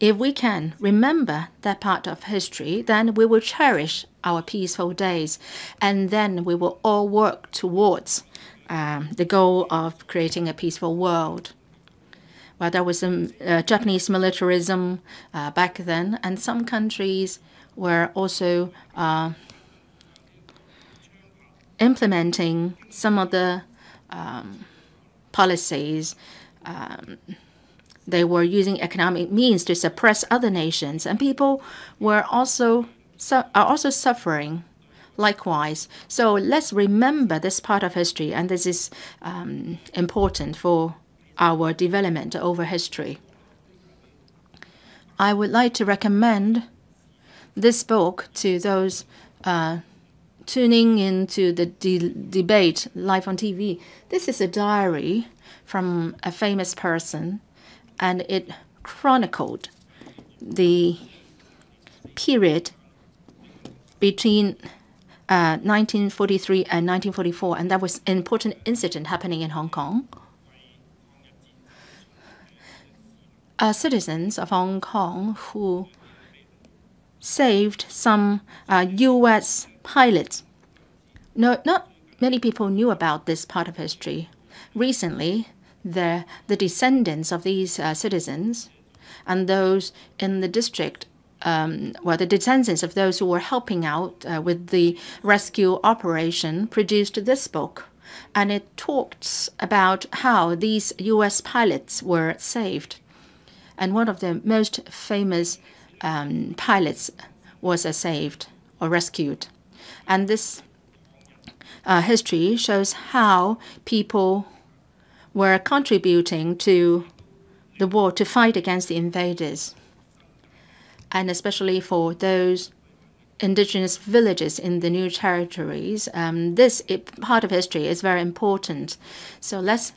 Speaker 2: If we can remember that part of history, then we will cherish our peaceful days, and then we will all work towards um, the goal of creating a peaceful world. Well, there was some uh, Japanese militarism uh, back then, and some countries were also uh, implementing some of the um, policies. Um, they were using economic means to suppress other nations, and people were also are also suffering likewise. So let's remember this part of history, and this is um, important for our development over history. I would like to recommend this book to those uh, tuning into the de debate live on TV. This is a diary from a famous person, and it chronicled the period between uh, 1943 and 1944, and that was an important incident happening in Hong Kong. Uh, citizens of Hong Kong who saved some uh, U.S. pilots. No, not many people knew about this part of history. Recently, the, the descendants of these uh, citizens and those in the district um, well, the descendants of those who were helping out uh, with the rescue operation produced this book. And it talks about how these US pilots were saved. And one of the most famous um, pilots was uh, saved or rescued. And this uh, history shows how people were contributing to the war to fight against the invaders and especially for those indigenous villages in the new territories. Um, this part of history is very important. So let's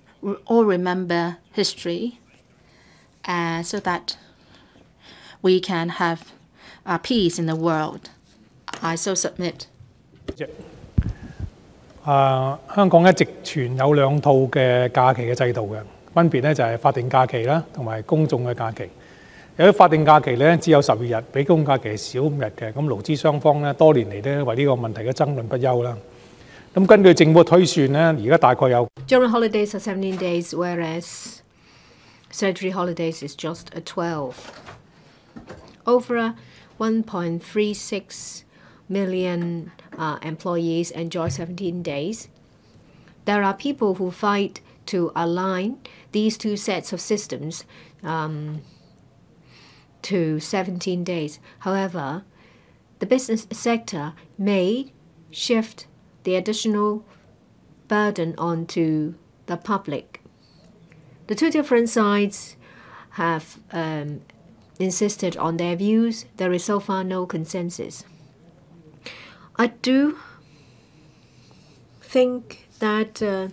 Speaker 2: all remember history uh, so that we can have uh, peace in the world. I so submit.
Speaker 5: 啊，香港一直存有两套嘅假期嘅制度嘅，分别咧就系法定假期啦，同埋公众嘅假期。有啲法定假期咧只有十二日，比公假期少五日嘅。咁劳资双方咧多年嚟咧为呢个问题嘅争论不休啦。咁根据政府推算咧，而家大概有
Speaker 1: During holidays are 17 days, whereas statutory holidays is just a 12. Over 1.36 million uh, employees enjoy 17 days. There are people who fight to align these two sets of systems um, to 17 days. However, the business sector may shift the additional burden onto the public. The two different sides have um, insisted on their views. There is so far no consensus. I do think that uh,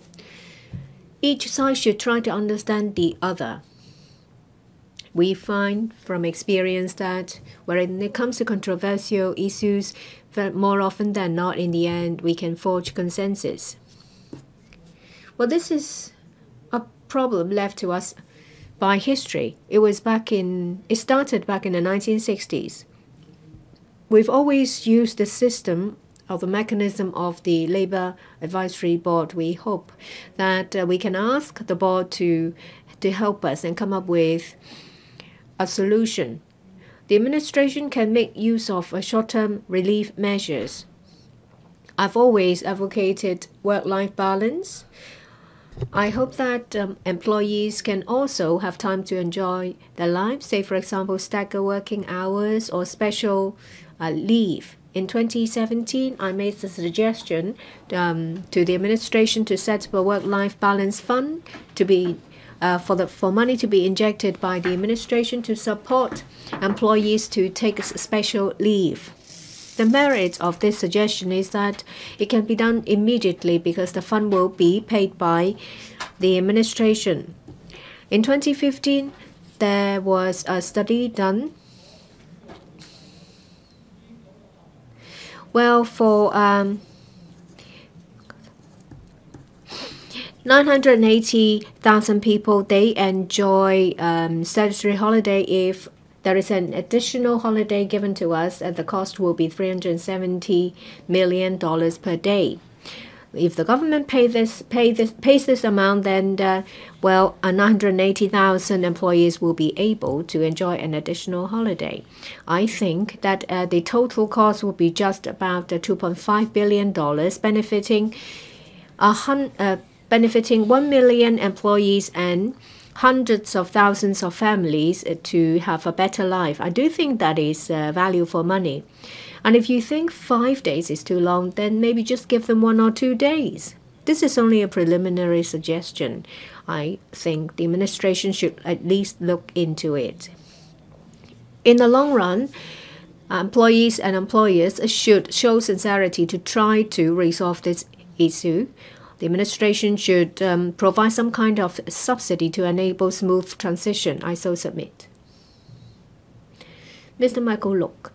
Speaker 1: each side should try to understand the other. We find from experience that when it comes to controversial issues, that more often than not, in the end, we can forge consensus. Well, this is problem left to us by history. It was back in, it started back in the 1960s. We've always used the system of the mechanism of the Labour Advisory Board. We hope that uh, we can ask the board to, to help us and come up with a solution. The administration can make use of short-term relief measures. I've always advocated work-life balance. I hope that um, employees can also have time to enjoy their lives, say, for example, stagger working hours or special uh, leave. In 2017, I made the suggestion um, to the administration to set up a work-life balance fund to be uh, for the for money to be injected by the administration to support employees to take special leave. The merit of this suggestion is that it can be done immediately because the fund will be paid by the administration. In 2015, there was a study done. Well, for um, 980,000 people, they enjoy um, statutory holiday if there is an additional holiday given to us and the cost will be $370 million per day. If the government pay this, pay this, pays this amount, then uh, well, 980,000 employees will be able to enjoy an additional holiday. I think that uh, the total cost will be just about $2.5 billion, benefiting a. Uh, benefiting 1 million employees and hundreds of thousands of families to have a better life. I do think that is uh, value for money. And if you think five days is too long, then maybe just give them one or two days. This is only a preliminary suggestion. I think the administration should at least look into it. In the long run, employees and employers should show sincerity to try to resolve this issue the administration should um, provide some kind of subsidy to enable smooth transition. I so submit. Mr. Michael Look.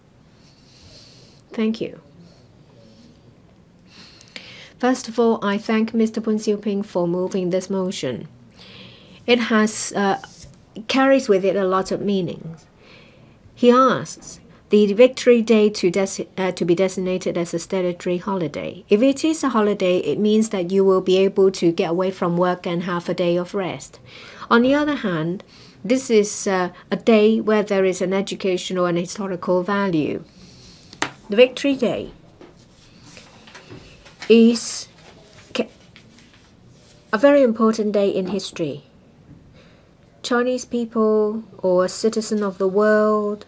Speaker 1: Thank you. First of all, I thank Mr. Poon Siu Ping for moving this motion. It has uh, carries with it a lot of meanings. He asks, the Victory Day to, uh, to be designated as a statutory holiday. If it is a holiday, it means that you will be able to get away from work and have a day of rest. On the other hand, this is uh, a day where there is an educational and historical value. The Victory Day is a very important day in history. Chinese people or citizen of the world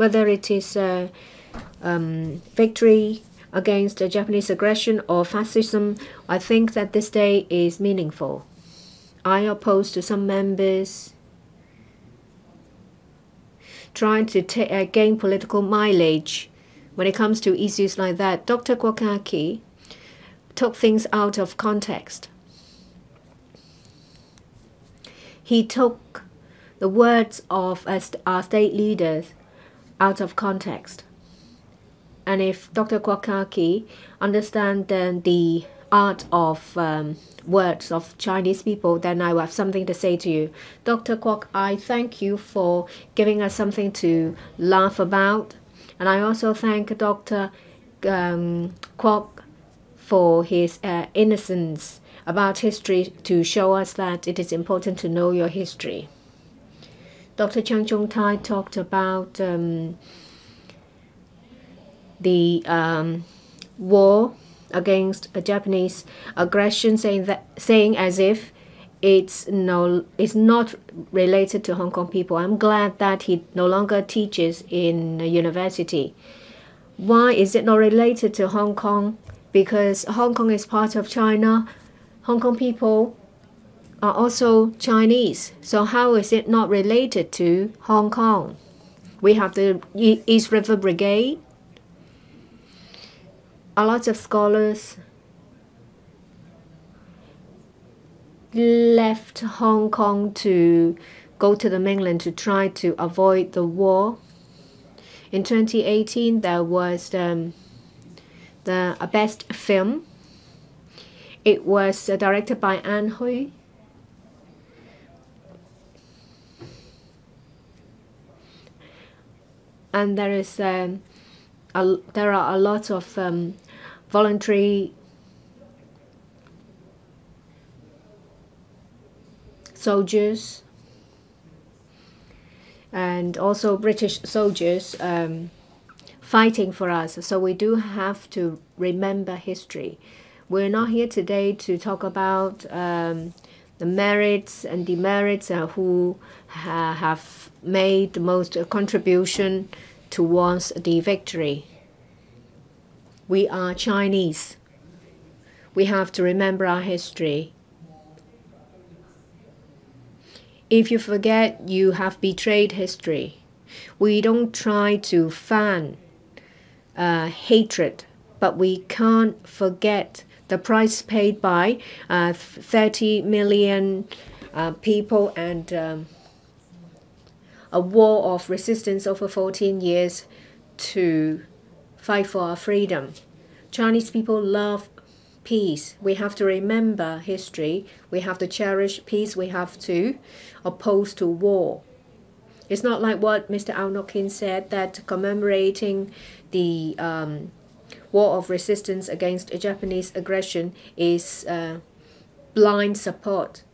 Speaker 1: whether it is a um, victory against Japanese aggression or fascism, I think that this day is meaningful. I oppose to some members trying to uh, gain political mileage when it comes to issues like that. Dr. Kwok Ka-ki took things out of context. He took the words of our state leaders out of context. And if Dr. Kwok Ka-ki understands the art of um, words of Chinese people, then I will have something to say to you. Dr. Kwok, I thank you for giving us something to laugh about. And I also thank Dr. Um, Kwok for his uh, innocence about history to show us that it is important to know your history. Dr. Cheng Chung Tai talked about um, the um, war against a Japanese aggression, saying that saying as if it's no it's not related to Hong Kong people. I'm glad that he no longer teaches in university. Why is it not related to Hong Kong? Because Hong Kong is part of China. Hong Kong people are also Chinese. So how is it not related to Hong Kong? We have the East River Brigade. A lot of scholars left Hong Kong to go to the mainland to try to avoid the war. In 2018, there was um, the best film. It was uh, directed by Ann Hui. And there is um, a, there are a lot of um, voluntary soldiers and also British soldiers um, fighting for us. So we do have to remember history. We're not here today to talk about um, the merits and demerits uh, who ha have made the most contribution towards the victory. We are Chinese. We have to remember our history. If you forget, you have betrayed history. We don't try to fan uh, hatred, but we can't forget the price paid by uh, 30 million uh, people and um, a war of resistance over 14 years to fight for our freedom. Chinese people love peace. We have to remember history. We have to cherish peace. We have to oppose to war. It's not like what Mr. Au Nok said that commemorating the um, war of resistance against Japanese aggression is uh, blind support.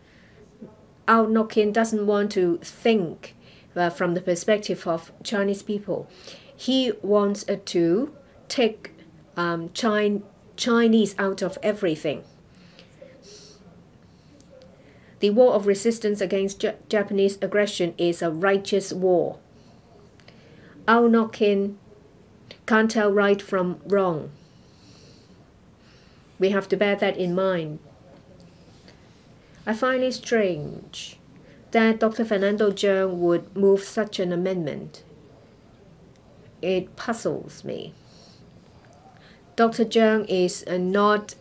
Speaker 1: Au Nok doesn't want to think uh, from the perspective of Chinese people. He wants uh, to take um, China Chinese out of everything. The war of resistance against J Japanese aggression is a righteous war. Au Nok-hin can't tell right from wrong. We have to bear that in mind. I find it strange that Dr. Fernando Cheung would move such an amendment. It puzzles me. Dr. Cheung is not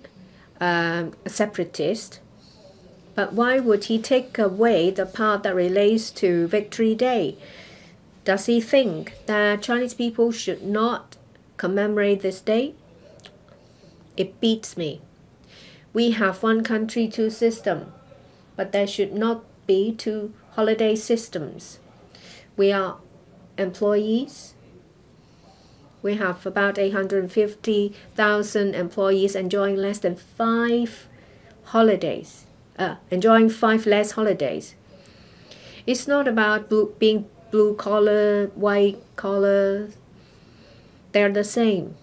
Speaker 1: um, a separatist, but why would he take away the part that relates to Victory Day? Does he think that Chinese people should not commemorate this day? It beats me. We have one country, two system, but there should not be to holiday systems. We are employees we have about 850,000 employees enjoying less than five holidays, uh, enjoying five less holidays. It's not about blue, being blue collar, white collar. They're the same.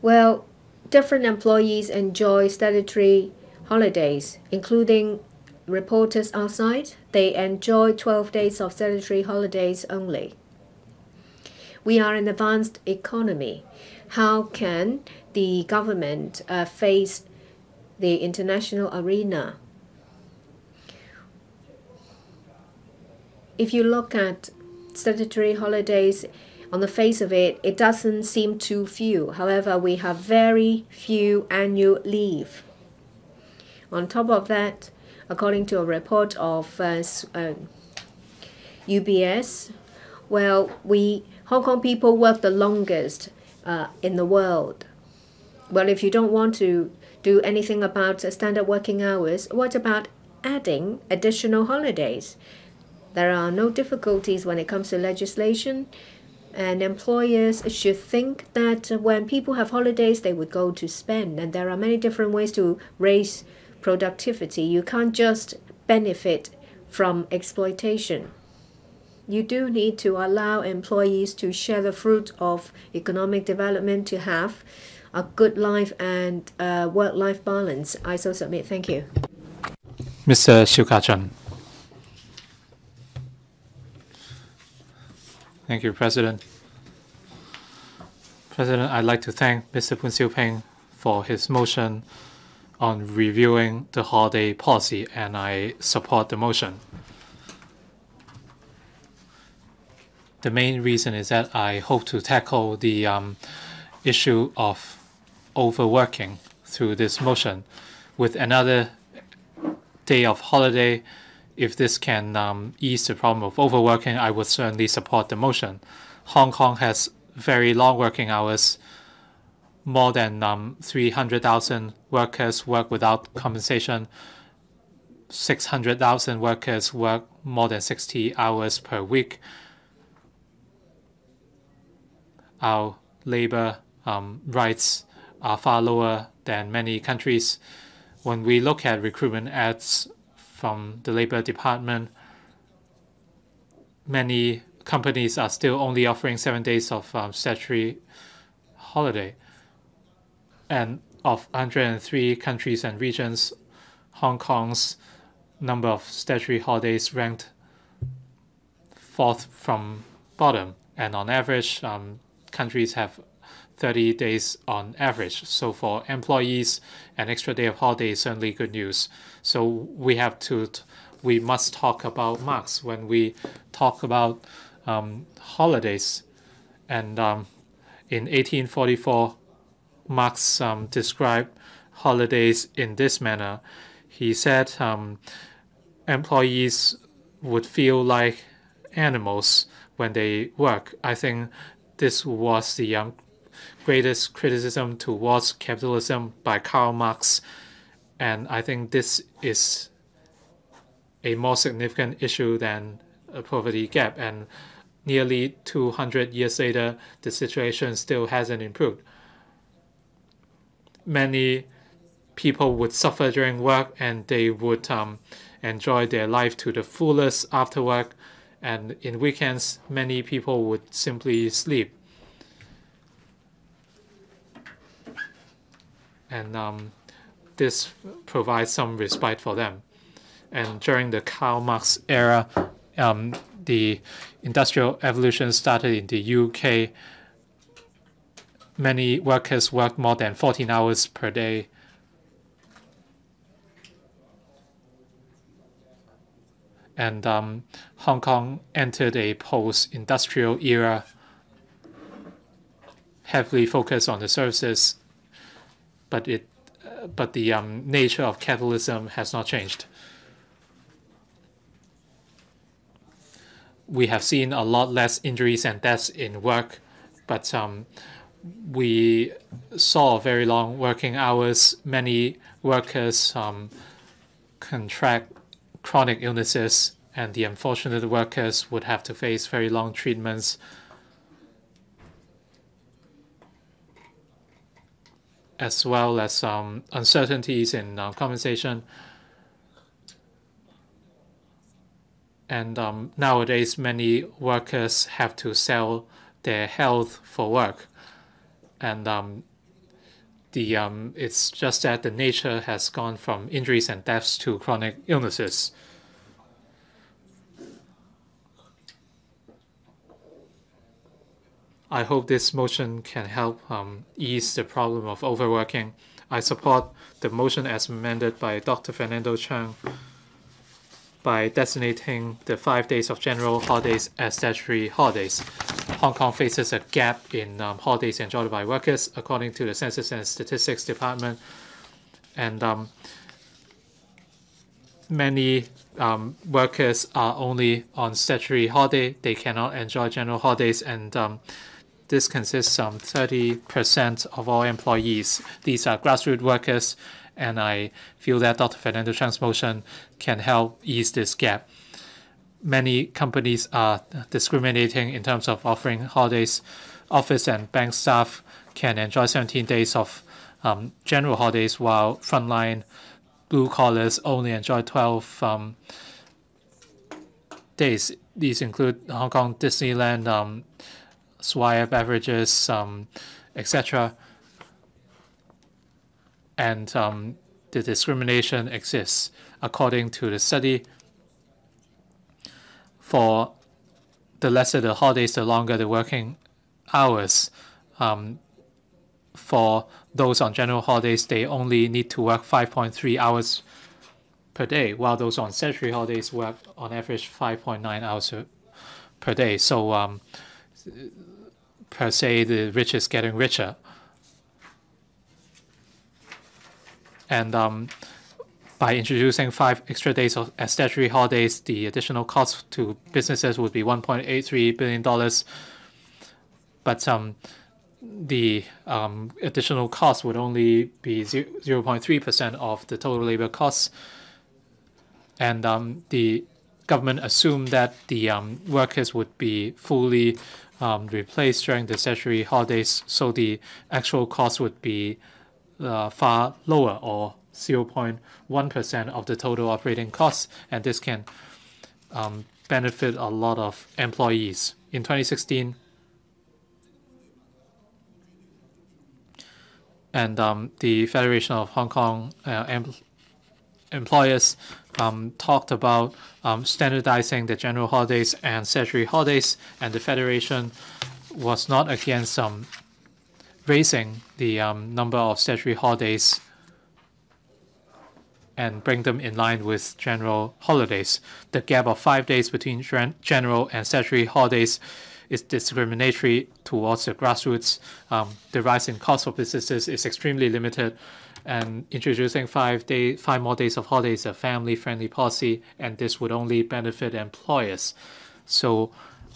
Speaker 1: Well, different employees enjoy statutory holidays, including reporters outside, they enjoy 12 days of statutory holidays only. We are an advanced economy. How can the government uh, face the international arena? If you look at statutory holidays, on the face of it, it doesn't seem too few. However, we have very few annual leave. On top of that, according to a report of uh, uh, UBS, well, we Hong Kong people work the longest uh, in the world. Well, if you don't want to do anything about standard working hours, what about adding additional holidays? There are no difficulties when it comes to legislation. And employers should think that when people have holidays, they would go to spend. And there are many different ways to raise productivity. You can't just benefit from exploitation. You do need to allow employees to share the fruit of economic development to have a good life and uh, work life balance. I so submit. Thank you.
Speaker 3: Mr. Shuka Thank you, President. President, I'd like to thank Mr. Poon Siu Ping for his motion on reviewing the holiday policy, and I support the motion. The main reason is that I hope to tackle the um, issue of overworking through this motion. With another day of holiday, if this can um, ease the problem of overworking, I would certainly support the motion. Hong Kong has very long working hours. More than um, 300,000 workers work without compensation. 600,000 workers work more than 60 hours per week. Our labor um, rights are far lower than many countries. When we look at recruitment ads from the Labor Department, many companies are still only offering seven days of um, statutory holiday. And of 103 countries and regions, Hong Kong's number of statutory holidays ranked fourth from bottom. And on average, um, countries have 30 days on average. So for employees, an extra day of holiday is certainly good news. So we have to, we must talk about Marx when we talk about um, holidays. And um, in 1844, Marx um, described holidays in this manner. He said um, employees would feel like animals when they work. I think this was the um, greatest criticism towards capitalism by Karl Marx. And I think this is a more significant issue than a poverty gap. And nearly 200 years later, the situation still hasn't improved. Many people would suffer during work and they would um, enjoy their life to the fullest after work. And in weekends, many people would simply sleep. And um, this provides some respite for them. And during the Karl Marx era, um, the industrial evolution started in the UK. Many workers worked more than 14 hours per day. And um, Hong Kong entered a post-industrial era heavily focused on the services but it uh, but the um, nature of capitalism has not changed. We have seen a lot less injuries and deaths in work, but um, we saw very long working hours. Many workers um, contract chronic illnesses, and the unfortunate workers would have to face very long treatments as well as um, uncertainties in uh, compensation. And um, nowadays, many workers have to sell their health for work. And um, the um, it's just that the nature has gone from injuries and deaths to chronic illnesses. I hope this motion can help um, ease the problem of overworking. I support the motion as amended by Dr. Fernando Cheung by designating the five days of general holidays as statutory holidays. Hong Kong faces a gap in um, holidays enjoyed by workers, according to the Census and Statistics Department. And um, many um, workers are only on statutory holiday. They cannot enjoy general holidays, and um, this consists of 30% of all employees. These are grassroots workers, and I feel that Dr. Fernando Cheung's motion can help ease this gap. many companies are discriminating in terms of offering holidays. Office and bank staff can enjoy 17 days of um, general holidays, while frontline blue collars only enjoy 12 um, days. These include Hong Kong Disneyland, um, Swire Beverages, um, etc. And um, the discrimination exists. According to the study, for the lesser the holidays, the longer the working hours. Um, for those on general holidays, they only need to work 5.3 hours per day, while those on statutory holidays work on average 5.9 hours per day. So um, per se, the rich is getting richer. And um, by introducing five extra days of statutory holidays, the additional cost to businesses would be $1.83 billion. But um, the um, additional cost would only be 0.3% of the total labor costs. And um, the government assumed that the um, workers would be fully um, replaced during the statutory holidays, so the actual cost would be uh, far lower or 0.1% of the total operating costs, and this can um, benefit a lot of employees. In 2016, and um, the Federation of Hong Kong uh, em Employers um, talked about um, standardizing the general holidays and statutory holidays, and the Federation was not against um, raising the um, number of statutory holidays and bring them in line with general holidays. The gap of five days between general and statutory holidays is discriminatory towards the grassroots. Um, the rise in cost for businesses is extremely limited, and introducing five day, five more days of holidays a family-friendly policy, and this would only benefit employers. So,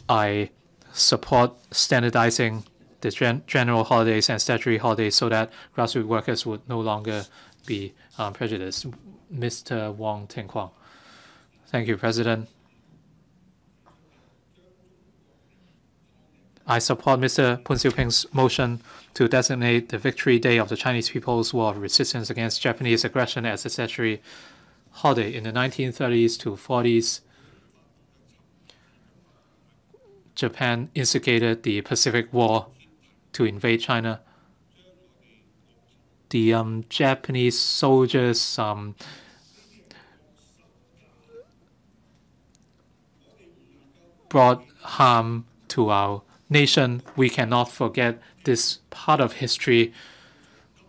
Speaker 3: I support standardizing the gen general holidays and statutory holidays so that grassroots workers would no longer be um, prejudiced. Mr. Wong Ting Kwong. Thank you, President. I support Mr. Poon Siu Ping's motion to designate the Victory Day of the Chinese People's War of Resistance against Japanese aggression as a statutory holiday. In the 1930s to 40s, Japan instigated the Pacific War to invade China the um, Japanese soldiers um, brought harm to our nation. We cannot forget this part of history.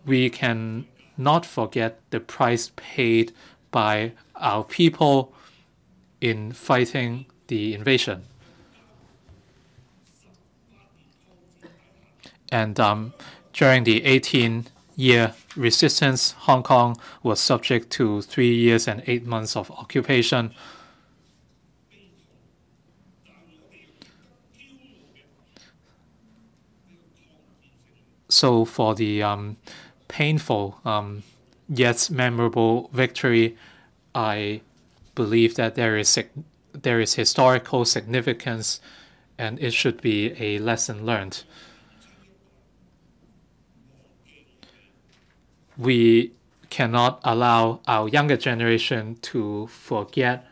Speaker 3: We can not forget the price paid by our people in fighting the invasion. And um, during the 18 year resistance, Hong Kong was subject to three years and eight months of occupation. So for the um, painful um, yet memorable victory, I believe that there is there is historical significance, and it should be a lesson learned. we cannot allow our younger generation to forget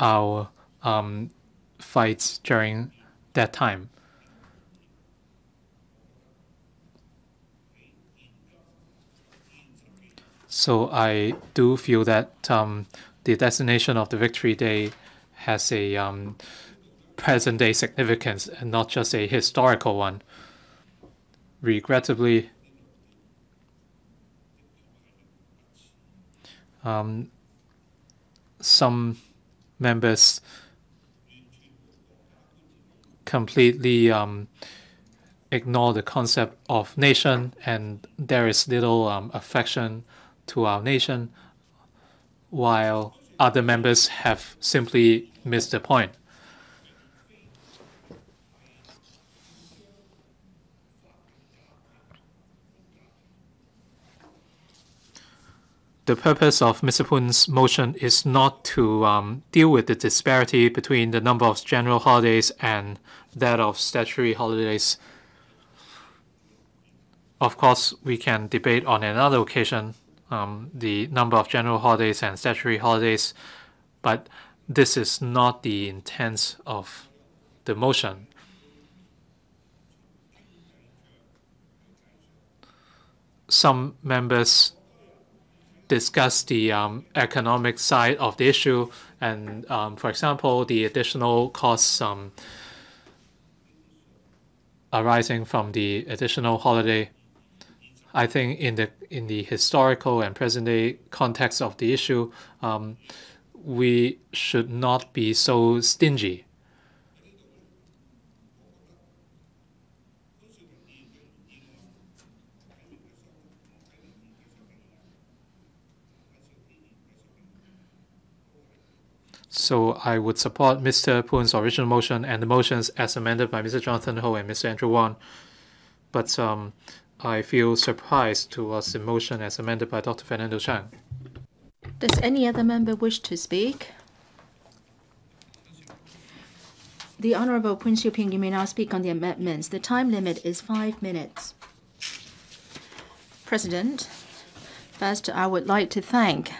Speaker 3: our um, fights during that time. So I do feel that um, the designation of the Victory Day has a um, present day significance and not just a historical one. Regrettably, um, some members completely um, ignore the concept of nation and there is little um, affection to our nation while other members have simply missed the point. the purpose of Mr. Poon's motion is not to um, deal with the disparity between the number of general holidays and that of statutory holidays. Of course, we can debate on another occasion um, the number of general holidays and statutory holidays, but this is not the intent of the motion. Some members discuss the um, economic side of the issue, and um, for example, the additional costs um, arising from the additional holiday. I think in the in the historical and present day context of the issue, um, we should not be so stingy. So I would support Mr. Poon's original motion and the motions as amended by Mr. Jonathan Ho and Mr. Andrew Wan. But um, I feel surprised towards the motion as amended by Dr. Fernando Cheung.
Speaker 2: Does any other member wish to speak? The Honorable Poon Siu Ping, you may now speak on the amendments. The time limit is five minutes. President, first I would like to thank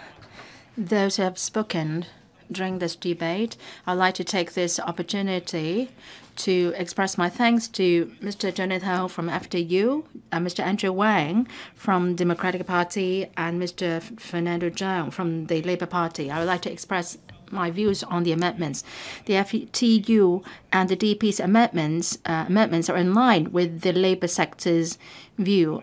Speaker 2: those who have spoken during this debate. I'd like to take this opportunity to express my thanks to Mr. Jonathan Ho from FTU, uh, Mr. Andrew Wan from Democratic Party, and Mr. Fernando Cheung from the Labour Party. I would like to express my views on the amendments. The FTU and the DP's amendments uh, amendments are in line with the Labour sector's view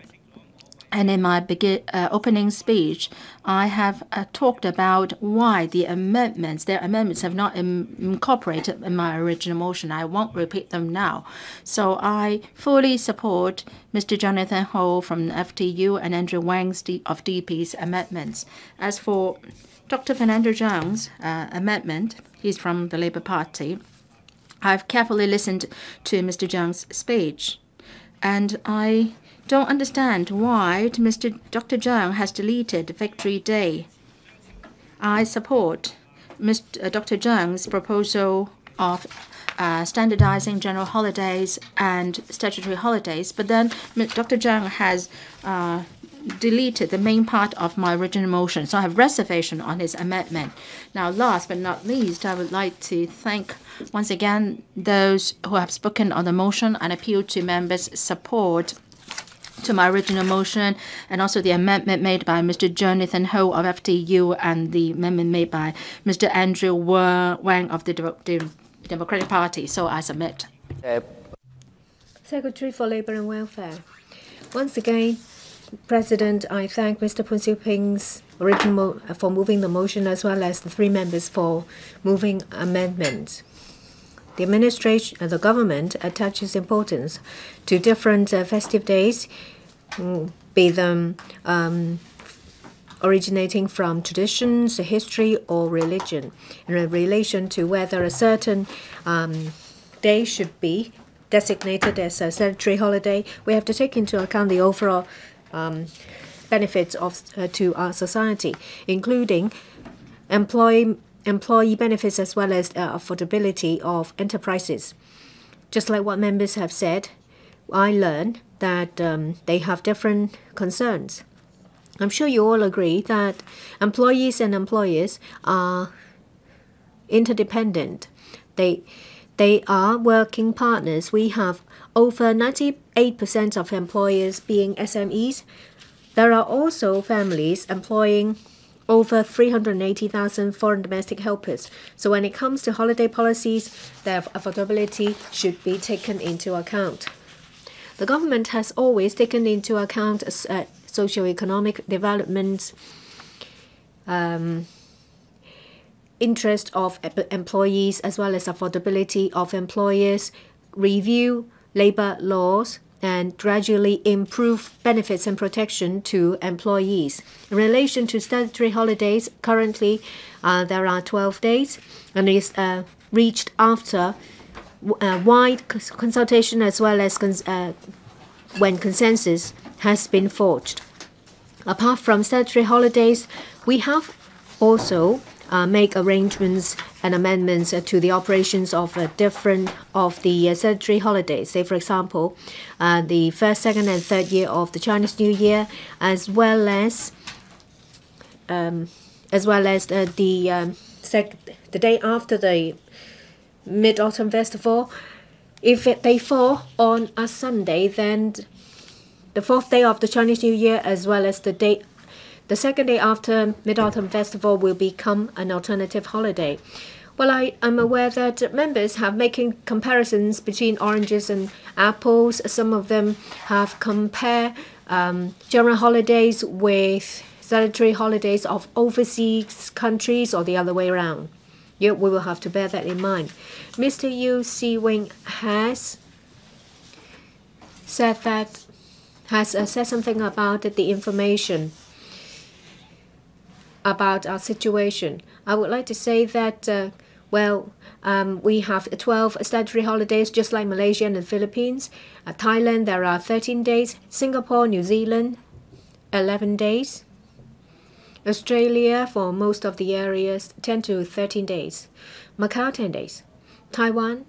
Speaker 2: and in my begin, uh, opening speech, I have uh, talked about why the amendments, their amendments have not Im incorporated in my original motion. I won't repeat them now. So I fully support Mr. Jonathan Ho from FTU and Andrew Wan of DP's amendments. As for Dr. Fernando Cheung's uh, amendment, he's from the Labour Party. I've carefully listened to Mr. Cheung's speech, and I don't understand why Mr. Dr. Cheung has deleted Victory Day. I support Mr. Dr. Cheung's proposal of uh, standardizing general holidays and statutory holidays, but then Dr. Cheung has uh, deleted the main part of my original motion, so I have reservation on his amendment. Now, last but not least, I would like to thank once again those who have spoken on the motion and appeal to members' support to my original motion and also the amendment made by Mr. Jonathan Ho of FTU and the amendment made by Mr. Andrew Wan of the Democratic Party. So I submit.
Speaker 1: Secretary for Labour and Welfare. Once again, President, I thank Mr. Poon Siu Ping's original for moving the motion as well as the three members for moving amendments. The administration, uh, the government attaches importance to different uh, festive days, mm, be them um, originating from traditions, history, or religion, in relation to whether a certain um, day should be designated as a statutory holiday. We have to take into account the overall um, benefits of uh, to our society, including employee employee benefits as well as uh, affordability of enterprises. Just like what members have said, I learned that um, they have different concerns. I'm sure you all agree that employees and employers are interdependent. They they are working partners. We have over 98% of employers being SMEs. There are also families employing over 380,000 foreign domestic helpers. So when it comes to holiday policies, their affordability should be taken into account. The government has always taken into account uh, socio-economic development, um, interest of employees as well as affordability of employers, review labor laws, and gradually improve benefits and protection to employees. In relation to statutory holidays, currently uh, there are 12 days and is uh, reached after uh, wide consultation as well as cons uh, when consensus has been forged. Apart from statutory holidays, we have also make arrangements and amendments uh, to the operations of uh, different of the uh, statutory holidays. Say, for example, uh, the first, second, and third year of the Chinese New Year, as well as um, as well as uh, the um, the day after the Mid Autumn Festival. If it, they fall on a Sunday, then the fourth day of the Chinese New Year, as well as the day the second day after Mid Autumn Festival will become an alternative holiday. Well, I am aware that members have making comparisons between oranges and apples. Some of them have compared um, general holidays with statutory holidays of overseas countries or the other way around. Yeah, we will have to bear that in mind. Mr. Yiu Si Wing has said that has uh, said something about the information about our situation. I would like to say that, uh, well, um, we have 12 statutory holidays just like Malaysia and the Philippines. Uh, Thailand, there are 13 days. Singapore, New Zealand, 11 days. Australia, for most of the areas, 10 to 13 days. Macau, 10 days. Taiwan,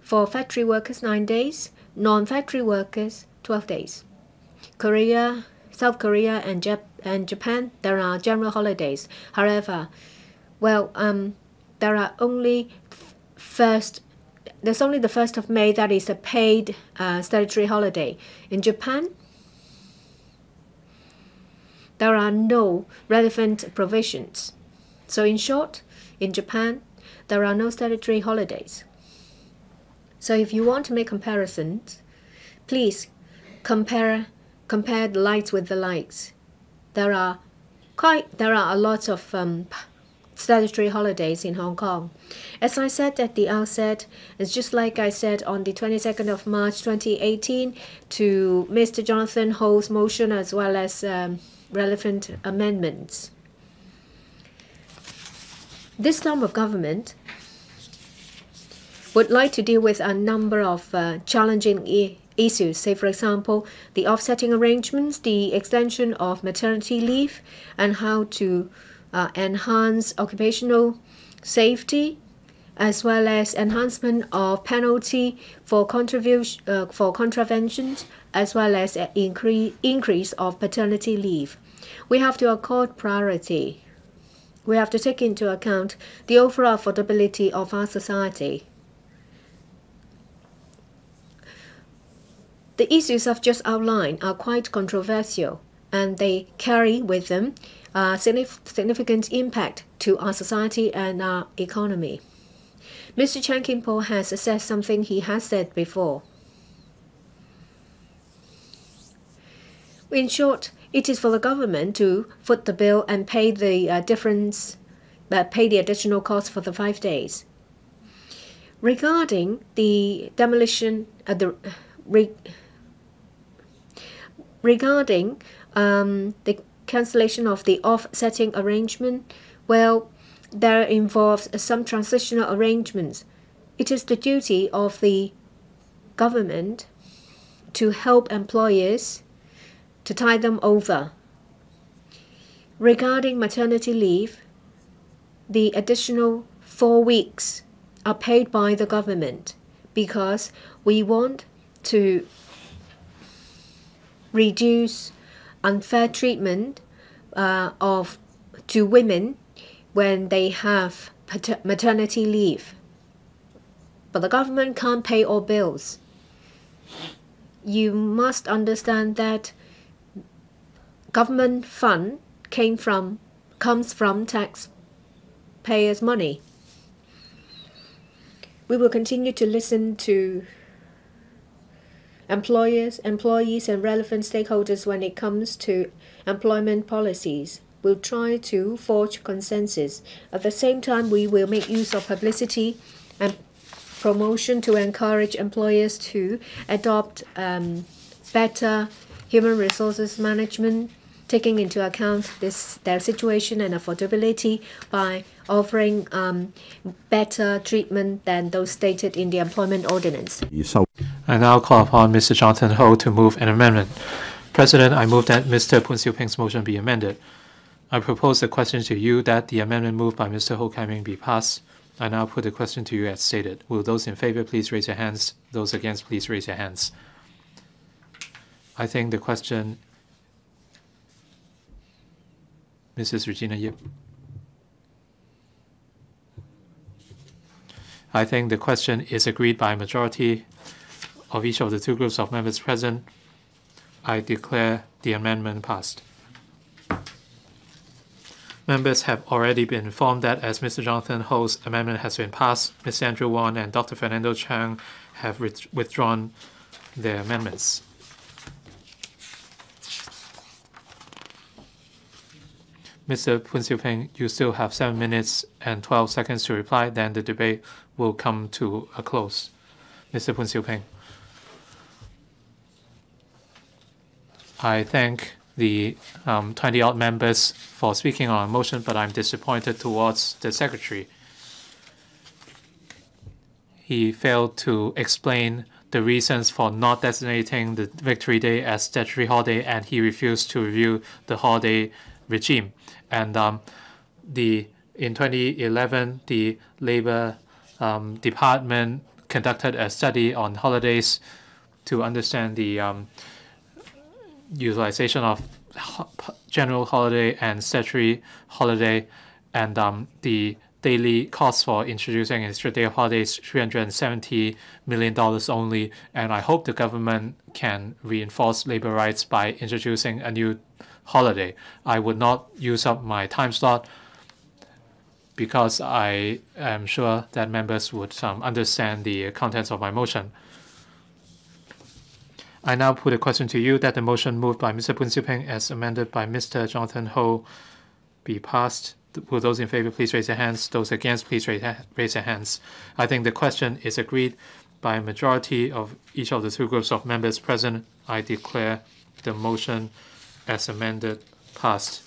Speaker 1: for factory workers, 9 days. Non factory workers, 12 days. Korea, South Korea, and Japan and Japan, there are general holidays. However, well, um, there are only first. There's only the first of May that is a paid uh, statutory holiday. In Japan, there are no relevant provisions. So, in short, in Japan, there are no statutory holidays. So, if you want to make comparisons, please compare compare the lights with the lights there are quite there are a lot of um, statutory holidays in Hong Kong. As I said at the outset, it's just like I said on the 22nd of March 2018 to Mr. Jonathan Ho's motion as well as um, relevant amendments. This term of government would like to deal with a number of uh, challenging issues, say, for example, the offsetting arrangements, the extension of maternity leave, and how to uh, enhance occupational safety, as well as enhancement of penalty for uh, for contraventions, as well as an increase increase of paternity leave. We have to accord priority. We have to take into account the overall affordability of our society. The issues I've just outlined are quite controversial and they carry with them a significant impact to our society and our economy. Mr. Chan Kin-por has said something he has said before. In short, it is for the government to foot the bill and pay the uh, difference, uh, pay the additional cost for the five days. Regarding the demolition, uh, the re, Regarding um, the cancellation of the offsetting arrangement, well, there involves some transitional arrangements. It is the duty of the government to help employers to tie them over. Regarding maternity leave, the additional four weeks are paid by the government because we want to reduce unfair treatment uh, of to women when they have maternity leave. But the government can't pay all bills. You must understand that government fund came from comes from taxpayers' money. We will continue to listen to employers, employees, and relevant stakeholders when it comes to employment policies. We'll try to forge consensus. At the same time, we will make use of publicity and promotion to encourage employers to adopt um, better human resources management, taking into account this their situation and affordability by offering um, better treatment than those stated in the employment ordinance.
Speaker 3: I now call upon Mr. Jonathan Ho to move an amendment. President, I move that Mr. Poon Siu Ping's motion be amended. I propose the question to you that the amendment moved by Mr. Ho Kai Ming be passed. I now put the question to you as stated. Will those in favor please raise your hands? Those against, please raise your hands. I think the question, Mrs. Regina Yip. I think the question is agreed by a majority of each of the two groups of members present. I declare the amendment passed. Members have already been informed that as Mr. Jonathan Ho's amendment has been passed, Mr. Andrew Wan and Dr. Fernando Cheung have withdrawn their amendments. Mr. Poon Siu Ping, you still have seven minutes and 12 seconds to reply, then the debate will come to a close. Mr. Poon Siu Ping. I thank the 20-odd um, members for speaking on a motion, but I'm disappointed towards the secretary. He failed to explain the reasons for not designating the Victory Day as statutory holiday, and he refused to review the holiday regime. And um, the in 2011, the Labor um, Department conducted a study on holidays to understand the um, utilization of general holiday and statutory holiday, and um, the daily cost for introducing extra day of holidays $370 million only. And I hope the government can reinforce labor rights by introducing a new holiday. I would not use up my time slot because I am sure that members would um, understand the contents of my motion. I now put a question to you that the motion moved by Mr. Poon Siu Ping as amended by Mr. Jonathan Ho be passed. Will those in favor please raise their hands? Those against, please raise, raise their hands. I think the question is agreed by a majority of each of the two groups of members present. I declare the motion as amended passed.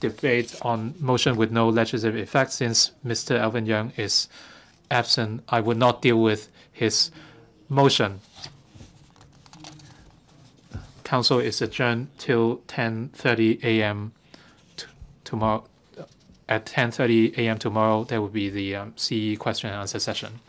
Speaker 3: Debate on motion with no legislative effect since Mr. Alvin Yeung is absent. I would not deal with his motion. Council is adjourned till 10:30 a.m. tomorrow. At 10:30 a.m. tomorrow, there will be the um, CE question and answer session.